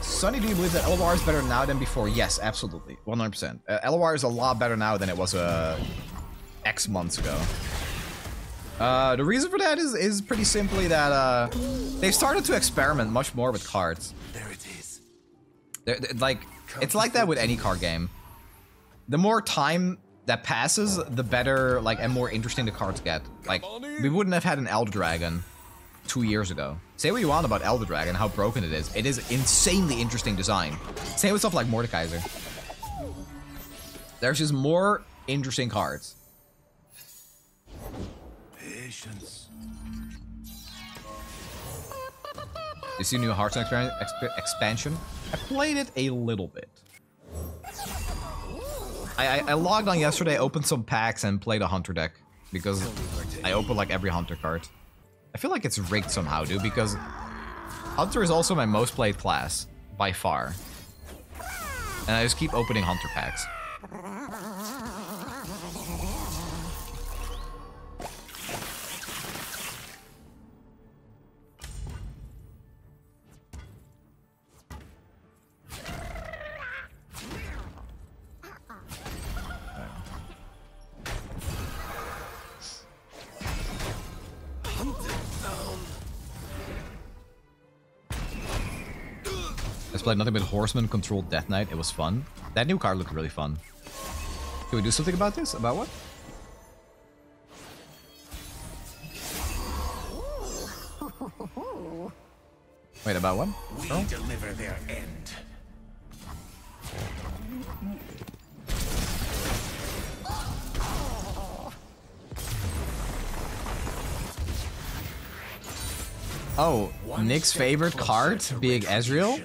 Sunny, do you believe that LOR is better now than before? Yes, absolutely. 100%. Uh, LOR is a lot better now than it was uh, X months ago. Uh, the reason for that is, is pretty simply that uh, they've started to experiment much more with cards. There it is. They're, they're- like, it's like that with any card game. The more time that passes, the better, like, and more interesting the cards get. Like, we wouldn't have had an Elder Dragon two years ago. Say what you want about Elder Dragon, how broken it is. It is insanely interesting design. Same with stuff like Mordekaiser. There's just more interesting cards. Patience. You see new Hearthstone exp- expansion? I played it a little bit. I, I, I logged on yesterday, opened some packs, and played a Hunter deck. Because I opened like every Hunter card. I feel like it's rigged somehow, dude, because Hunter is also my most played class, by far. And I just keep opening Hunter packs. Let's nothing but Horseman controlled Death Knight. It was fun. That new card looked really fun. Can we do something about this? About what? Wait, about what? We Earl? deliver their end. Oh, Nick's favorite card being Ezreal?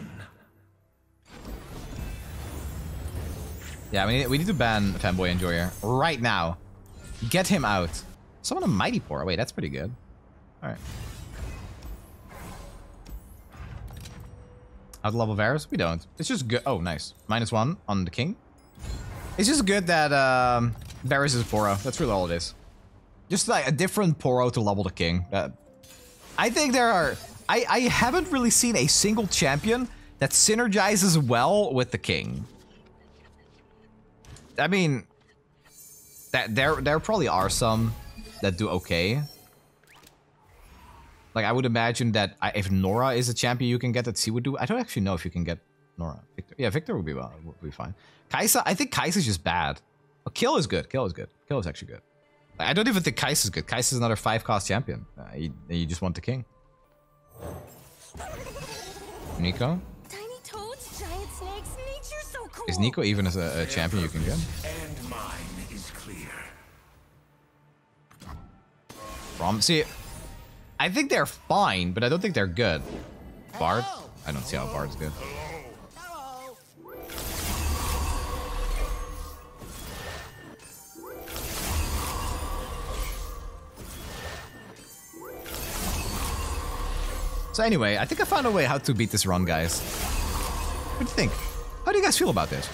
Yeah, we need, we need to ban Fanboy Enjoyer right now. Get him out. Summon a Mighty Poro. Wait, that's pretty good. Alright. How to level Varus? We don't. It's just good. Oh, nice. Minus one on the King. It's just good that um, Varus is Poro. That's really all it is. Just like a different Poro to level the King. Uh, I think there are... I, I haven't really seen a single champion that synergizes well with the King. I mean, that there there probably are some that do okay. Like I would imagine that I, if Norra is a champion you can get that she would do. I don't actually know if you can get Norra. Viktor, yeah, Viktor would be well, would be fine. Kai'Sa, I think Kai'Sa's just bad. Oh, Kill is good. Kill is good. Kill is actually good. I don't even think Kai'Sa's good. Kai'Sa's another five cost champion. Uh, you, you just want the king. Neeko? Is Neeko even as a, a champion you can get? And mine is clear. From see, I think they're fine, but I don't think they're good. Bard? I don't see how Bard's good. So anyway, I think I found a way how to beat this run, guys. What do you think? How do you guys feel about this?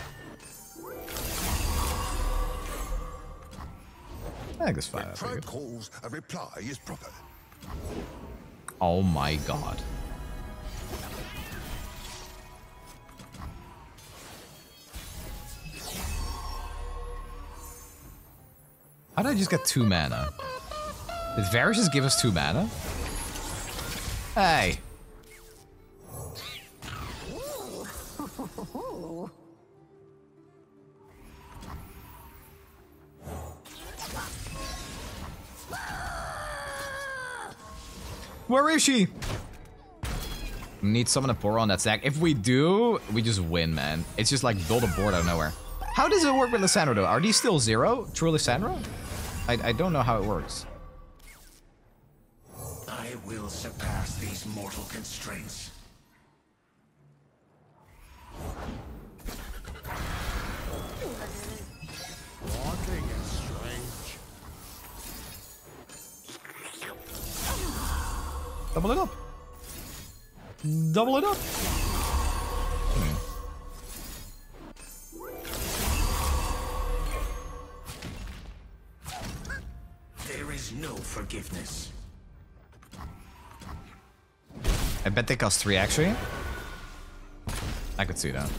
I think it's fine. Tribe calls, a reply is proper. Oh my god. How did I just get two mana? Did Varus just give us two mana? Hey. Is she? Need someone to pour on that stack. If we do, we just win, man. It's just like build a board out of nowhere. How does it work with Lissandra, though? Are these still zero? True Lissandra? I, I don't know how it works. I will surpass these mortal constraints. double it up. There is no forgiveness. I bet they cost three, actually. I could see that.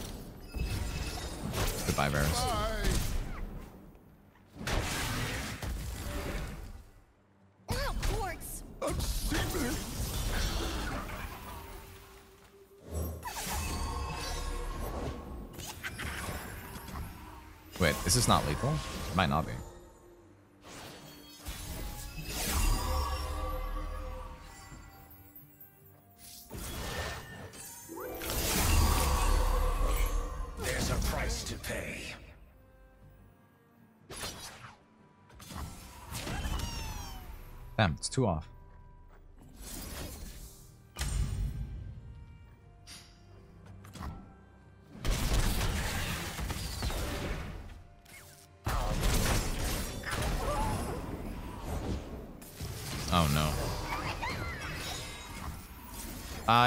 Goodbye, Varus. Is not lethal? It might not be. There's a price to pay. Damn, it's two off.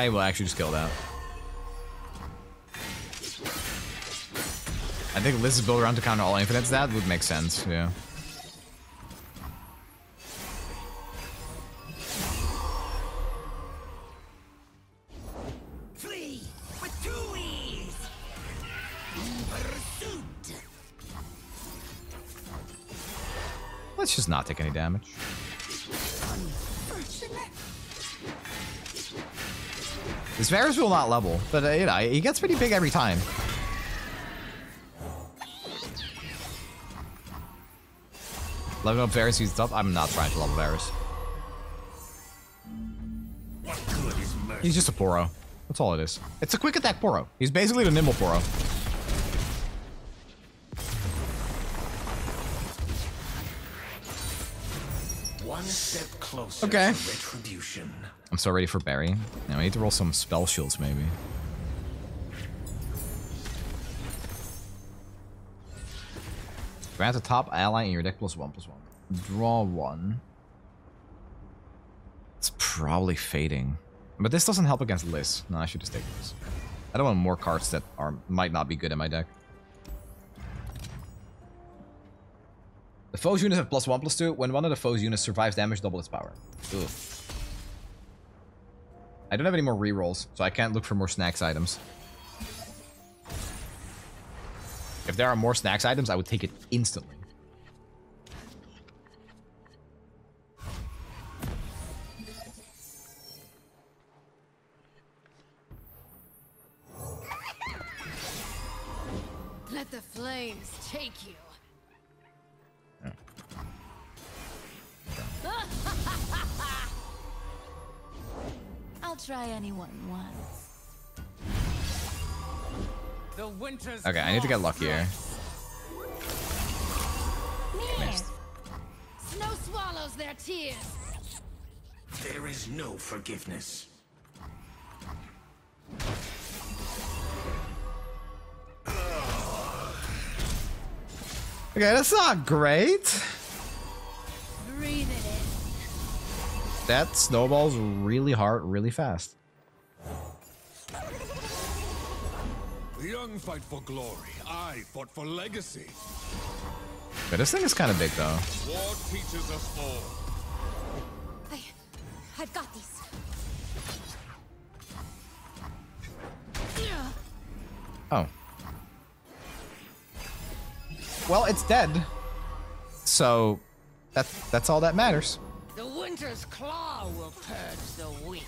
I will actually just kill that. I think Liz is built around to counter all infinites. That would make sense, yeah. Flee with two E's. Pursuit. Let's just not take any damage. Varus will not level, but uh, you know, he gets pretty big every time. Leveling up Varus he's up. I'm not trying to level Varus. What good is mercy? He's just a Poro. That's all it is. It's a quick attack Poro. He's basically the nimble Poro. One step closer Okay. retribution. I'm so ready for Barry. Now I need to roll some spell shields, maybe. Grant a top ally in your deck plus one plus one. Draw one. It's probably fading. But this doesn't help against Liz. No, I should just take this. I don't want more cards that are might not be good in my deck. The foe's units have plus one plus two. When one of the foe's units survives damage, double its power. I don't have any more rerolls, so I can't look for more snacks items. If there are more snacks items, I would take it instantly. Let the flames take you. I'll try anyone once. The winter's Okay, I need to get luckier. Missed. Snow swallows their tears. There is no forgiveness. Okay, that's not great. Breathe it in. That snowballs really hard, really fast. The young fight for glory. I fought for legacy. But this thing is kind of big, though. War teaches us all. I, I've got these. Oh. Well, it's dead. So, that, that's all that matters. The winter's claw will purge the weak.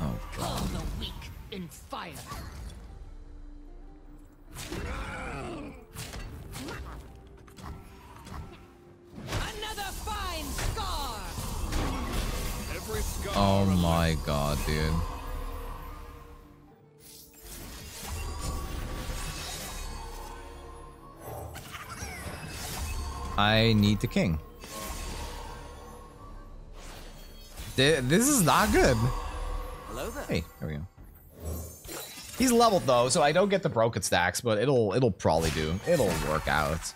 Oh, Call the weak in fire. Another fine scar. Every scar Oh my god, dude. I need the king. This is not good. Hello there. Hey, there we go. He's leveled though, so I don't get the broken stacks, but it'll it'll probably do. It'll work out.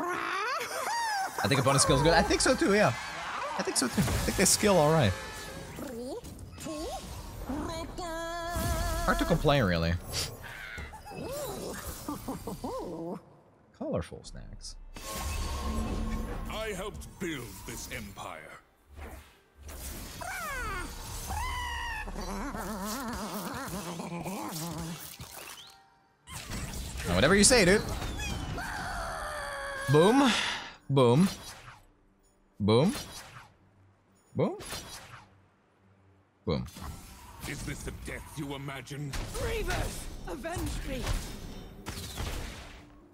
I think a bonus skill is good. I think so too. Yeah, I think so too. I think they skill all right. Hard to complain, really. Colorful snacks. I helped build this empire. Whatever you say, dude. Boom. Boom. Boom. Boom. Boom. Is this the death you imagine? Grievous, avenge me.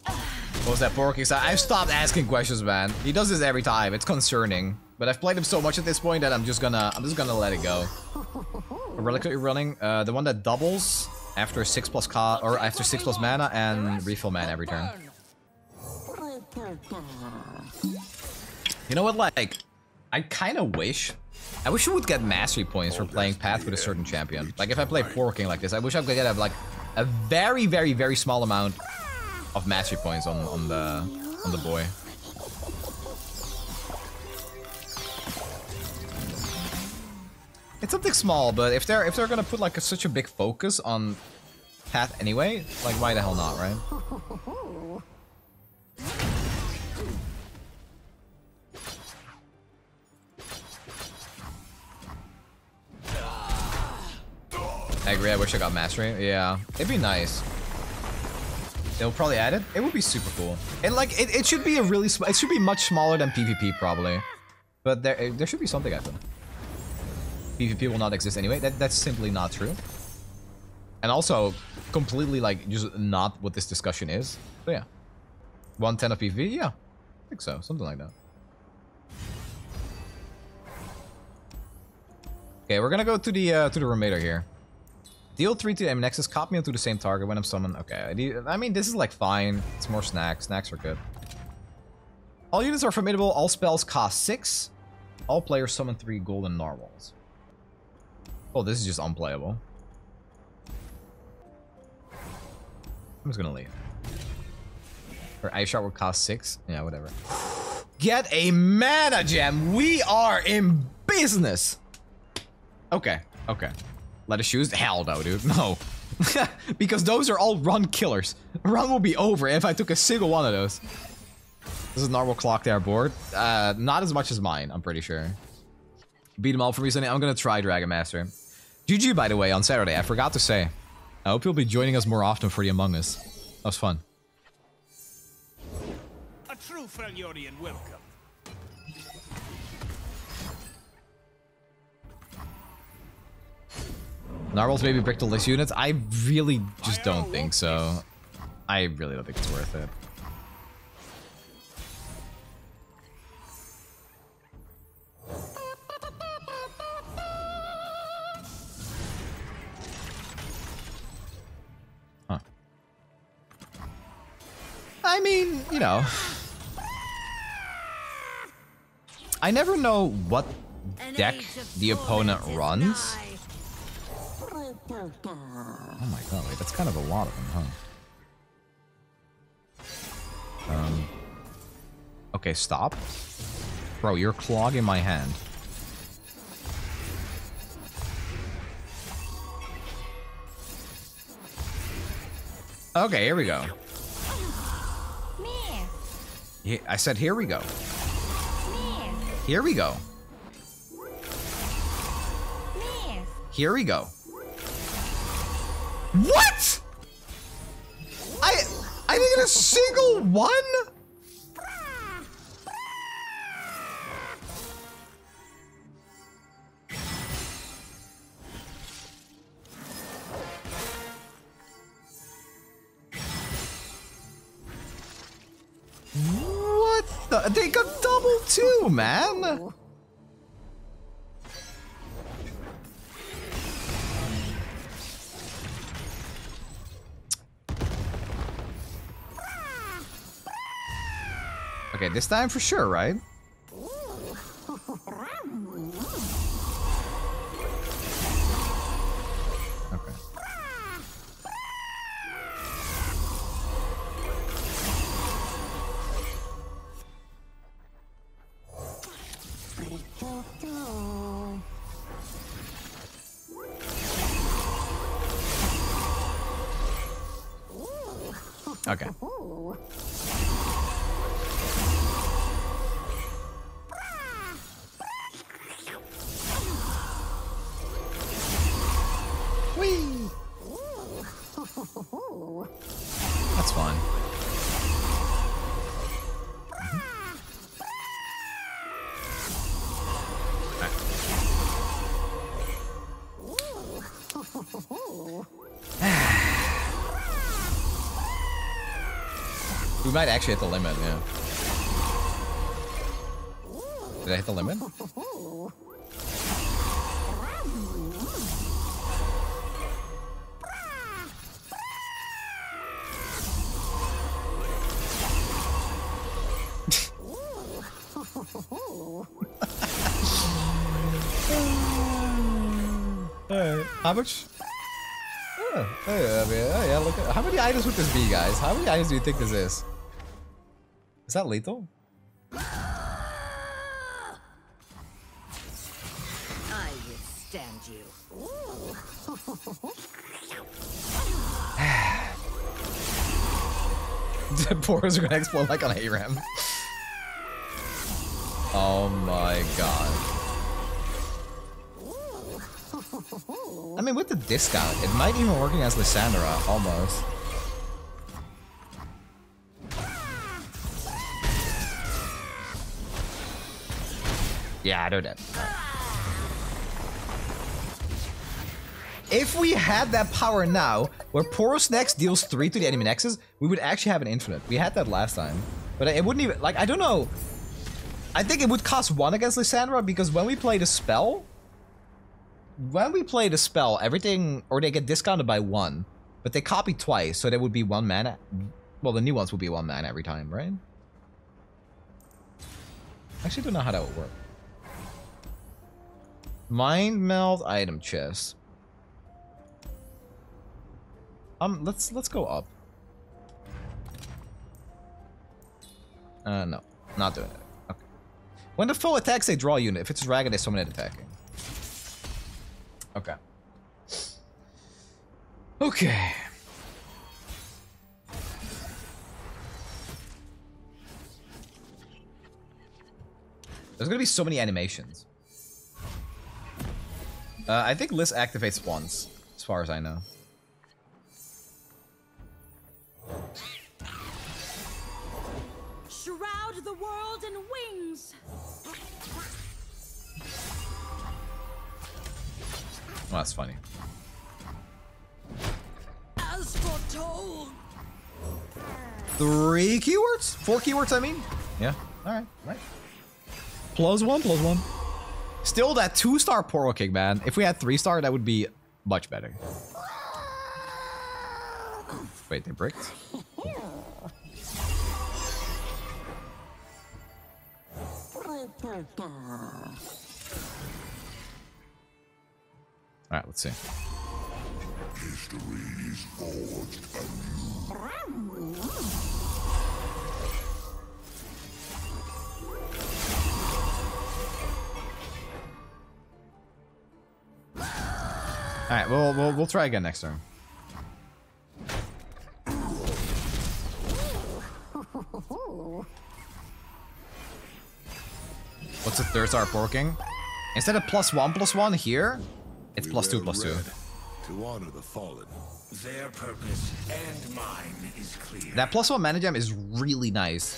What was that Porky side? I've stopped asking questions, man. He does this every time. It's concerning. But I've played him so much at this point that I'm just gonna I'm just gonna let it go. You're running, uh, the one that doubles after six plus co or after six plus mana and refill mana every turn. You know what? Like, I kind of wish. I wish we would get mastery points for playing Path with a certain champion. Like, if I play Poro King like this, I wish I could get like a very, very, very small amount of mastery points on on the on the boy. It's something small, but if they're if they're gonna put like a, such a big focus on path anyway, like why the hell not, right? I agree. I wish I got mastery. Yeah, it'd be nice. They'll probably add it. It would be super cool. And like, it, it should be a really it should be much smaller than PvP probably, but there eh, there should be something I think. PvP will not exist anyway. That that's simply not true. And also, completely like just not what this discussion is. But yeah, one ten of PvP. Yeah, I think so. Something like that. Okay, we're gonna go to the uh, to the Remader here. Deal 3 to M Nexus, copy onto the same target when I'm summoned. Okay, I, I mean, this is like fine. It's more snacks. Snacks are good. All units are formidable. All spells cost 6. All players summon 3 golden narwhals. Oh, this is just unplayable. I'm just gonna leave. Or Ice shot would cost 6. Yeah, whatever. Get a mana gem! We are in business! Okay, okay. Let us choose? Hell no, dude. No. because those are all run killers. Run will be over if I took a single one of those. This is normal clock there board. Uh, not as much as mine, I'm pretty sure. Beat them all for me, Sunny. I'm gonna try Dragon Master. GG, by the way, on Saturday. I forgot to say. I hope you'll be joining us more often for the Among Us. That was fun. A true Freljordian welcome. Narwhals maybe brick the list units? I really just don't think so. I really don't think it's worth it. I mean, you know. I never know what deck the opponent runs. Oh my god, wait, that's kind of a lot of them, huh? Um. Okay, stop. Bro, you're clogging my hand. Okay, here we go. I said here we go. Here we go. Here we go. What? I I didn't get a single one? They got double too, man. Okay, this time for sure, right? Okay. Whee! That's fine. Might actually hit the limit, yeah. Did I hit the limit? Alright, how much? Oh, yeah, I mean, oh, yeah, look at how many items would this be, guys? How many items do you think this is? Is that lethal? I withstand you. The Poros are gonna explode like on ARAM. Oh my god. I mean, with the discount, it might even work against Lissandra, almost. Yeah, I know that. If we had that power now, where Poros Next deals 3 to the enemy nexus, we would actually have an infinite. We had that last time. But it wouldn't even, like, I don't know. I think it would cost 1 against Lissandra, because when we play the spell, when we play the spell, everything, or they get discounted by 1, but they copy twice, so there would be 1 mana. Well, the new ones would be 1 mana every time, right? I actually don't know how that would work. Mind meld item chest. Um, let's let's go up. Uh, no, not doing it. Okay. When the foe attacks a draw unit, if it's a dragon, they summon it attacking. Okay. Okay. There's gonna be so many animations. Uh, I think Liz activates once, as far as I know. Shroud the world in wings. Well, that's funny. As foretold. Three keywords? Four keywords, I mean? Yeah. Alright, right. Plus one, plus one. Still that two-star Poro King, man. If we had three-star, that would be much better. Wait, they bricked? Alright, let's see. History is forged Alright, we'll, we'll, we'll try again next turn. What's the third star Poro King? Instead of plus one plus one here, it's plus two plus two. To honor the fallen. Their purpose and mine is clear. That plus one mana gem is really nice.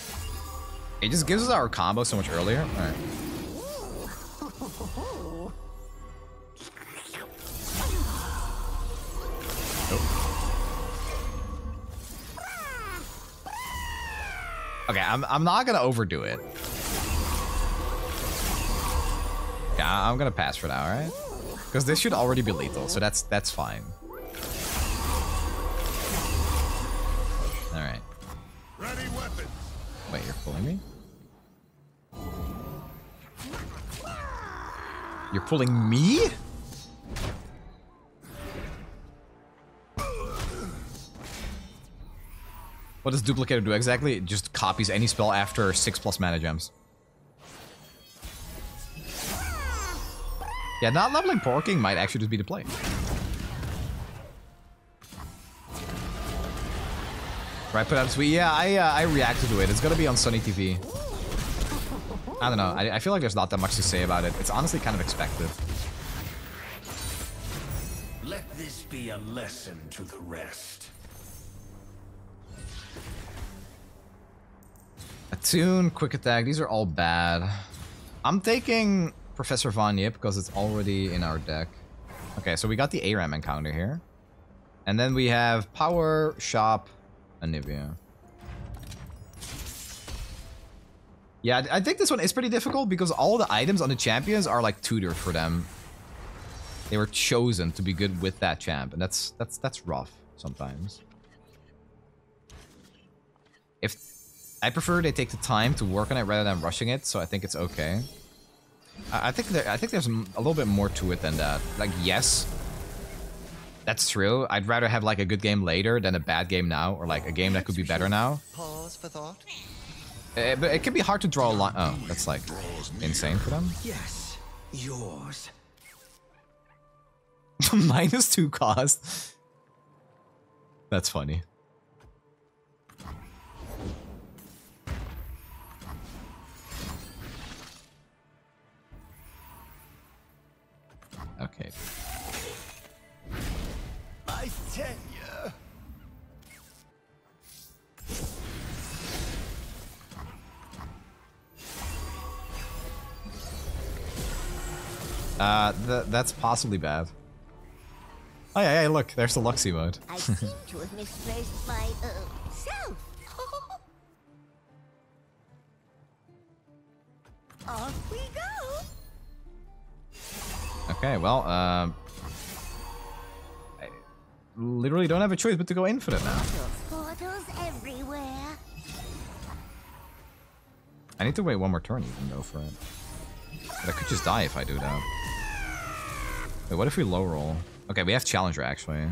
It just gives us our combo so much earlier. Alright. Okay, I'm, I'm not gonna overdo it. Yeah, I'm gonna pass for now, alright? Because this should already be lethal, so that's that's fine. Alright. Ready weapon. Wait, you're pulling me? You're pulling me? What does Duplicator do exactly? It just copies any spell after 6 plus mana gems. Yeah, not leveling Poro King might actually just be the play. Right, put out a tweet. Yeah, I uh, I reacted to it. It's gonna be on Sony TV. I don't know. I, I feel like there's not that much to say about it. It's honestly kind of expected. Let this be a lesson to the rest. Attune, quick attack, these are all bad. I'm taking Professor Von Yipp because it's already in our deck. Okay, so we got the ARAM encounter here. And then we have Power, Shop, Anivia. Yeah, I think this one is pretty difficult because all the items on the champions are like tutored for them. They were chosen to be good with that champ, and that's that's that's rough sometimes. If I prefer they take the time to work on it rather than rushing it, so I think it's okay. I, I think there, I think there's a little bit more to it than that. Like, yes, that's true. I'd rather have like a good game later than a bad game now, or like a game that could be better now. Pause for thought. Uh, but it can be hard to draw a line. Oh, that's like insane for them. Yes, yours. Minus two cost. That's funny. Okay. I tell ya. Uh, th that's possibly bad. Oh yeah, yeah, look, there's the Luxie mode. I seem to have misplaced my uh, self. Off we go. Okay, well, um... I literally don't have a choice but to go infinite now. I need to wait one more turn even though for it. But I could just die if I do that. Wait, what if we low roll? Okay, we have Challenger actually.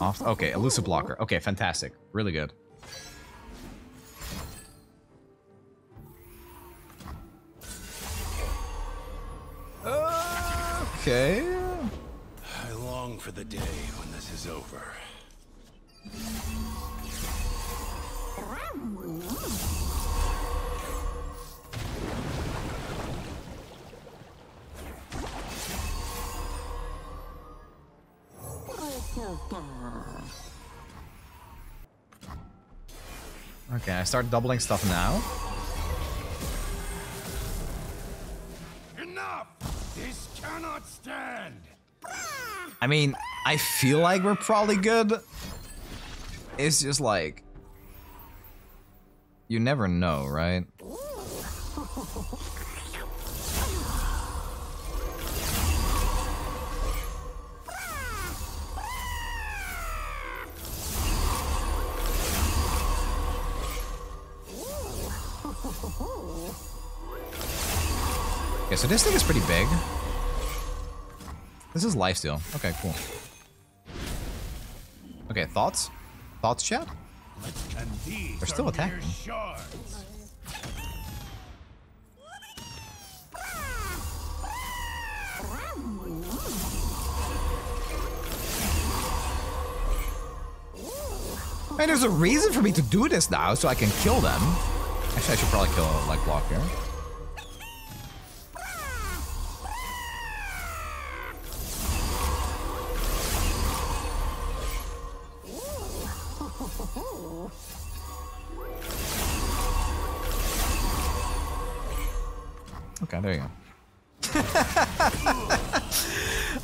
Off. Okay, elusive blocker. Okay, fantastic. Really good. Okay. I long for the day when this is over. Okay, I start doubling stuff now. Cannot stand! I mean, I feel like we're probably good. It's just like... You never know, right? Okay, so this thing is pretty big. This is lifesteal. Okay, cool. Okay, thoughts? Thoughts, chat? They're still attacking. And there's a reason for me to do this now, so I can kill them. Actually, I should probably kill, like, block here. Okay, there you go.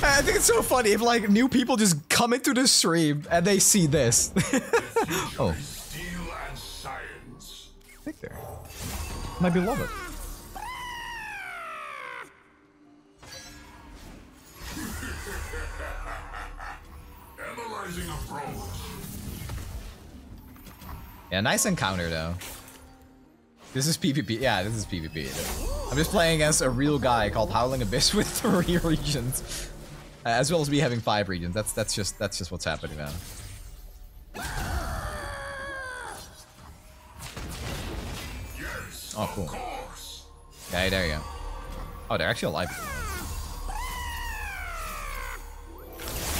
I think it's so funny if like new people just come into the stream and they see this. oh, Steel and science. think there. My beloved. Analyzing approach. Yeah, nice encounter though. This is PvP. Yeah, this is PvP. I'm just playing against a real guy called Howling Abyss with three regions, uh, as well as me having five regions. That's that's just that's just what's happening now. Oh, cool. Okay, there you go. Oh, they're actually alive.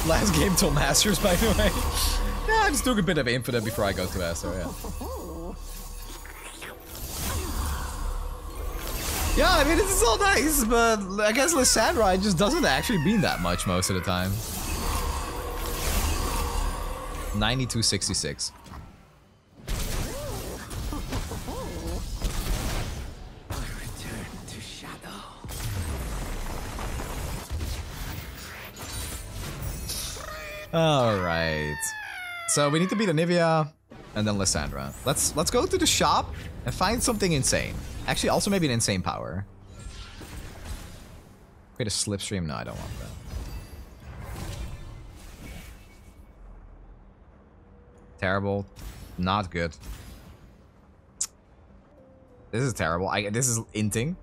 Last game till Masters, by the way. yeah, I'm just doing a bit of Infinite before I go to Master, yeah. Yeah, I mean, it's all nice, but I guess Lissandra just doesn't actually mean that much most of the time. 9266. Alright. So we need to beat Anivia and then Lissandra. Let's let's go to the shop and find something insane. Actually, also maybe an insane power. Create a slipstream. No, I don't want that. Terrible. Not good. This is terrible. I this is inting.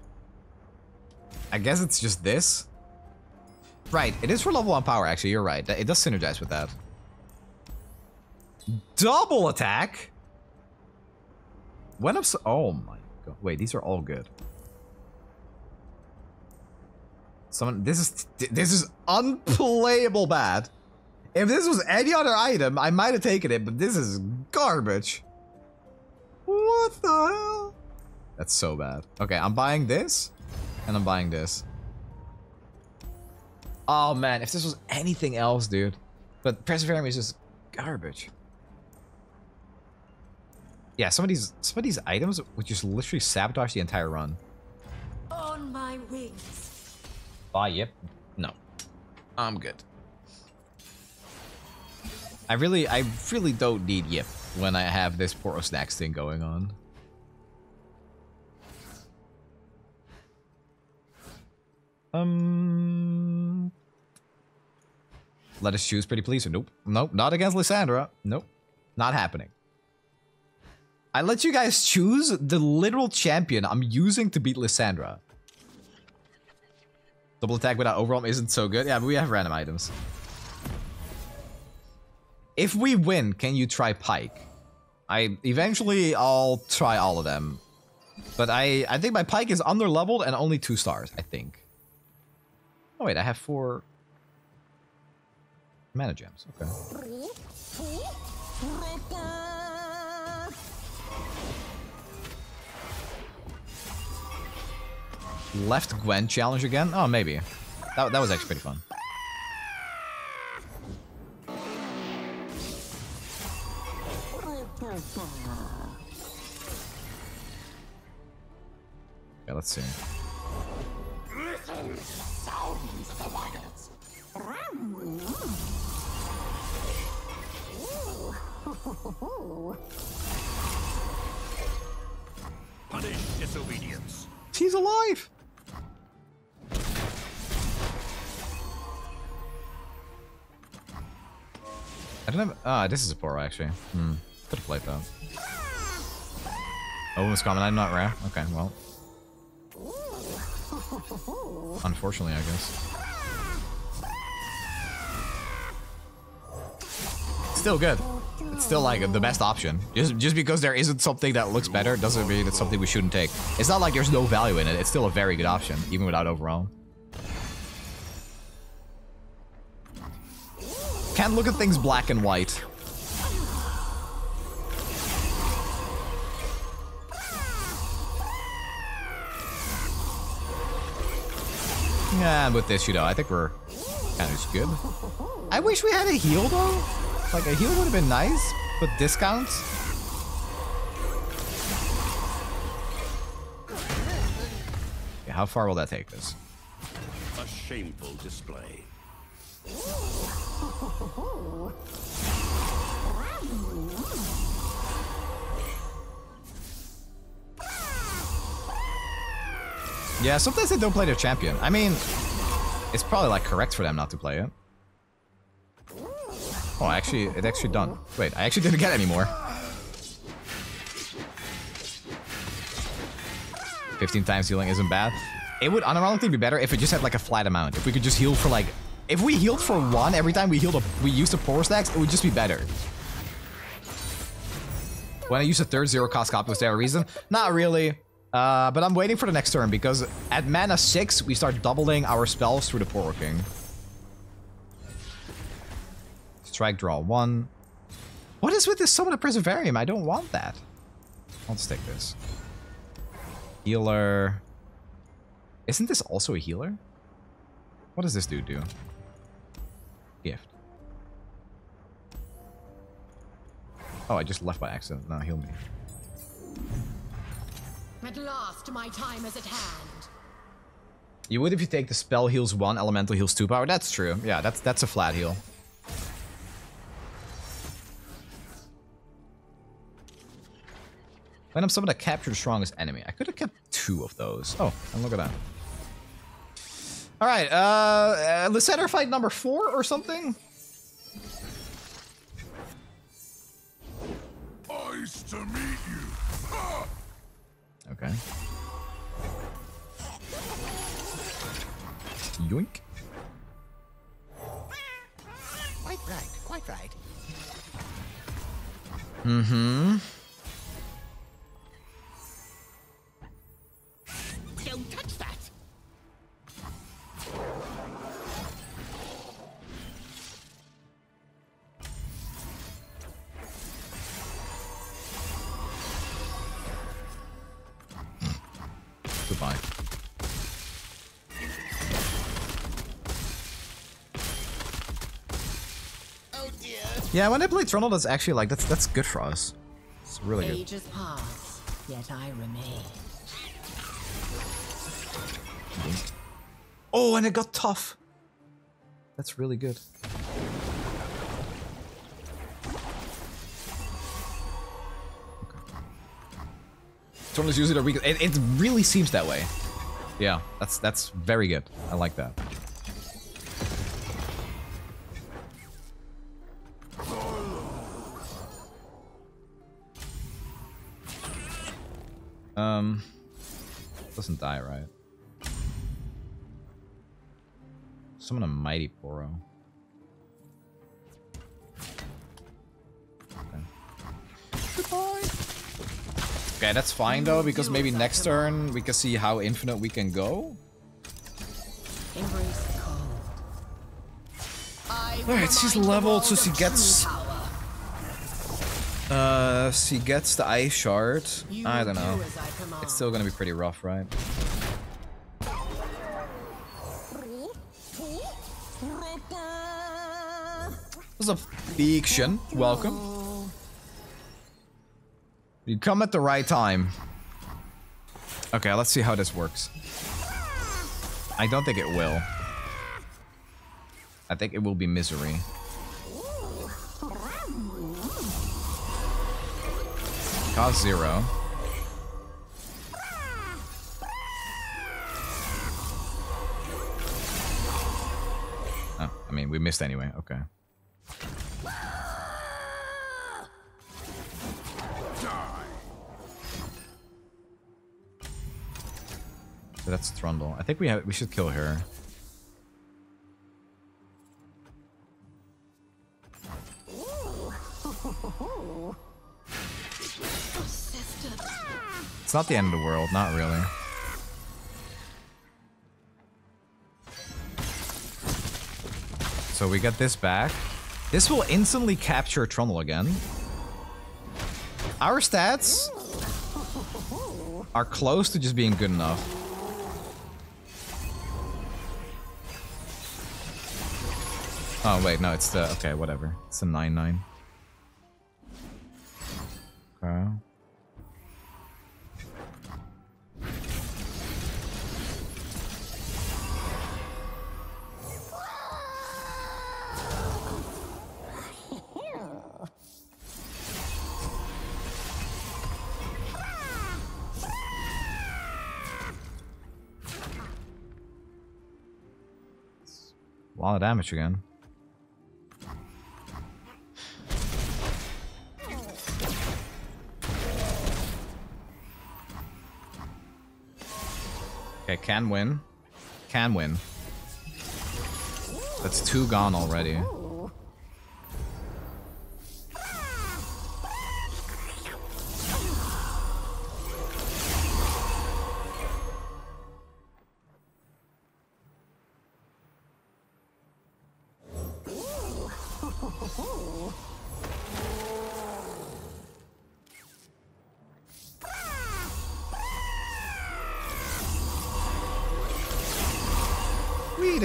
I guess it's just this. Right, it is for level 1 power, actually, you're right. It does synergize with that. Double attack? When I'm so- Oh my god. Wait, these are all good. Someone- This is- This is unplayable bad. If this was any other item, I might have taken it, but this is garbage. What the hell? That's so bad. Okay, I'm buying this, and I'm buying this. Oh man, if this was anything else, dude. But Persevering is just garbage. Yeah, some of these some of these items would just literally sabotage the entire run. On my wings. Ah, yep. No. I'm good. I really I really don't need Yipp when I have this Poro Snacks thing going on. Um Let us choose pretty please. Nope. Nope. Not against Lissandra. Nope. Not happening. I let you guys choose the literal champion I'm using to beat Lissandra. Double attack without overwhelm isn't so good. Yeah, but we have random items. If we win, can you try Pyke? I eventually I'll try all of them. But I I think my Pyke is under leveled and only two stars, I think. Oh wait, I have four mana gems. Okay. Left Gwen challenge again? Oh, maybe. That, that was actually pretty fun. Okay, let's see. Ah, this is a Poro actually. Hmm. Could have played that. Oh, it's common. I'm not rare. Okay, well. Unfortunately, I guess. Still good. It's still like the best option. Just just because there isn't something that looks better doesn't mean it's something we shouldn't take. It's not like there's no value in it. It's still a very good option, even without overall. Can't look at things black and white. Yeah, and with this, you know, I think we're kind of good. I wish we had a heal, though. Like, a heal would have been nice, but discounts? Okay, how far will that take us? A shameful display. Yeah, sometimes they don't play their champion. I mean, it's probably like correct for them not to play it. Oh, actually, it actually done. Wait, I actually didn't get any more. 15 times healing isn't bad. It would unironically be better if it just had like a flat amount. If we could just heal for like... If we healed for one every time we healed a, we used a Poro Snacks, it would just be better. When I used a third zero cost copy, was there a reason? Not really. Uh, but I'm waiting for the next turn because at mana 6, we start doubling our spells through the Poro King. Strike draw 1. What is with this Summon of Preservarium? I don't want that. I'll take this. Healer. Isn't this also a healer? What does this dude do? Gift. Oh, I just left by accident. No, heal me. At last, my time is at hand. You would if you take the spell heals one, elemental heals two power. That's true. Yeah, that's that's a flat heal. When I'm someone that capture the strongest enemy. I could have kept two of those. Oh, and look at that. All right, uh, uh Lissandra fight number four or something? Nice to meet you. Ha! Okay. Yoink. Quite right, quite right. Mm-hmm. Don't touch Yeah, when I play Trundle, that's actually like that's that's good for us. It's really good. Ages pass, yet I remain. Oh, and it got tough. That's really good. Trundle's usually the weakest. It, it really seems that way. Yeah, that's that's very good. I like that. Um, doesn't die, right? Summon a mighty Poro. Okay. Goodbye. Okay, that's fine though, because maybe next turn we can see how infinite we can go. Embrace the cold. I Alright, she's remind the leveled, so of she gets- true power. Uh, she gets the ice shard. You I don't know. do I. It's still gonna be pretty rough, right? What's up, Fiction? Welcome. You come at the right time. Okay, let's see how this works. I don't think it will. I think it will be misery. Cost zero. Oh, I mean, we missed anyway. Okay. So that's Trundle. I think we have we should kill her. It's not the end of the world, not really. So we get this back. This will instantly capture Trundle again. Our stats are close to just being good enough. Oh, wait, no, it's the... Okay, whatever. It's a 9-9. Lot of damage again. Okay, can win. Can win. That's two gone already.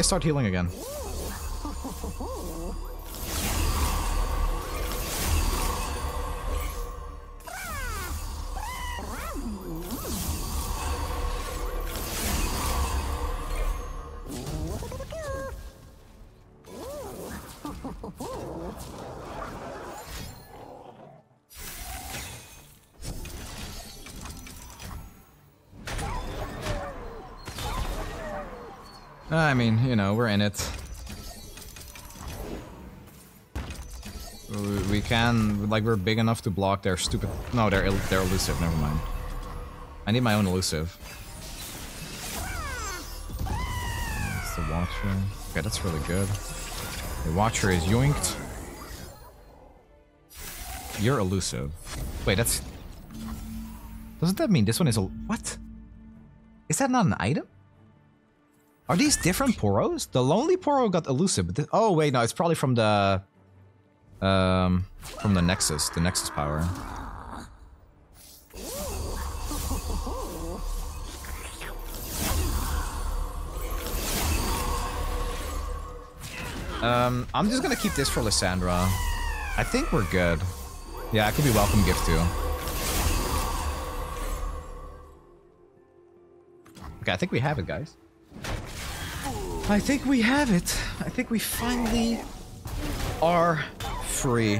Start healing again. Like, we're big enough to block their stupid. No, they're they're elusive. Never mind. I need my own elusive. It's the Watcher. Okay, that's really good. The Watcher is yoinked. You're elusive. Wait, that's. Doesn't that mean this one is a. What? Is that not an item? Are these different Poros? The Lonely Poro got elusive, oh wait, no, it's probably from the um from the Nexus, the Nexus power. Um, I'm just gonna keep this for Lissandra. I think we're good. Yeah, it could be welcome gift too. Okay, I think we have it, guys. I think we have it. I think we finally are free.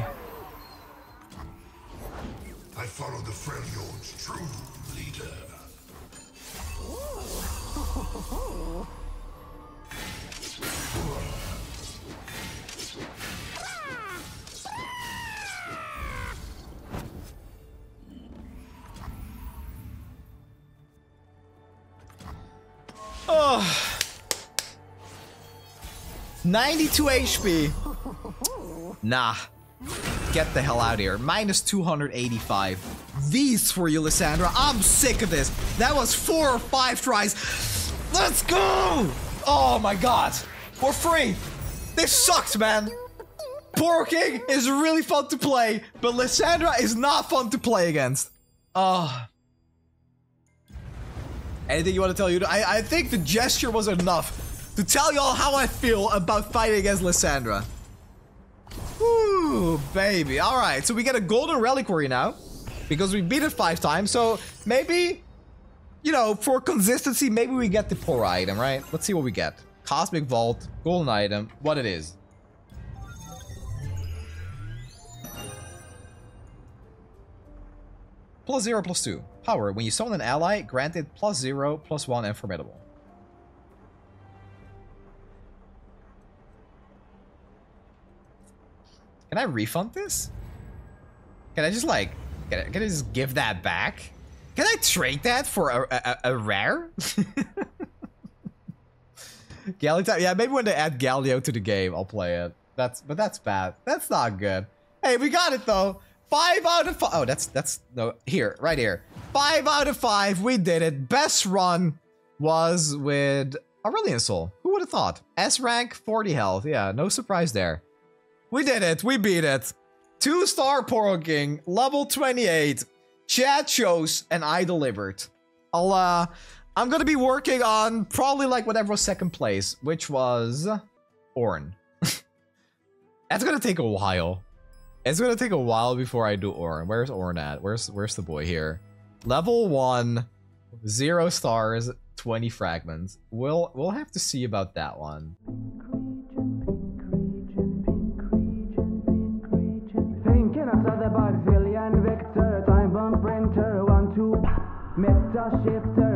I follow the Freljord's true leader. Oh. 92 HP. Nah. Get the hell out of here. Minus 285. These for you, Lissandra. I'm sick of this. That was four or five tries. Let's go! Oh my god. We're free. This sucks, man. Poro King is really fun to play, but Lissandra is not fun to play against. Oh. Anything you want to tell you? I, I think the gesture was enough to tell y'all how I feel about fighting against Lissandra. Ooh, baby. Alright, so we get a golden reliquary now. Because we beat it five times, so maybe, you know, for consistency, maybe we get the poor item, right? Let's see what we get. Cosmic Vault, golden item, what it is. Plus zero, plus two. Power. When you summon an ally, granted plus zero, plus one, and formidable. Can I refund this? Can I just like, can I, can I just give that back? Can I trade that for a, a, a rare? Galio, yeah, maybe when they add Galio to the game, I'll play it. That's, but that's bad. That's not good. Hey, we got it though. Five out of five. Oh, that's that's no here, right here. Five out of five. We did it. Best run was with Aurelion Sol. Who would have thought? S rank, 40 health. Yeah, no surprise there. We did it. We beat it. Two star Poro King, level 28. Chat chose and I delivered. I'll uh, I'm gonna be working on probably like whatever was second place, which was Ornn. That's gonna take a while. It's gonna take a while before I do Ornn. Where's Ornn at? Where's where's the boy here? Level one, zero stars, 20 fragments. We'll we'll have to see about that one. Victor,